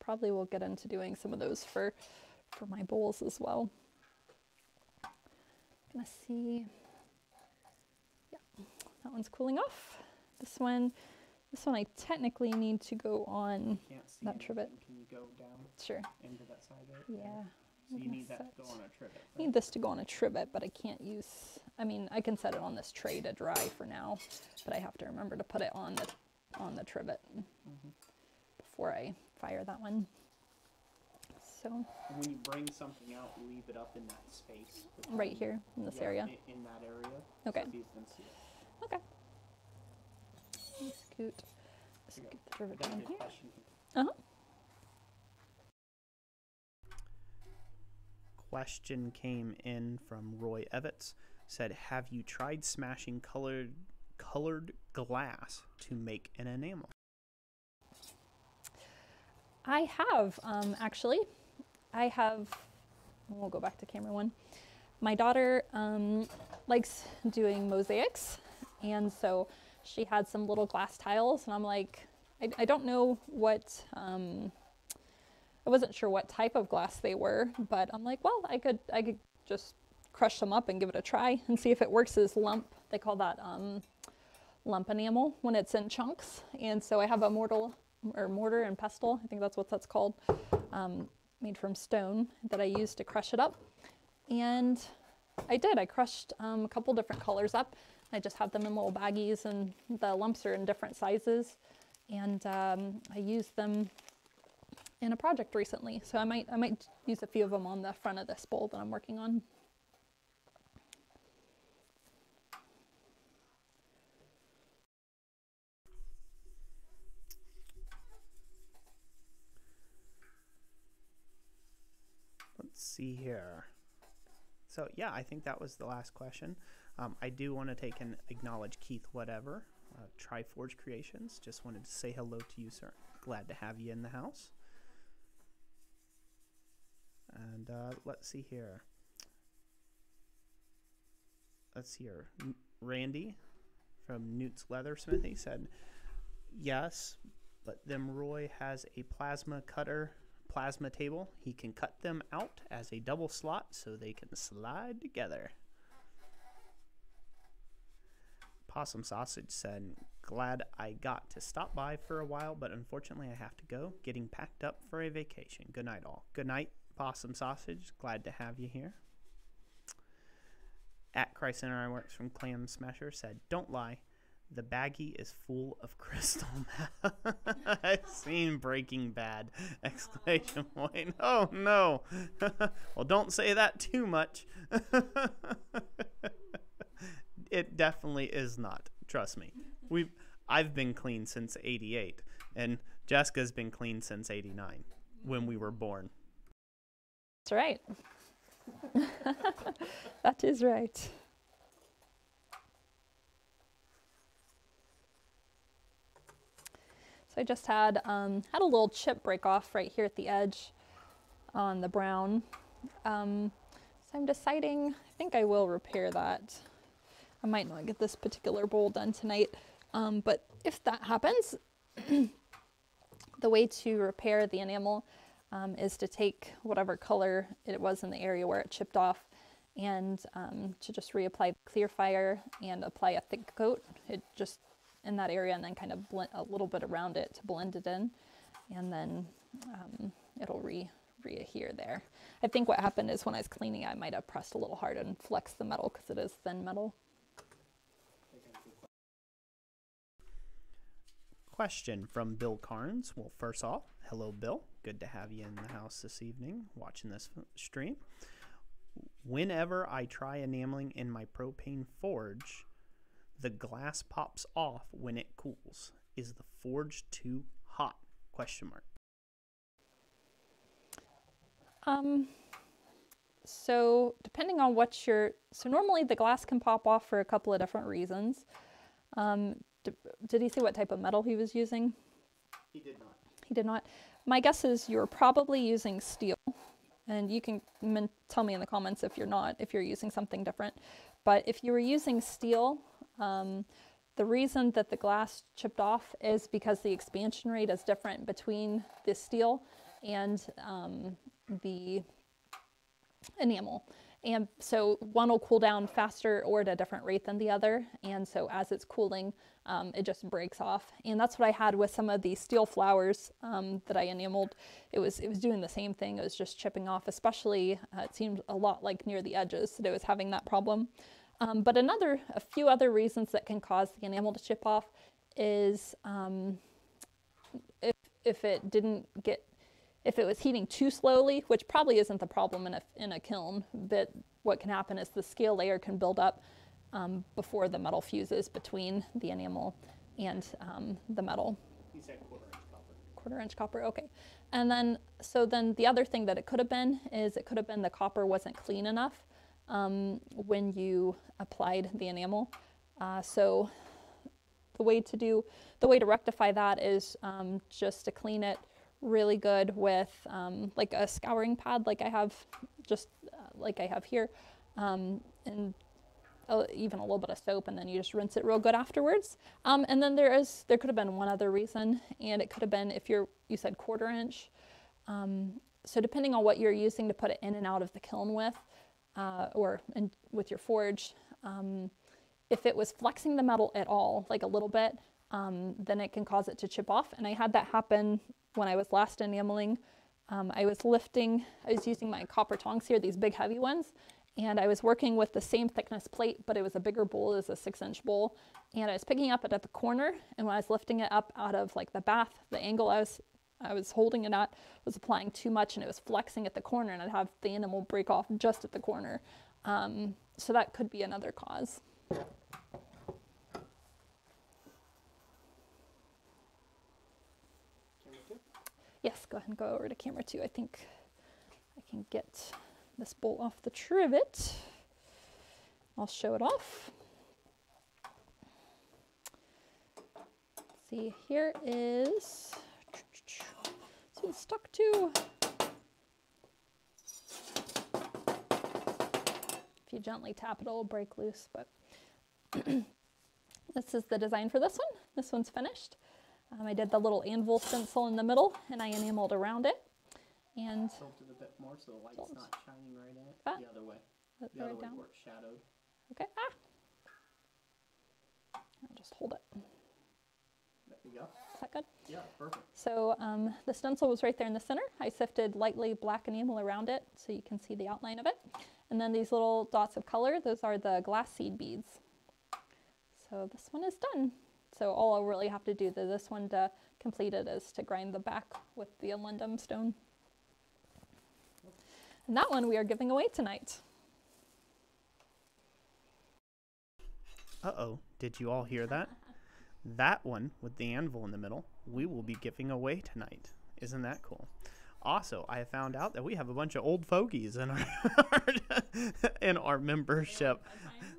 probably will get into doing some of those for for my bowls as well. Gonna see. Yeah, that one's cooling off. This one, this one I technically need to go on. That anything. trivet. Can you go down Sure. into that side there? Yeah. So you need that to go on a trivet. I need this to go on a trivet, but I can't use, I mean, I can set it on this tray to dry for now, but I have to remember to put it on the, on the trivet mm-hmm. before I fire that one. So, And when you bring something out, leave it up in that space. right here in this yeah, area. In that area. Okay. So these can see it. Okay. Let me Scoot, scoot the trivet down here. question. Uh-huh. Question came in from Roy Evans. Said, "Have you tried smashing colored colored glass to make an enamel?" I have, um, actually. I have, we'll go back to camera one. My daughter um, likes doing mosaics, and so she had some little glass tiles, and I'm like, I, I don't know what, um, I wasn't sure what type of glass they were, but I'm like, well, I could, I could just crush them up and give it a try and see if it works as lump. They call that um, lump enamel when it's in chunks, and so I have a mortar or mortar and pestle. I think that's what that's called, um, made from stone that I used to crush it up. And I did. I crushed um, a couple different colors up. I just have them in little baggies, and the lumps are in different sizes. And um, I used them in a project recently, so I might I might use a few of them on the front of this bowl that I'm working on. Let's see here. So yeah, I think that was the last question. Um, I do want to take and acknowledge Keith Whatever, uh, Triforge Creations. Just wanted to say hello to you, sir. Glad to have you in the house. And uh, let's see here. Let's see here. Randy from Newt's Leathersmithy said, "Yes, but then Roy has a plasma cutter plasma table. He can cut them out as a double slot so they can slide together. Possum Sausage said, Glad I got to stop by for a while, but unfortunately I have to go. Getting packed up for a vacation. Good night, all. Good night, Possum Sausage. Glad to have you here. At Christ Centered Ironworks from Clam Smasher said, Don't lie. The baggie is full of crystal meth. I've seen Breaking Bad! Exclamation oh. point. Oh no! well, don't say that too much. It definitely is not. Trust me. We've I've been clean since '88, and Jessica's been clean since '89 when we were born. That's right. that is right. So I just had um, had a little chip break off right here at the edge on the brown. Um, so I'm deciding, I think I will repair that. I might not get this particular bowl done tonight, um, but if that happens, the way to repair the enamel um, is to take whatever color it was in the area where it chipped off and um, to just reapply clear fire and apply a thick coat it just in that area and then kind of blend a little bit around it to blend it in and then um, it'll re readhere there. I think what happened is when I was cleaning I might have pressed a little hard and flexed the metal because it is thin metal. Question from Bill Carnes. Well, first off, hello, Bill. Good to have you in the house this evening watching this stream. Whenever I try enameling in my propane forge, the glass pops off when it cools. Is the forge too hot? Question mark. Um, so depending on what you're, so normally the glass can pop off for a couple of different reasons. Um, did he say what type of metal he was using? He did not. He did not. My guess is you're probably using steel, and you can tell me in the comments if you're not, if you're using something different. But if you were using steel, um, the reason that the glass chipped off is because the expansion rate is different between the steel and um, the enamel. And so one will cool down faster or at a different rate than the other. And so as it's cooling, um, it just breaks off. And that's what I had with some of the steel flowers um, that I enameled. It was it was doing the same thing. It was just chipping off. Especially uh, it seemed a lot like near the edges that it was having that problem. Um, but another a few other reasons that can cause the enamel to chip off is um, if if it didn't get if it was heating too slowly, which probably isn't the problem in a, in a kiln, but what can happen is the scale layer can build up um, before the metal fuses between the enamel and um, the metal. He said quarter inch copper. Quarter inch copper, okay. And then, so then the other thing that it could have been is it could have been the copper wasn't clean enough um, when you applied the enamel. Uh, so the way to do, the way to rectify that is um, just to clean it really good with um, like a scouring pad like I have just uh, like I have here um, and even a little bit of soap and then you just rinse it real good afterwards. Um, and then there is there could have been one other reason and it could have been if you're you said quarter inch. Um, so depending on what you're using to put it in and out of the kiln with uh, or in, with your forge um, if it was flexing the metal at all like a little bit um, then it can cause it to chip off. And I had that happen when I was last enameling. Um, I was lifting, I was using my copper tongs here, these big heavy ones, and I was working with the same thickness plate, but it was a bigger bowl, it was a six inch bowl. And I was picking up it at the corner, and when I was lifting it up out of like the bath, the angle I was I was holding it at was applying too much and it was flexing at the corner and I'd have the enamel break off just at the corner. Um, so that could be another cause. Camera two. Yes, go ahead and go over to camera two. I think I can get this bolt off the trivet. I'll show it off. See, here is, this one's stuck too. If you gently tap it, it'll break loose, but this is the design for this one. This one's finished. Um, I did the little anvil stencil in the middle and I enameled around it. And Tilt it a bit more so the light's not shining right in it. Ah. The other way. let The other way down. where it's shadowed. Okay, ah. I'll just hold it. There you go. Is that good? Yeah, perfect. So um, the stencil was right there in the center. I sifted lightly black enamel around it so you can see the outline of it. And then these little dots of color, those are the glass seed beads. So this one is done. So all I'll really have to do to this one to complete it is to grind the back with the alundum stone. And that one we are giving away tonight. Uh oh, did you all hear that? That one with the anvil in the middle, we will be giving away tonight. Isn't that cool? Also, I found out that we have a bunch of old fogies in our in our membership.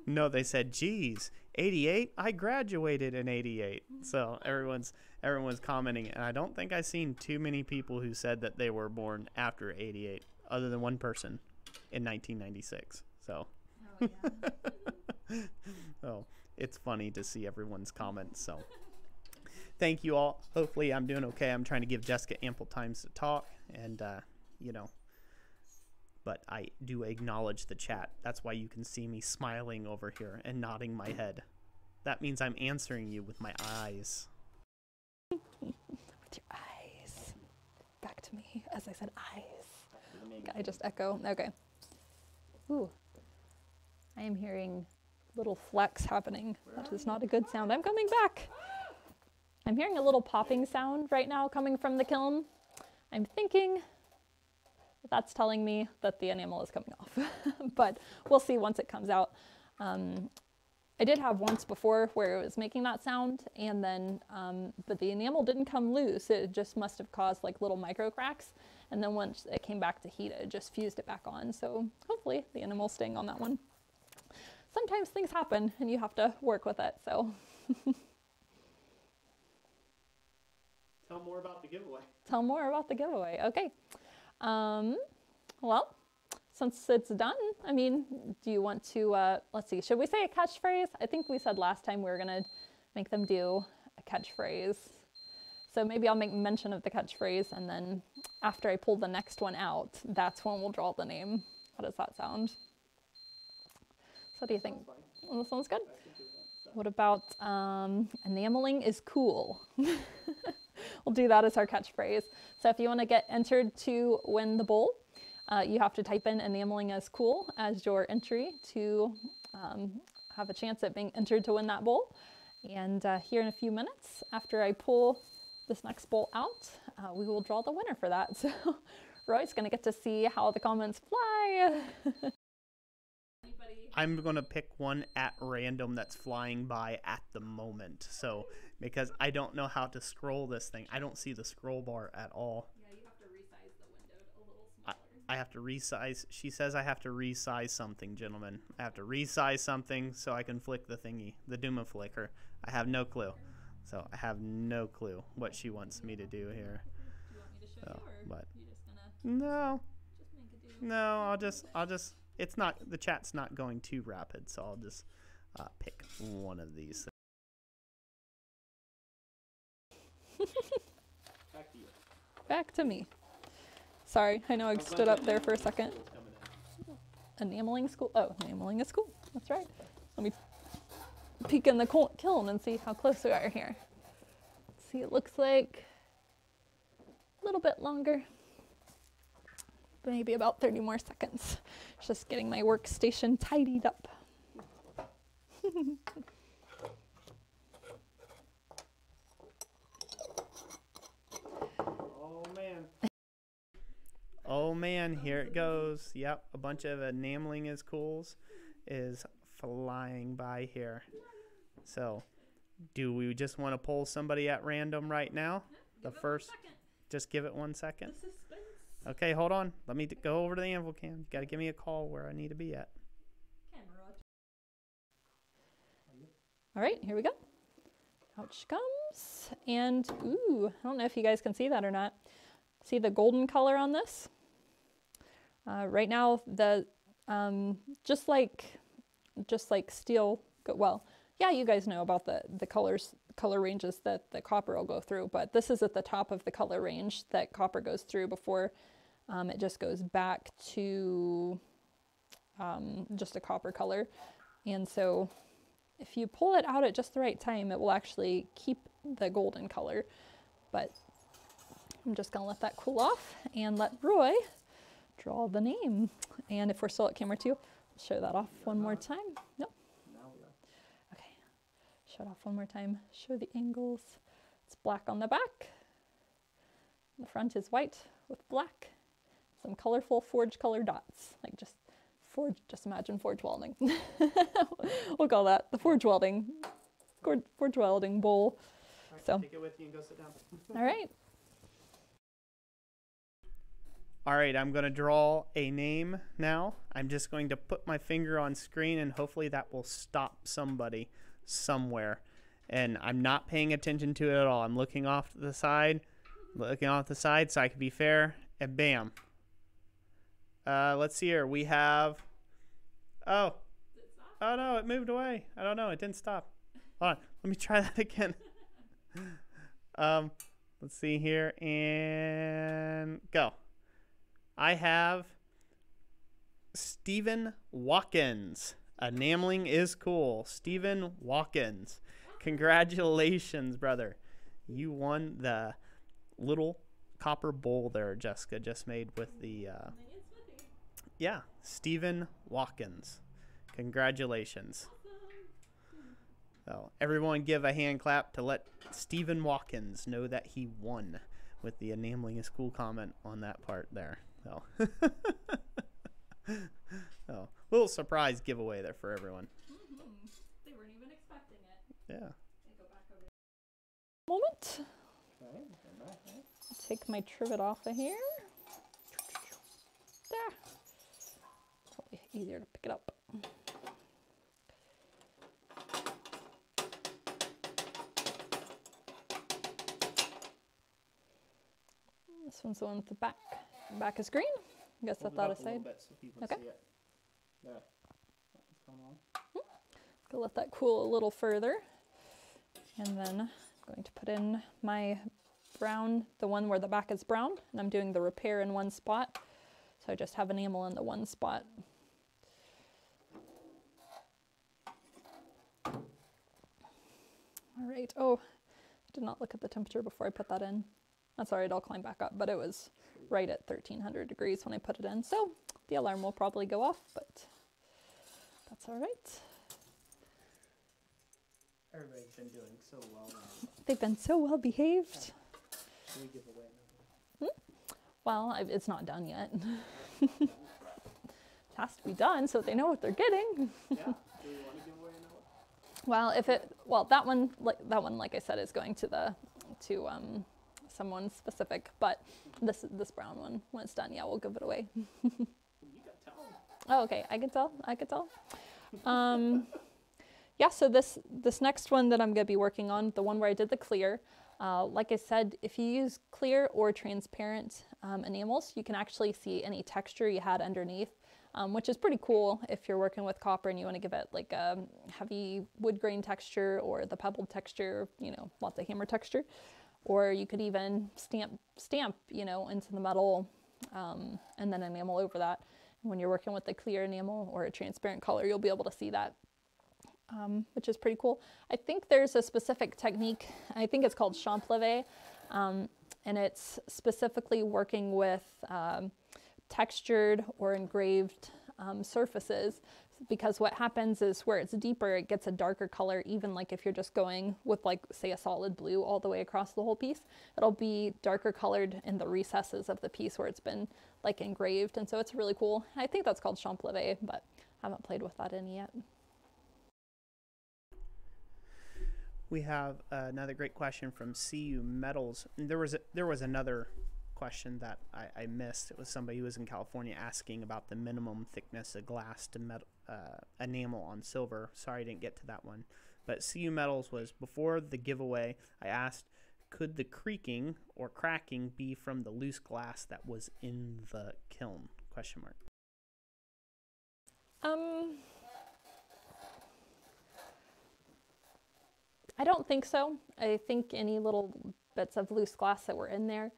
No, they said, "Geez, 88. I graduated in 88." So everyone's everyone's commenting, and I don't think I've seen too many people who said that they were born after 88, other than one person in 1996. So. oh, it's funny to see everyone's comments. So, thank you all. Hopefully, I'm doing okay. I'm trying to give Jessica ample times to talk, and uh, you know, but I do acknowledge the chat. That's why you can see me smiling over here and nodding my head. That means I'm answering you with my eyes. With your eyes. Back to me, as I said, eyes. I just echo. Okay. Ooh. I am hearing little flecks happening. That is not a good sound. I'm coming back. I'm hearing a little popping sound right now coming from the kiln. I'm thinking that's telling me that the enamel is coming off. but we'll see once it comes out. Um, I did have once before where it was making that sound and then, um, but the enamel didn't come loose. It just must have caused like little micro cracks. And then once it came back to heat, it just fused it back on. So hopefully the enamel's staying on that one. Sometimes things happen and you have to work with it. So Tell more about the giveaway. Tell more about the giveaway. Okay. Um, well, since it's done, I mean, do you want to, uh, let's see, should we say a catchphrase? I think we said last time we were going to make them do a catchphrase. So maybe I'll make mention of the catchphrase and then after I pull the next one out, that's when we'll draw the name. How does that sound? So what do you think? Well, that sounds good. What about um, enameling is cool? we'll do that as our catchphrase. So if you want to get entered to win the bowl, uh, you have to type in enameling as cool as your entry to um, have a chance at being entered to win that bowl. And uh, here in a few minutes, after I pull this next bowl out, uh, we will draw the winner for that. So Roy's going to get to see how the comments fly. I'm gonna pick one at random that's flying by at the moment. So because I don't know how to scroll this thing, I don't see the scroll bar at all. Yeah, you have to resize the window a little I, smaller. I have to resize. She says I have to resize something, gentlemen. I have to resize something so I can flick the thingy, the Duma flicker. I have no clue. So I have no clue what she wants me to do here. Do you want me to show So, you, or but you just gonna no, just no. I'll just, I'll just. It's not the chat's not going too rapid, so I'll just uh, pick one of these. Back to you. Back to me. Sorry, I know I stood up there for a second. Enameling school. Oh, enameling is cool. That's right. Let me peek in the kiln and see how close we are here. See, it looks like a little bit longer. Maybe about 30 more seconds. Just getting my workstation tidied up. Oh man. Oh man, here it goes. Yep, a bunch of enameling is cools is flying by here. So, do we just want to pull somebody at random right now? The Give it one first, second. just give it one second. The suspense. Okay, hold on. Let me go over to the anvil cam. You got to give me a call where I need to be at. Camera. All right, here we go. Out she comes. And ooh, I don't know if you guys can see that or not. See the golden color on this? Uh, right now, the um, just like just like steel. Well, yeah, you guys know about the the colors color ranges that the copper will go through, but this is at the top of the color range that copper goes through before um, it just goes back to um, just a copper color. And so if you pull it out at just the right time, it will actually keep the golden color. But I'm just gonna let that cool off and let Roy draw the name. And if we're still at camera two, show that off one more time. Nope. Now we are. Okay. Show it off one more time. Show the angles. It's black on the back. The front is white with black. Some colorful forge color dots. Like just forge, just imagine forge welding. we'll call that the forge welding, forge welding bowl. Alright, So- take it All right, I'm going to draw a name now. I'm just going to put my finger on screen and hopefully that will stop somebody somewhere. And I'm not paying attention to it at all. I'm looking off to the side, looking off the side so I can be fair. And bam. Uh, let's see here. We have. Oh. Oh no, it moved away. I don't know. It didn't stop. Hold on. Let me try that again. um, let's see here and go. I have Stephen Watkins. Enameling is cool. Stephen Watkins. Congratulations, brother. You won the little copper bowl there, Jessica just made with the uh, yeah, Stephen Watkins. Congratulations. So everyone give a hand clap to let Stephen Watkins know that he won with the enameling is cool comment on that part there. So, oh, little surprise giveaway there for everyone. Mm-hmm. They weren't even expecting it. Yeah. Go back over. Moment. Okay, come back. Take my trivet off of here. There. Probably easier to pick it up. This one's the one with the back. Back is green. I guess Hold set it that up a aside. bit so Okay. see it. There. Something's going on. Hmm. Gonna let that cool a little further. And then I'm going to put in my brown, the one where the back is brown, and I'm doing the repair in one spot. So I just have enamel in the one spot. All right, oh, I did not look at the temperature before I put that in. That's all right, I'll climb back up, but it was right at 1300 degrees when I put it in. So the alarm will probably go off, but that's all right. Everybody's been doing so well now. They've been so well behaved. Should we give away another? Well, it's not done yet. it has to be done so they know what they're getting. yeah. Do we want to give away another? Well, if it, well, that one, like that one, like I said, is going to the, to um, someone specific. But this this brown one, when it's done, yeah, we'll give it away. Oh, okay. I can tell. I can tell. Um, yeah. So this this next one that I'm going to be working on, the one where I did the clear. Uh, like I said, if you use clear or transparent um, enamels, you can actually see any texture you had underneath, um, which is pretty cool if you're working with copper and you want to give it like a heavy wood grain texture or the pebbled texture, you know, lots of hammer texture. Or you could even stamp stamp, you know, into the metal um, and then enamel over that. When you're working with a clear enamel or a transparent color, you'll be able to see that, um, which is pretty cool. I think there's a specific technique, I think it's called champleve, um, and it's specifically working with um, textured or engraved um, surfaces because what happens is where it's deeper, it gets a darker color, even like if you're just going with like say a solid blue all the way across the whole piece, it'll be darker colored in the recesses of the piece where it's been like engraved. And so it's really cool. I think that's called champleve, but I haven't played with that any yet. We have another great question from CU Metals. There was a, there was another question that I, I missed. It was somebody who was in California asking about the minimum thickness of glass to metal uh, enamel on silver. Sorry, I didn't get to that one. But CU Metals was before the giveaway. I asked, could the creaking or cracking be from the loose glass that was in the kiln? Question mark. Um, I don't think so. I think any little bits of loose glass that were in there,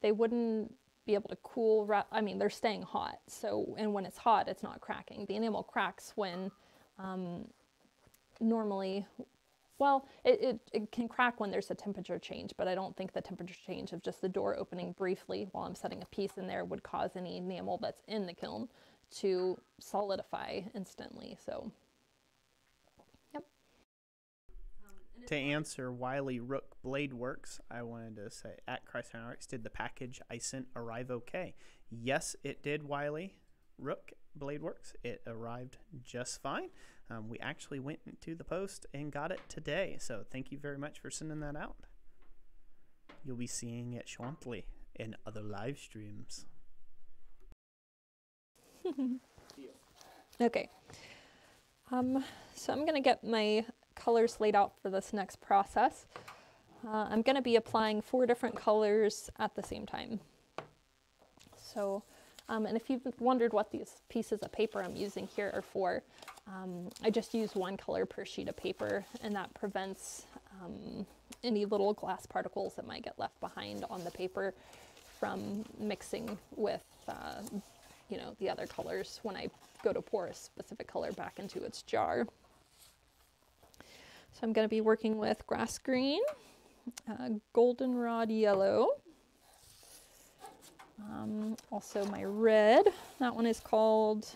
they wouldn't be able to cool. I mean, they're staying hot. So, and when it's hot, it's not cracking. The enamel cracks when um, normally, well, it, it, it can crack when there's a temperature change, but I don't think the temperature change of just the door opening briefly while I'm setting a piece in there would cause any enamel that's in the kiln to solidify instantly. So, yep. Um, and To answer Wiley Rook Blade Works, I wanted to say at Christ Arts, did the package I sent arrive okay? Yes, it did, Wiley Rook Blade Works. It arrived just fine. Um, we actually went into the post and got it today. So thank you very much for sending that out. You'll be seeing it shortly in other live streams. Okay. Um, so I'm going to get my colors laid out for this next process. Uh, I'm going to be applying four different colors at the same time. So, um, and if you've wondered what these pieces of paper I'm using here are for, um, I just use one color per sheet of paper, and that prevents um, any little glass particles that might get left behind on the paper from mixing with, uh, you know, the other colors when I go to pour a specific color back into its jar. So I'm going to be working with grass green, uh, goldenrod yellow, um, also my red. That one is called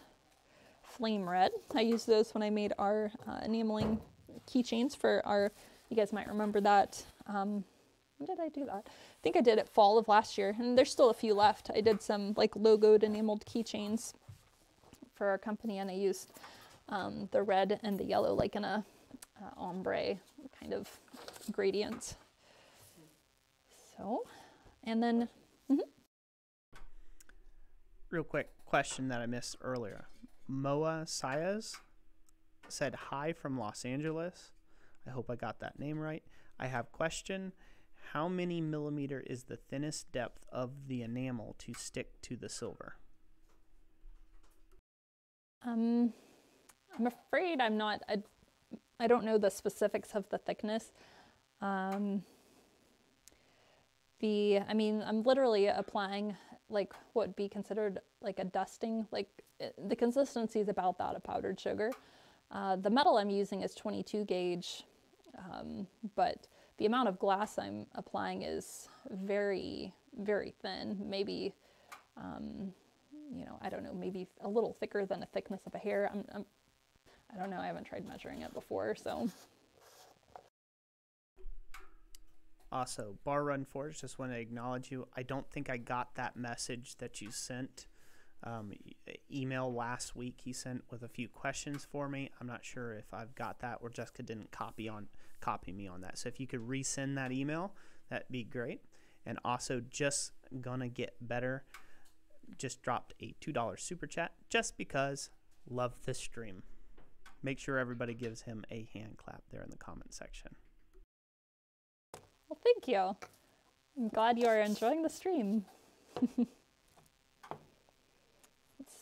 flame red. I used those when I made our uh, enameling keychains for our. You guys might remember that. Um, when did I do that? I think I did it fall of last year, and there's still a few left. I did some like logoed enameled keychains for our company, and I used um, the red and the yellow like in a uh, ombre kind of gradient. So, and then Real quick question that I missed earlier. Moa Sayas said hi from Los Angeles. I hope I got that name right. I have question. How many millimeter is the thinnest depth of the enamel to stick to the silver? Um, I'm afraid I'm not. I, I don't know the specifics of the thickness. Um, the I mean, I'm literally applying like what would be considered like a dusting. Like it, the consistency is about that of powdered sugar. Uh, the metal I'm using is 22 gauge, um, but the amount of glass I'm applying is very, very thin. Maybe um, you know, I don't know, maybe a little thicker than the thickness of a hair. I'm, I'm, I don't know. I haven't tried measuring it before, so Also, Bar Run Forge, just want to acknowledge you. I don't think I got that message that you sent. Um, email last week he sent with a few questions for me. I'm not sure if I've got that or Jessica didn't copy on copy me on that. So if you could resend that email, that'd be great. And also, just gonna get better. Just dropped a two dollar super chat just because love the stream. Make sure everybody gives him a hand clap there in the comment section. well, thank you. I'm glad you are enjoying the stream. Let's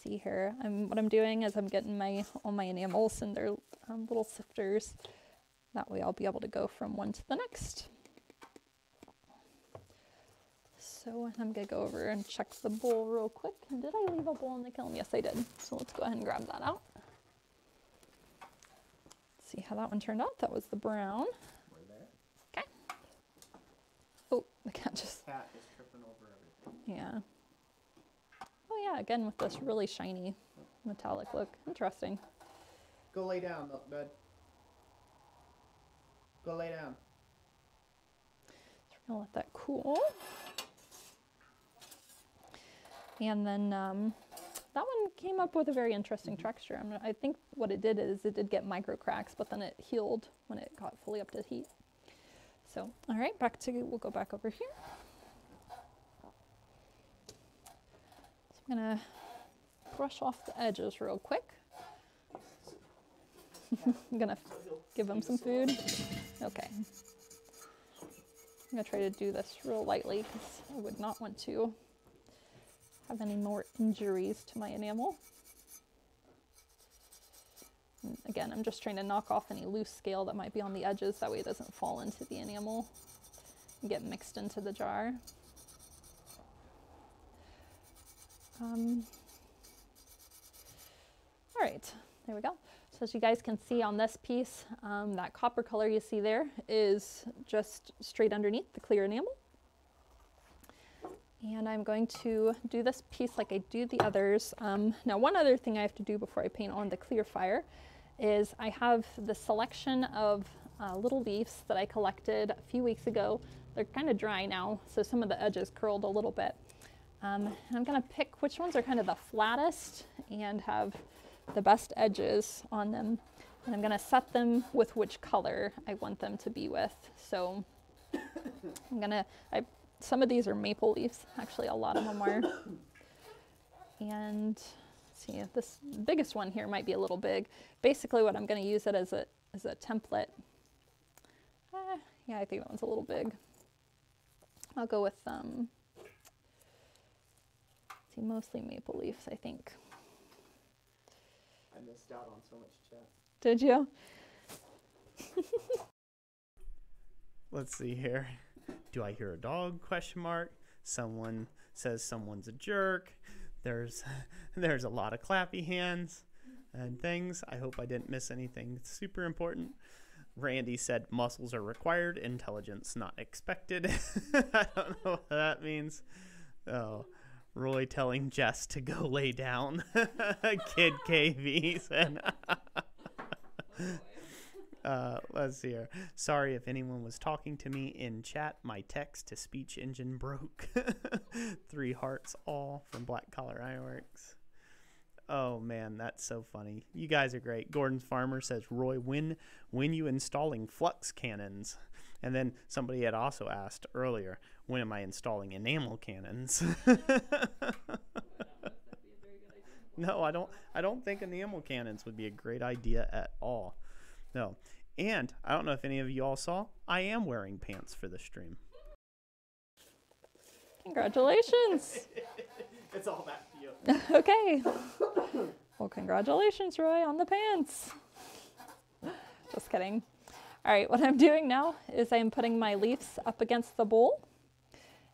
see here. I'm what I'm doing is I'm getting my all my enamels and their um, little sifters. That way, I'll be able to go from one to the next. So I'm gonna go over and check the bowl real quick. Did I leave a bowl in the kiln? Yes, I did. So let's go ahead and grab that out. See how that one turned out. That was the brown. Okay. Oh, the cat just, Cat is tripping over everything. yeah. Oh yeah, again with this really shiny metallic look. Interesting. Go lay down, milk bud. Go lay down. So we're gonna let that cool. And then um, that one came up with a very interesting mm-hmm. texture. I'm, I think what it did is it did get micro cracks, but then it healed when it got fully up to heat. So, all right, back to, we'll go back over here. So I'm gonna brush off the edges real quick. I'm gonna give them some food. Okay. I'm gonna try to do this real lightly because I would not want to have any more injuries to my enamel. And again, I'm just trying to knock off any loose scale that might be on the edges. That way it doesn't fall into the enamel and get mixed into the jar. Um, all right, there we go. So as you guys can see on this piece, um, that copper color you see there is just straight underneath the clear enamel. And I'm going to do this piece like I do the others. Um, now one other thing I have to do before I paint on the clear fire is I have the selection of uh, little leaves that I collected a few weeks ago. They're kind of dry now, so some of the edges curled a little bit. Um, and I'm gonna pick which ones are kind of the flattest and have the best edges on them. And I'm gonna set them with which color I want them to be with. So I'm gonna, I, some of these are maple leaves. Actually, a lot of them are. And let's see, this biggest one here might be a little big. Basically what I'm gonna use it as a, as a template. Uh, yeah, I think that one's a little big. I'll go with, um, see, mostly maple leaves, I think. I missed out on so much chat. Did you? Let's see here. Do I hear a dog? Question mark. Someone says someone's a jerk. There's there's a lot of clappy hands and things. I hope I didn't miss anything super important. Randy said muscles are required, intelligence not expected. I don't know what that means. Oh, Roy telling Jess to go lay down. Kid KV said. Uh, let's see here. Sorry if anyone was talking to me in chat. My text to speech engine broke. Three hearts all from Black Collar Ironworks. Oh man, that's so funny. You guys are great. Gordon Farmer says, Roy, when when you installing flux cannons? And then somebody had also asked earlier, when am I installing enamel cannons? no, I don't I don't think enamel cannons would be a great idea at all. No. And I don't know if any of you all saw, I am wearing pants for the stream. Congratulations. It's all back to you. okay. Well, congratulations, Roy, on the pants. Just kidding. All right, what I'm doing now is I'm putting my leaves up against the bowl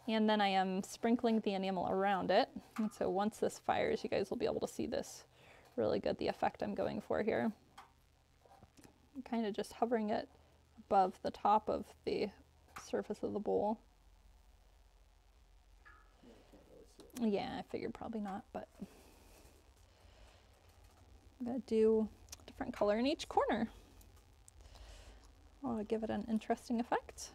and then I am sprinkling the enamel around it. And so once this fires, you guys will be able to see this really good, the effect I'm going for here. Kind of just hovering it above the top of the surface of the bowl. Yeah, I figured probably not, but I'm gonna do a different color in each corner. I'll give it an interesting effect.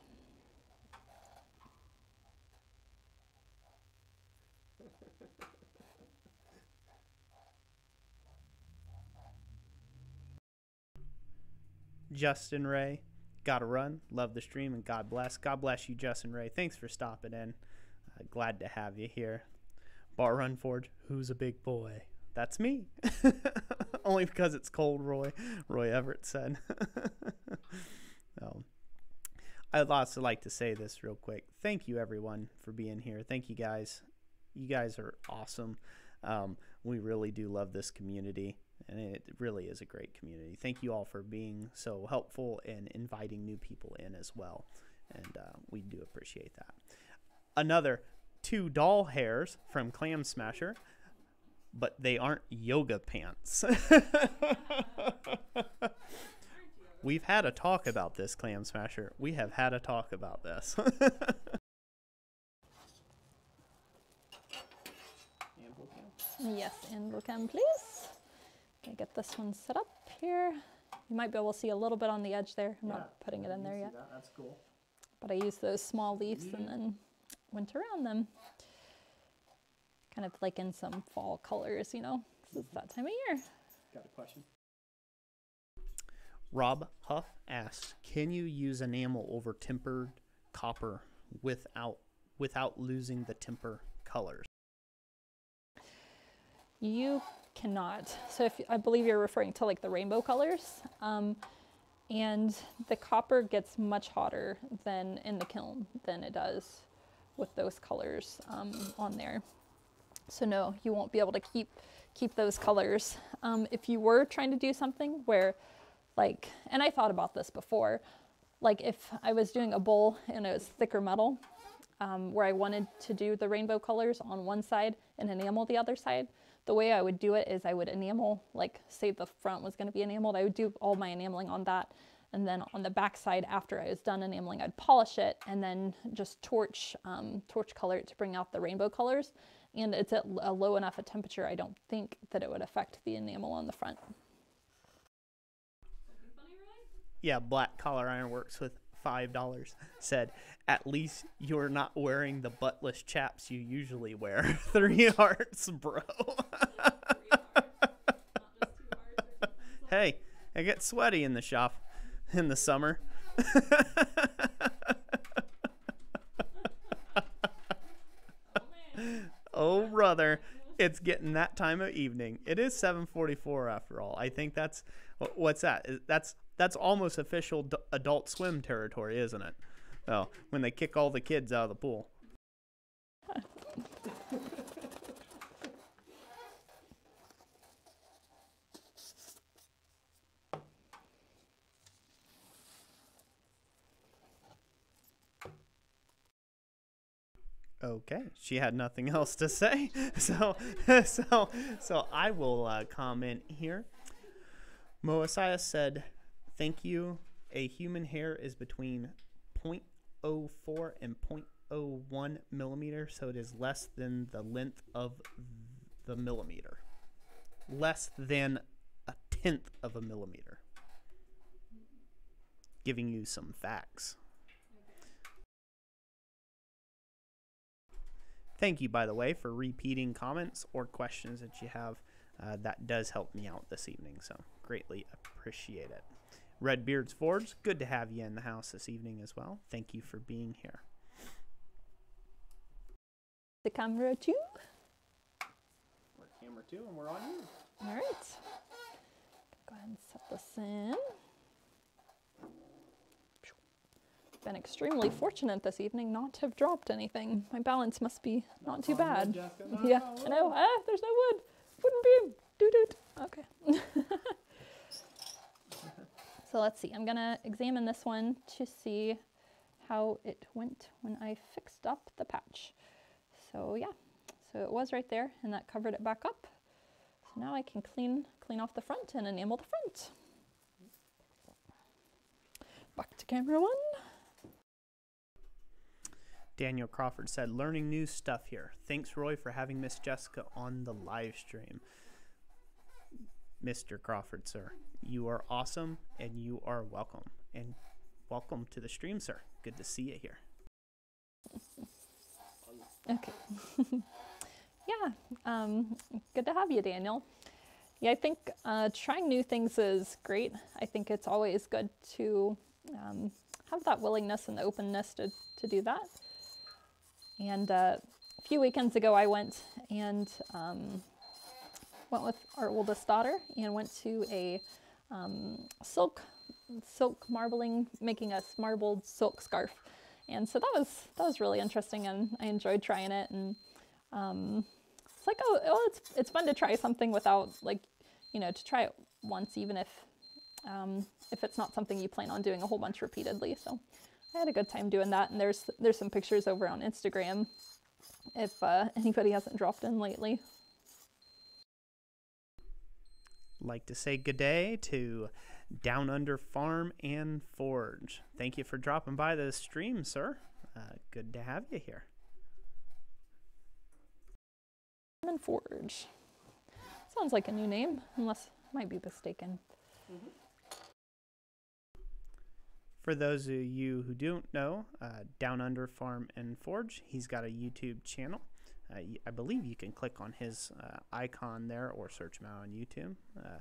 Justin Ray, gotta run. Love the stream and God bless. God bless you, Justin Ray. Thanks for stopping in. Uh, glad to have you here. Bar Run Forge, who's a big boy? That's me. Only because it's cold, Roy. Roy Everett said. so, I'd also like to say this real quick. Thank you, everyone, for being here. Thank you, guys. You guys are awesome. Um, we really do love this community, and it really is a great community. Thank you all for being so helpful and inviting new people in as well. And uh, we do appreciate that. Another two doll hairs from Clam Smasher, but they aren't yoga pants. We've had a talk about this, Clam Smasher. We have had a talk about this. Yes, and in, please. Okay, get this one set up here. You might be able to see a little bit on the edge there. I'm not putting it in there yet. That's cool. But I use those small leaves and then went around them. Kind of like in some fall colors, you know, 'cause it's that time of year. Got a question? Rob Huff asks, "Can you use enamel over tempered copper without without losing the temper colors?" You cannot. So if I believe you're referring to like the rainbow colors, um, and the copper gets much hotter than in the kiln than it does with those colors um, on there. So no, you won't be able to keep keep those colors. Um, if you were trying to do something where, like, and I thought about this before, like if I was doing a bowl and it was thicker metal, um, where I wanted to do the rainbow colors on one side and enamel the other side, the way I would do it is I would enamel, like say the front was going to be enameled, I would do all my enameling on that. And then on the back side, after I was done enameling, I'd polish it and then just torch, um, torch color it to bring out the rainbow colors. And it's at a low enough a temperature, I don't think that it would affect the enamel on the front. Yeah, Black Collar iron works with five dollars said, "At least you're not wearing the buttless chaps you usually wear." Three hearts, bro. hey, I get sweaty in the shop in the summer. oh brother, it's getting that time of evening. It is 7:44 after all. I think that's what's that? That's that's almost official Adult Swim territory, isn't it? Oh, when they kick all the kids out of the pool. Okay, she had nothing else to say, so so so I will uh, comment here. Moasiah said, "Thank you. A human hair is between 0.04 and 0.01 millimeter, so it is less than the length of the millimeter, less than a tenth of a millimeter." giving you some facts. Thank you, by the way, for repeating comments or questions that you have. Uh, that does help me out this evening, so greatly appreciate it. Redbeard's Forge, good to have you in the house this evening as well. Thank you for being here. The camera too. We're camera two, and we're on you. All right. Go ahead and set this in. Been extremely fortunate this evening not to have dropped anything. My balance must be not too bad. Yeah, I know. Ah, there's no wood. Wooden beam. Doot doot. Okay. so let's see. I'm gonna examine this one to see how it went when I fixed up the patch. So yeah, so it was right there, and that covered it back up. So now I can clean clean off the front and enamel the front. Back to camera one. Daniel Crawford said, learning new stuff here. Thanks, Roy, for having Miss Jessica on the live stream. Mr. Crawford, sir, you are awesome and you are welcome. And welcome to the stream, sir. Good to see you here. Okay. yeah, um, good to have you, Daniel. Yeah, I think uh, trying new things is great. I think it's always good to um, have that willingness and the openness to, to do that. And uh, a few weekends ago, I went and um, went with our oldest daughter and went to a um, silk silk marbling, making a marbled silk scarf. And so that was that was really interesting, and I enjoyed trying it. And um, it's like, oh, well, it's it's fun to try something without like, you know, to try it once, even if um, if it's not something you plan on doing a whole bunch repeatedly. So I had a good time doing that. And there's there's some pictures over on Instagram if uh, anybody hasn't dropped in lately. Like to say good day to Down Under Farm and Forge. Thank you for dropping by the stream, sir. Uh, good to have you here. And Forge. Sounds like a new name, unless I might be mistaken. For those of you who don't know, uh, Down Under Farm and Forge, he's got a YouTube channel. Uh, I believe you can click on his uh, icon there or search him out on YouTube. Uh,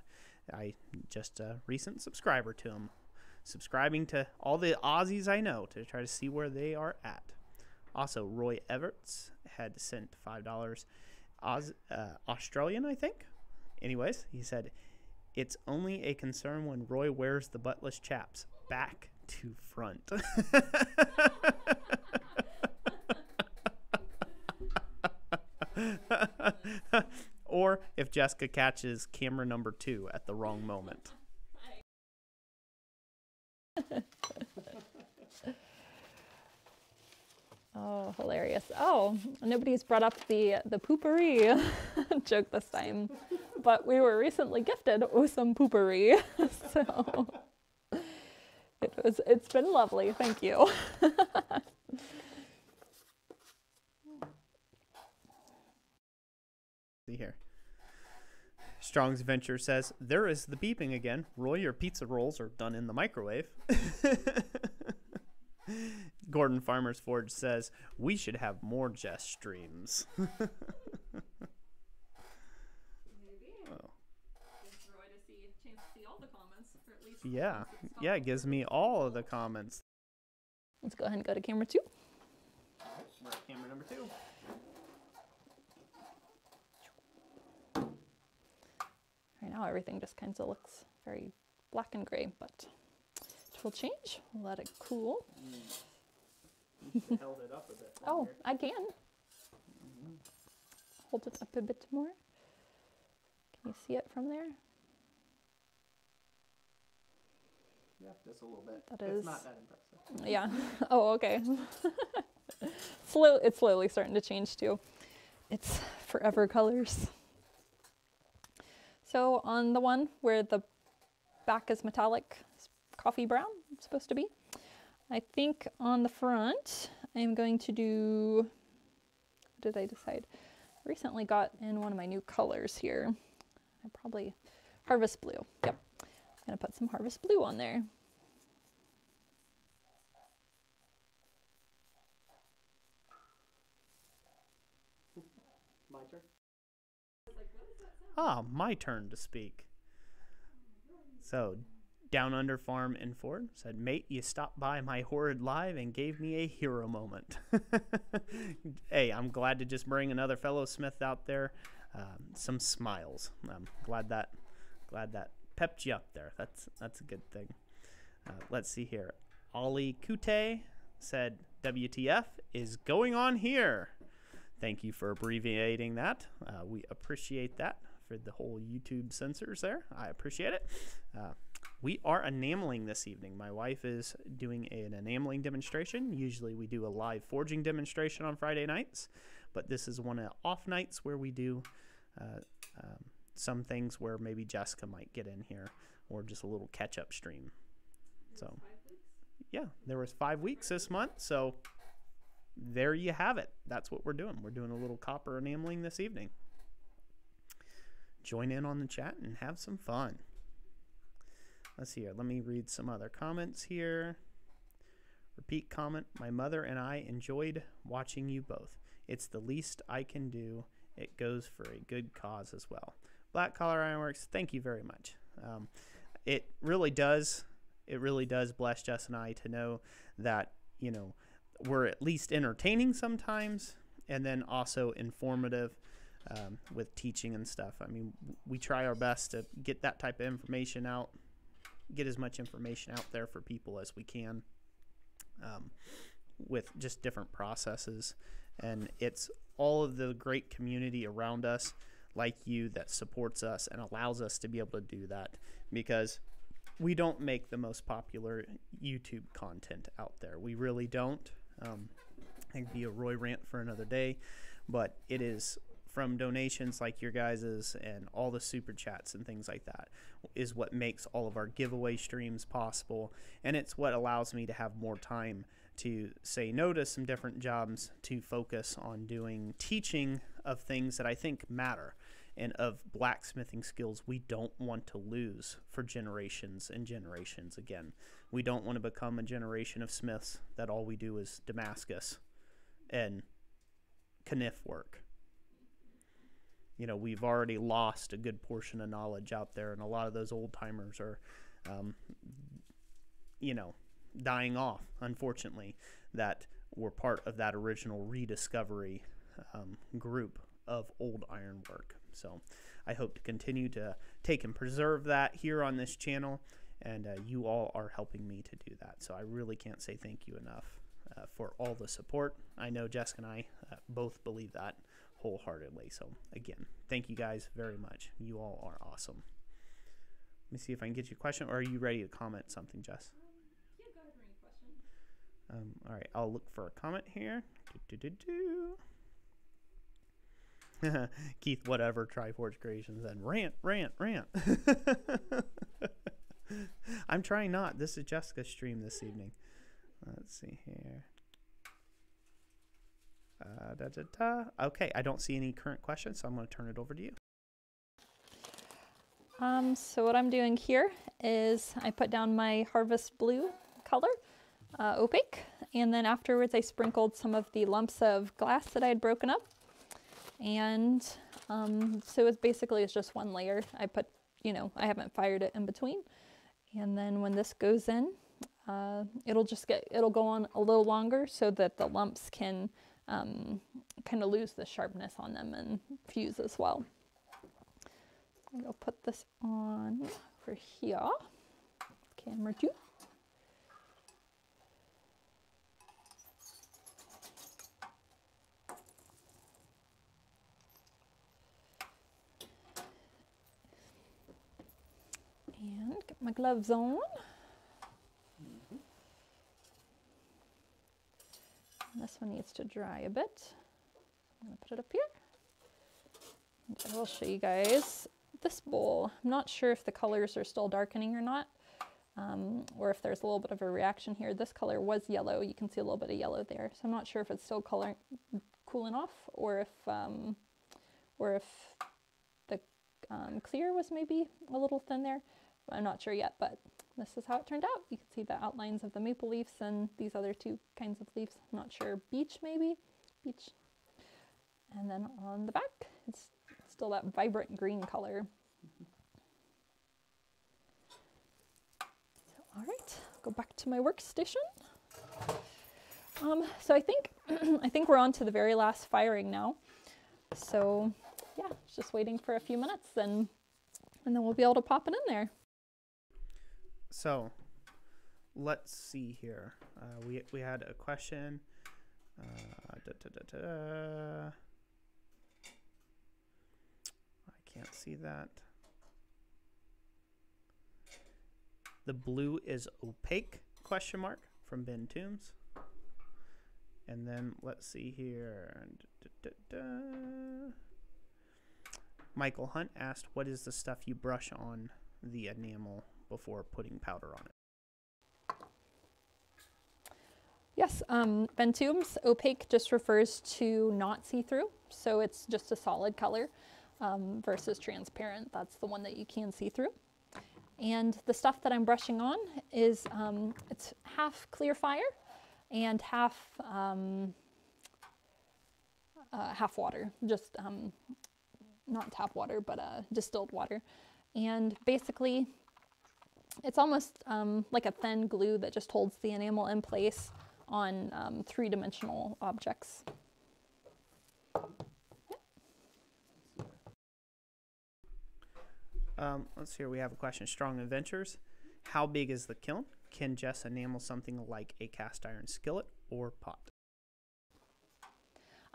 I just a recent subscriber to him, subscribing to all the Aussies I know to try to see where they are at. Also, Roy Everts had sent five dollars, Aus- uh, Australian, I think. Anyways, he said, "It's only a concern when Roy wears the buttless chaps back to front." or if Jessica catches camera number two at the wrong moment. Oh, hilarious. Oh, nobody's brought up the the poopery joke this time. But we were recently gifted with some poopery. so it was it's been lovely. Thank you. See here. Strong's Venture says, There is the beeping again. Roy, your pizza rolls are done in the microwave. Gordon Farmer's Forge says, We should have more Jess streams. Oh. Gives Roy to see chance to see all the comments, or at least Yeah. Yeah, it gives me all of the comments. Let's go ahead and go to camera two. Camera number two. Right now, everything just kind of looks very black and gray, but it will change. We'll let it cool. held it up a bit. Oh, I can. Hold it up a bit more. Can you see it from there? Yeah, just a little bit. That it's is- not that impressive. Yeah. Oh, okay. Slow. It's slowly starting to change too. It's forever colors. So on the one where the back is metallic, coffee brown, it's supposed to be. I think on the front, I'm going to do. What did I decide? I recently got in one of my new colors here. I probably harvest blue. Yep. I'm gonna put some harvest blue on there. Ah, my turn to speak. So, Down Under Farm and Forge said, Mate, you stopped by my horrid live and gave me a hero moment. hey, I'm glad to just bring another fellow Smith out there. Um, some smiles. I'm glad that glad that pepped you up there. That's that's a good thing. Uh, let's see here. Ollie Kute said, WTF is going on here. Thank you for abbreviating that. Uh, we appreciate that for the whole YouTube censors there. I appreciate it. Uh, we are enameling this evening. My wife is doing an enameling demonstration. Usually we do a live forging demonstration on Friday nights, but this is one of off nights where we do uh, um, some things where maybe Jessica might get in here or just a little catch up stream. So, yeah, there was five weeks this month, so there you have it. That's what we're doing. We're doing a little copper enameling this evening. Join in on the chat and have some fun. Let's see here. Let me read some other comments here. Repeat comment My mother and I enjoyed watching you both. It's the least I can do. It goes for a good cause as well. Black Collar Ironworks, thank you very much. Um, it really does. It really does bless Jess and I to know that, you know, we're at least entertaining sometimes and then also informative um, with teaching and stuff. I mean, we try our best to get that type of information out, get as much information out there for people as we can um, with just different processes. And it's all of the great community around us, like you, that supports us and allows us to be able to do that because we don't make the most popular YouTube content out there. We really don't. Um, I think be a Roy rant for another day, but it is from donations like your guys's and all the super chats and things like that is what makes all of our giveaway streams possible and it's what allows me to have more time to say no to some different jobs to focus on doing teaching of things that I think matter and of blacksmithing skills we don't want to lose for generations and generations again. We don't want to become a generation of smiths that all we do is Damascus and kniff work. You know, we've already lost a good portion of knowledge out there, and a lot of those old timers are, um, you know, dying off, unfortunately, that were part of that original rediscovery um, group of old ironwork. So I hope to continue to take and preserve that here on this channel, and uh, you all are helping me to do that. So I really can't say thank you enough uh, for all the support. I know Jessica and I uh, both believe that wholeheartedly. So again, thank you guys very much. You all are awesome. Let me see if I can get you a question, or are you ready to comment something, Jess? Yeah, go ahead, bring a question. Um, all right, I'll look for a comment here. Do-do-do-do. Keith, whatever, Triforge Creations, and rant, rant, rant. I'm trying not. This is Jessica's stream this evening. Let's see here. Uh, da, da, da. Okay, I don't see any current questions, so I'm going to turn it over to you. Um, so what I'm doing here is I put down my harvest blue color, uh, opaque, and then afterwards I sprinkled some of the lumps of glass that I had broken up. And um, so it's basically it's just one layer. I put, you know, I haven't fired it in between. And then when this goes in, uh, it'll just get, it'll go on a little longer so that the lumps can um, kind of lose the sharpness on them and fuse as well. I'll put this on over here. Camera two. And get my gloves on. This one needs to dry a bit. I'm gonna put it up here. And I will show you guys this bowl. I'm not sure if the colors are still darkening or not, um, or if there's a little bit of a reaction here. This color was yellow. You can see a little bit of yellow there. So I'm not sure if it's still color cooling off or if, um, or if the um, clear was maybe a little thin there. I'm not sure yet, but this is how it turned out. You can see the outlines of the maple leaves and these other two kinds of leaves. I'm not sure, beech maybe? Beech. And then on the back, it's still that vibrant green color. So, all right, go back to my workstation. Um, so I think I think we're on to the very last firing now. So yeah, just waiting for a few minutes and and then we'll be able to pop it in there. So, let's see here. Uh, we we had a question. Uh, da, da, da. I can't see that. The blue is opaque? Question mark from Ben Toombs. And then let's see here. Michael Hunt asked, "What is the stuff you brush on the enamel before putting powder on it?" Yes, um, Ben Toombs opaque just refers to not see-through, so it's just a solid color um, versus transparent. That's the one that you can see through. And the stuff that I'm brushing on is um, it's half Klyr-Fire and half um, uh, half water, just um, not tap water, but uh, distilled water. And basically, it's almost um, like a thin glue that just holds the enamel in place on um, three-dimensional objects. Um, let's see here. We have a question. Strong Adventures. How big is the kiln? Can Jess enamel something like a cast iron skillet or pot?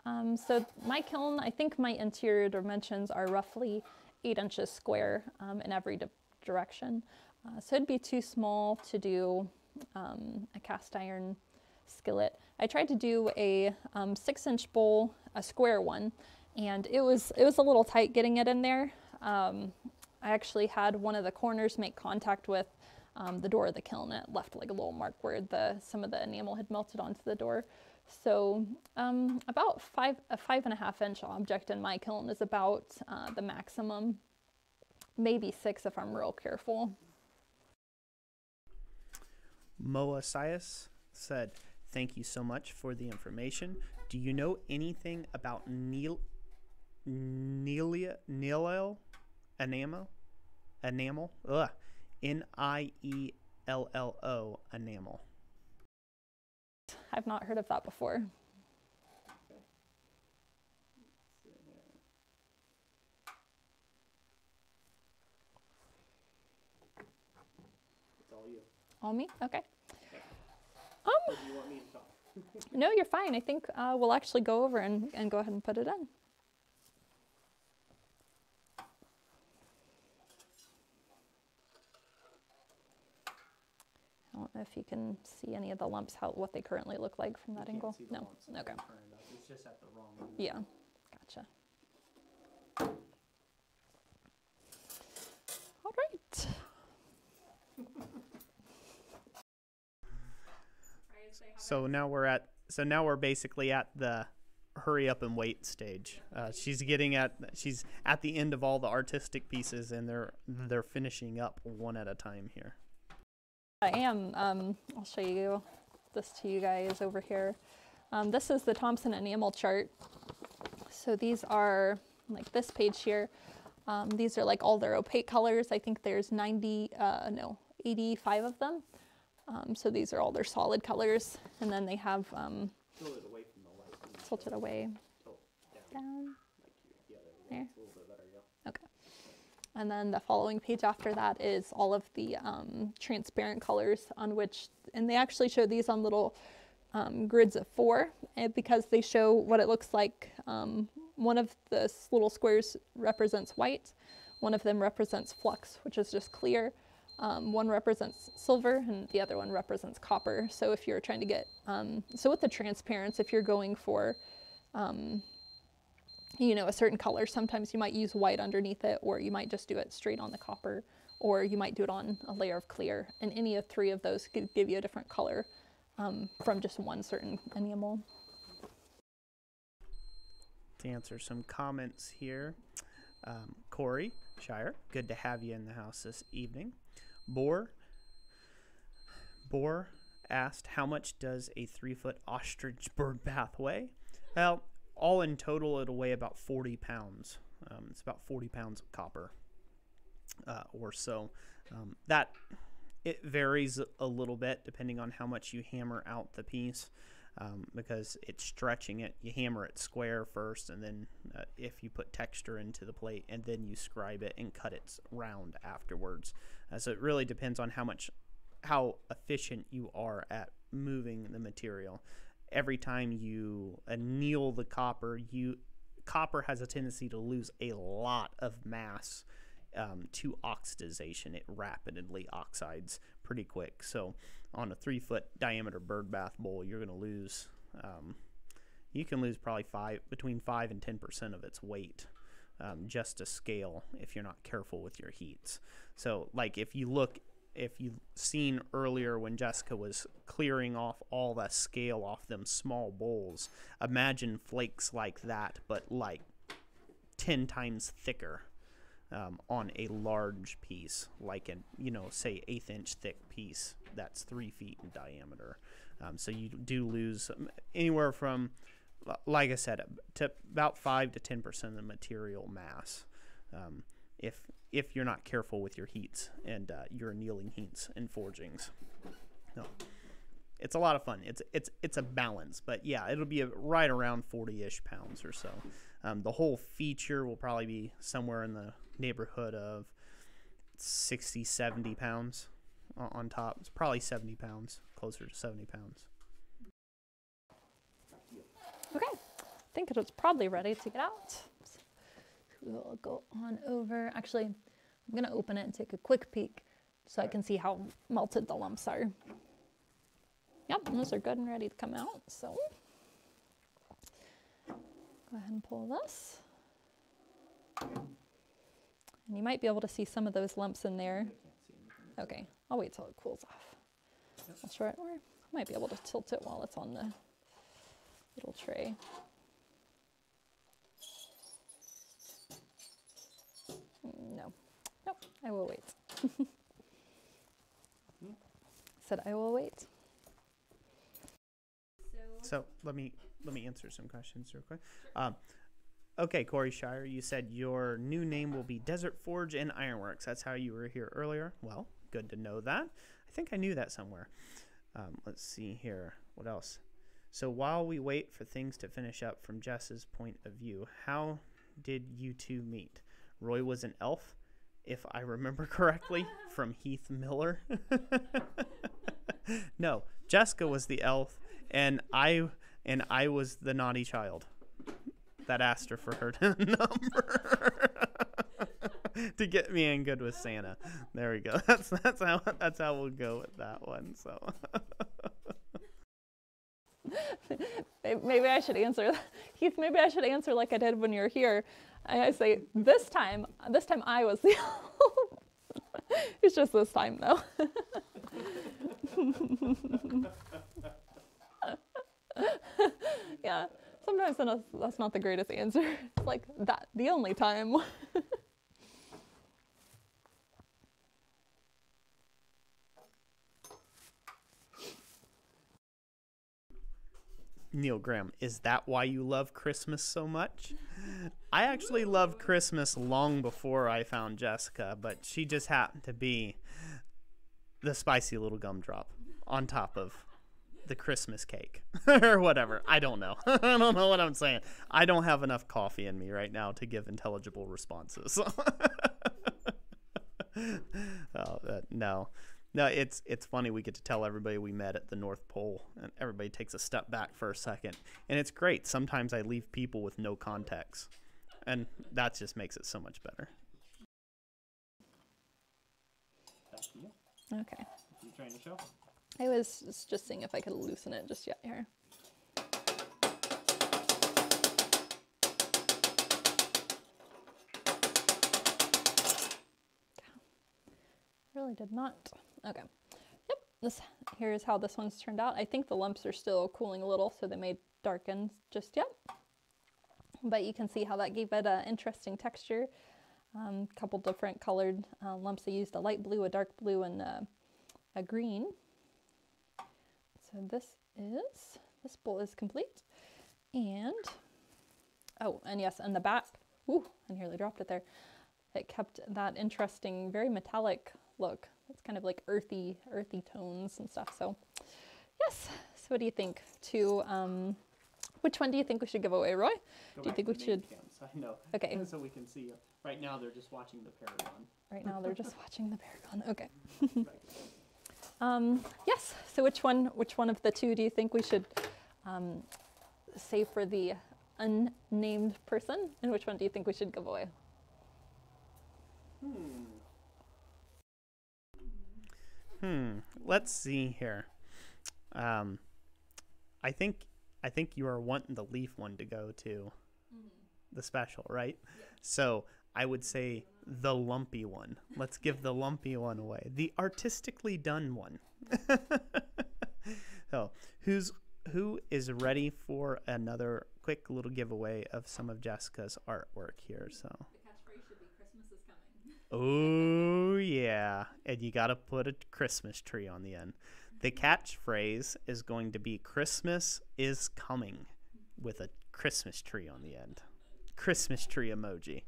Um, so my kiln, I think my interior dimensions are roughly eight inches square um, in every di direction. Uh, so it'd be too small to do um, a cast iron skillet. I tried to do a um, six inch bowl, a square one, and it was, it was a little tight getting it in there. Um, I actually had one of the corners make contact with um, the door of the kiln. It left like a little mark where the some of the enamel had melted onto the door. So um, about five a five and a half inch object in my kiln is about uh, the maximum, maybe six if I'm real careful. Moa Sias said, "Thank you so much for the information. Do you know anything about Neil, Nelia, Nilel, enamel, enamel, ugh, N I E L L O, enamel." I've not heard of that before. Me? Okay. Um, you want me to talk? no, you're fine. I think uh, we'll actually go over and, and go ahead and put it in. I don't know if you can see any of the lumps, how what they currently look like from that You angle. No. Okay. the front of it. It's just at the wrong angle. Yeah. Gotcha. All right. Right, say how So now we're at so now we're basically at the hurry up and wait stage. Uh, she's getting at she's at the end of all the artistic pieces and they're they're finishing up one at a time here. I am. Um, I'll show you this to you guys over here. Um, this is the Thompson enamel chart. So these are like this page here. Um, these are like all their opaque colors. I think there's 90, uh, no, 85 of them. Um, so these are all their solid colors. And then they have um, Tilt it away from the light. tilted away Tilt down. down. Like. Yeah, there. There. A little bit better. Yeah. Okay. And then the following page after that is all of the um, transparent colors on which, and they actually show these on little um, grids of four eh, because they show what it looks like. Um, one of the little squares represents white, one of them represents flux, which is just clear. Um, one represents silver and the other one represents copper. So if you're trying to get, um, so with the transparents, if you're going for um, you know, a certain color, sometimes you might use white underneath it, or you might just do it straight on the copper, or you might do it on a layer of clear. And any of three of those could give you a different color um, from just one certain enamel. To answer some comments here, um, Corey Shire, good to have you in the house this evening. Boar Boar asked, "How much does a three-foot ostrich bird bath weigh?" Well, all in total, it'll weigh about 40 pounds. Um, it's about 40 pounds of copper uh, or so. Um, that it varies a little bit depending on how much you hammer out the piece. Um, because it's stretching it, you hammer it square first, and then uh, if you put texture into the plate, and then you scribe it and cut it round afterwards. Uh, so it really depends on how much, how efficient you are at moving the material. Every time you anneal the copper, you copper has a tendency to lose a lot of mass um, to oxidization. It rapidly oxides pretty quick. So on a three foot diameter bird bath bowl, you're going to lose. Um, you can lose probably five between five and ten percent of its weight um, just to scale if you're not careful with your heats. So like if you look. If you've seen earlier when Jessica was clearing off all the scale off them small bowls, imagine flakes like that, but like 10 times thicker um, on a large piece, like an you know say eighth inch thick piece that's three feet in diameter. Um, so you do lose um, anywhere from, like I said, to about five to ten percent of the material mass. Um, if if you're not careful with your heats and uh, your annealing heats and forgings, no, it's a lot of fun. It's it's it's a balance, but yeah, it'll be right around forty ish pounds or so. Um, the whole feature will probably be somewhere in the neighborhood of 60, 70 pounds on top. It's probably 70 pounds, closer to 70 pounds. Okay, I think it's probably ready to get out. So we'll go on over. Actually, I'm gonna open it and take a quick peek so I can see how melted the lumps are. Yep, those are good and ready to come out. So go ahead and pull this. And you might be able to see some of those lumps in there. Okay, I'll wait till it cools off. I'll try it, or I might be able to tilt it while it's on the little tray. No, nope, I will wait. Said I will wait. So let me let me answer some questions real quick. Um, okay, Corey Shire, you said your new name will be Desert Forge and Ironworks. That's how you were here earlier. Well, good to know that. I think I knew that somewhere. Um, let's see here. What else? So while we wait for things to finish up from Jess's point of view, how did you two meet? Roy was an elf, if I remember correctly, from Heath Miller. no, Jessica was the elf, and I and I was the naughty child that asked her for her number to get me in good with Santa. There we go. That's that's how that's how we'll go with that one. So Maybe I should answer, Heath. Maybe I should answer like I did when you were here. I I say this time. This time I was the. it's just this time though. yeah. Sometimes that's not the greatest answer. It's like that the only time. Neil Graham, is that why you love Christmas so much? I actually loved Christmas long before I found Jessica, but she just happened to be the spicy little gumdrop on top of the Christmas cake or whatever. I don't know. I don't know what I'm saying. I don't have enough coffee in me right now to give intelligible responses. oh, no. No, it's it's funny we get to tell everybody we met at the North Pole and everybody takes a step back for a second. And it's great. Sometimes I leave people with no context. And that just makes it so much better. Back to you. okay. You trying to show? I was just seeing if I could loosen it just yet here. Really did not. Okay. Yep. This here's how this one's turned out. I think the lumps are still cooling a little, so they may darken just yet. But you can see how that gave it an interesting texture. A um, couple different colored uh, lumps. I used a light blue, a dark blue, and uh, a green. So this is, this bowl is complete. And Oh, and yes, and the back. Ooh, I nearly dropped it there. It kept that interesting, very metallic look. It's kind of like earthy, earthy tones and stuff. So, yes. So, what do you think? To um, which one do you think we should give away, Roy? Go Do you think we should- cams, I know. Okay. So we can see. uh, Right now, they're just watching the Paragon. Right now, they're just watching the Paragon. Okay. Right. Um, yes. So, which one? Which one of the two do you think we should um, save for the unnamed person, and which one do you think we should give away? Hmm. Hmm. Let's see here. Um, I think I think you are wanting the leaf one to go to the special, right? So I would say the lumpy one. Let's give the lumpy one away. The artistically done one. so who's who is ready for another quick little giveaway of some of Jessica's artwork here? So. The catchphrase should be Christmas is coming. Oh yeah, and you gotta put a Christmas tree on the end. The catchphrase is going to be "Christmas is coming," with a Christmas tree on the end. Christmas tree emoji.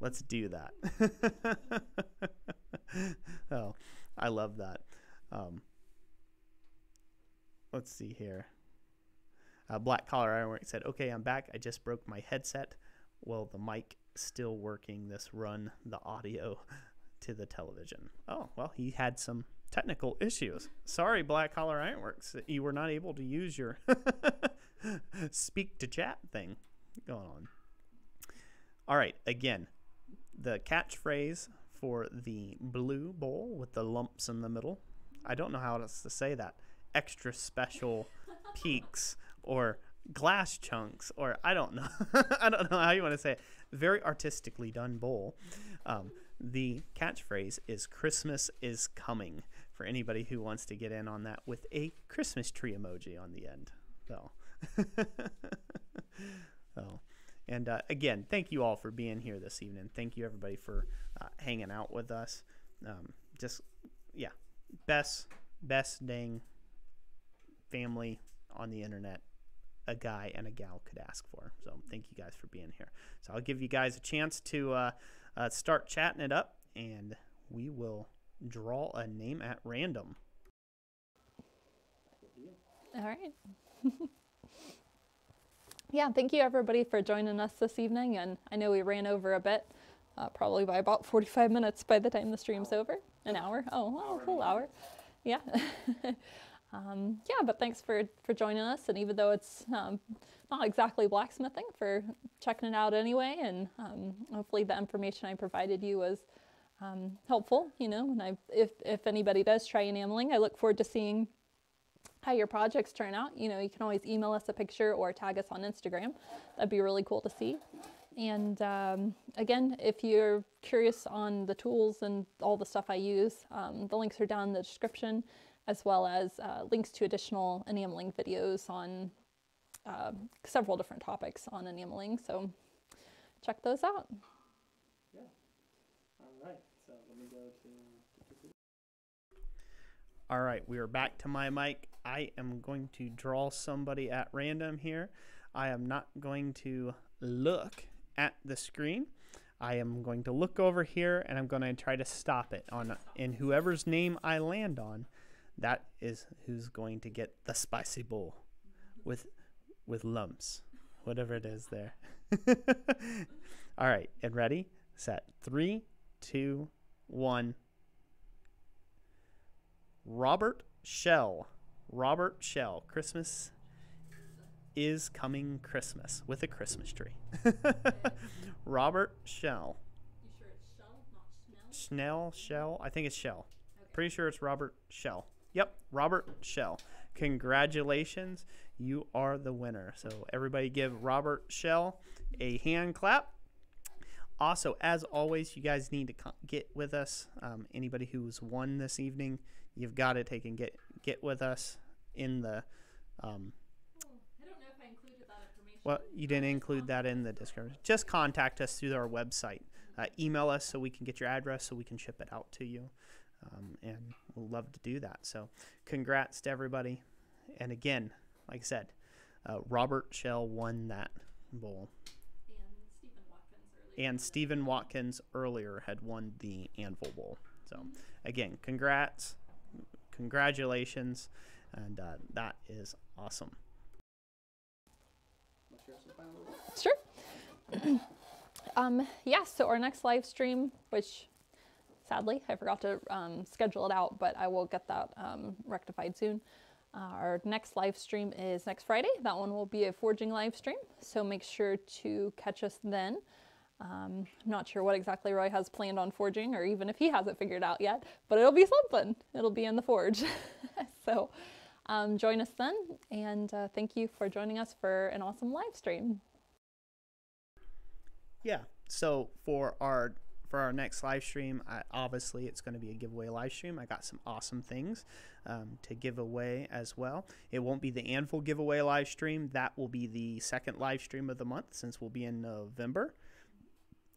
Let's do that. oh, I love that. Um, let's see here. Uh, Black Collar Ironwork said, "Okay, I'm back. I just broke my headset. Well, the mic still working. This run the audio to the television. Oh, well, he had some technical issues. Sorry, Black Collar Ironworks, that you were not able to use your speak to chat thing going on. All right, again, the catchphrase for the blue bowl with the lumps in the middle. I don't know how else to say that. Extra special peaks or glass chunks or I don't know. I don't know how you want to say it. Very artistically done bowl. Um, the catchphrase is Christmas is coming for anybody who wants to get in on that with a Christmas tree emoji on the end. So, so and uh, again, thank you all for being here this evening. Thank you everybody for uh, hanging out with us. Um, just yeah, best best dang family on the internet a guy and a gal could ask for. So thank you guys for being here. So I'll give you guys a chance to uh, uh, start chatting it up, and we will draw a name at random. All right. yeah, thank you everybody for joining us this evening. And I know we ran over a bit, uh, probably by about 45 minutes by the time the stream's over. An hour? Oh, well, a full hour. Yeah. um, yeah, but thanks for, for joining us. And even though it's um, not exactly blacksmithing, for checking it out anyway. And um, hopefully the information I provided you was um, helpful. You know, and I, if, if anybody does try enameling, I look forward to seeing how your projects turn out. You know, you can always email us a picture or tag us on Instagram. That'd be really cool to see. And um, again, if you're curious on the tools and all the stuff I use, um, the links are down in the description, as well as uh, links to additional enameling videos on uh, several different topics on enameling. So check those out. Yeah. All right. So let me go to. All right, we are back to my mic. I am going to draw somebody at random here. I am not going to look at the screen. I am going to look over here and I'm going to try to stop it on and whoever's name I land on, that is who's going to get the spicy bowl with with lumps, whatever it is there. All right, and ready, set, three, two, one. Robert Shell. Robert Shell. Christmas is coming Christmas with a Christmas tree. Robert Shell. You sure it's shell, not Schnell? Schnell, Shell. I think it's Shell. Pretty sure it's Robert Shell. Yep, Robert Shell. Congratulations. You are the winner. So, everybody give Robert Shell a hand clap. Also, as always, you guys need to get with us. Um, anybody who's won this evening, you've got to take and get get with us in the. Um, well, you didn't include that in the description. Just contact us through our website. Uh, email us so we can get your address so we can ship it out to you. Um, and we'll love to do that. So, congrats to everybody. And again, like I said, uh, Robert Shell won that bowl. and Stephen Watkins earlier had won the Anvil Bowl. So, again, congrats, congratulations, and uh, that is awesome. Sure. um, yeah, so our next live stream, which sadly I forgot to um, schedule it out, but I will get that um, rectified soon. Uh, our next live stream is next Friday. That one will be a forging live stream, so make sure to catch us then. Um, I'm not sure what exactly Roy has planned on forging, or even if he hasn't figured out yet, but it'll be something. It'll be in the forge. so um, join us then, and uh, thank you for joining us for an awesome live stream. Yeah. So for our for our next live stream, I, obviously it's going to be a giveaway live stream. I got some awesome things um, to give away as well. It won't be the Anvil giveaway live stream. That will be the second live stream of the month since we'll be in November.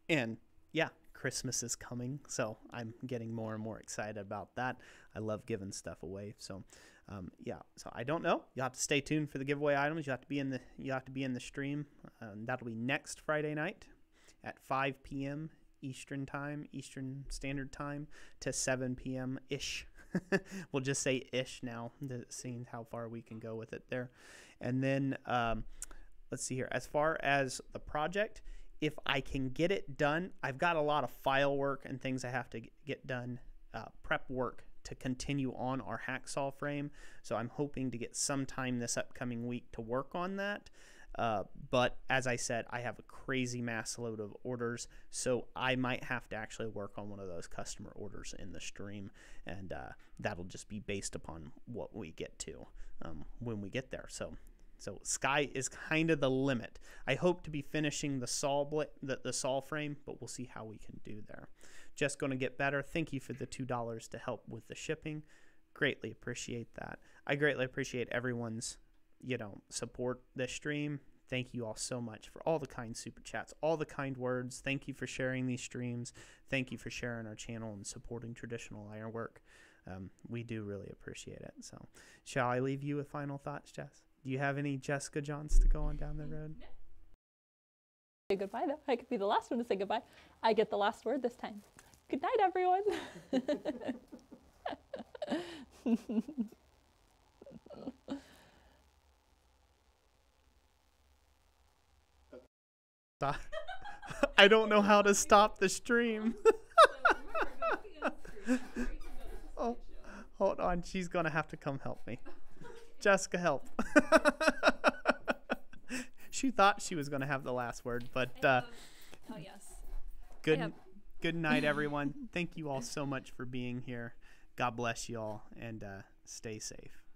And yeah, Christmas is coming, so I'm getting more and more excited about that. I love giving stuff away. So um, yeah, so I don't know. You'll have to stay tuned for the giveaway items. You have to be in the you have to be in the stream. Um, that'll be next Friday night at 5 p.m. Eastern Time, Eastern Standard Time, to 7 p.m. ish. we'll just say ish now, seeing how far we can go with it there. And then um, let's see here. As far as the project, if I can get it done, I've got a lot of file work and things I have to get done, uh, prep work to continue on our hacksaw frame. So I'm hoping to get some time this upcoming week to work on that. Uh, but as I said, I have a crazy mass load of orders, so I might have to actually work on one of those customer orders in the stream, and uh, that'll just be based upon what we get to um, when we get there. So, so sky is kind of the limit. I hope to be finishing the saw the, the saw frame, but we'll see how we can do there. Just going to get better. Thank you for the two dollars to help with the shipping. Greatly appreciate that. I greatly appreciate everyone's you know, support this stream. Thank you all so much for all the kind super chats, all the kind words. Thank you for sharing these streams. Thank you for sharing our channel and supporting traditional ironwork. Um, we do really appreciate it. So, shall I leave you with final thoughts, Jess? Do you have any Jessica Johns to go on down the road? Say goodbye though. I could be the last one to say goodbye. I get the last word this time. Good night, everyone. I don't know how to stop the stream. oh, hold on. She's going to have to come help me. Jessica, help. she thought she was going to have the last word, but uh, oh yes. good good night, everyone. Thank you all so much for being here. God bless you all, and uh, stay safe.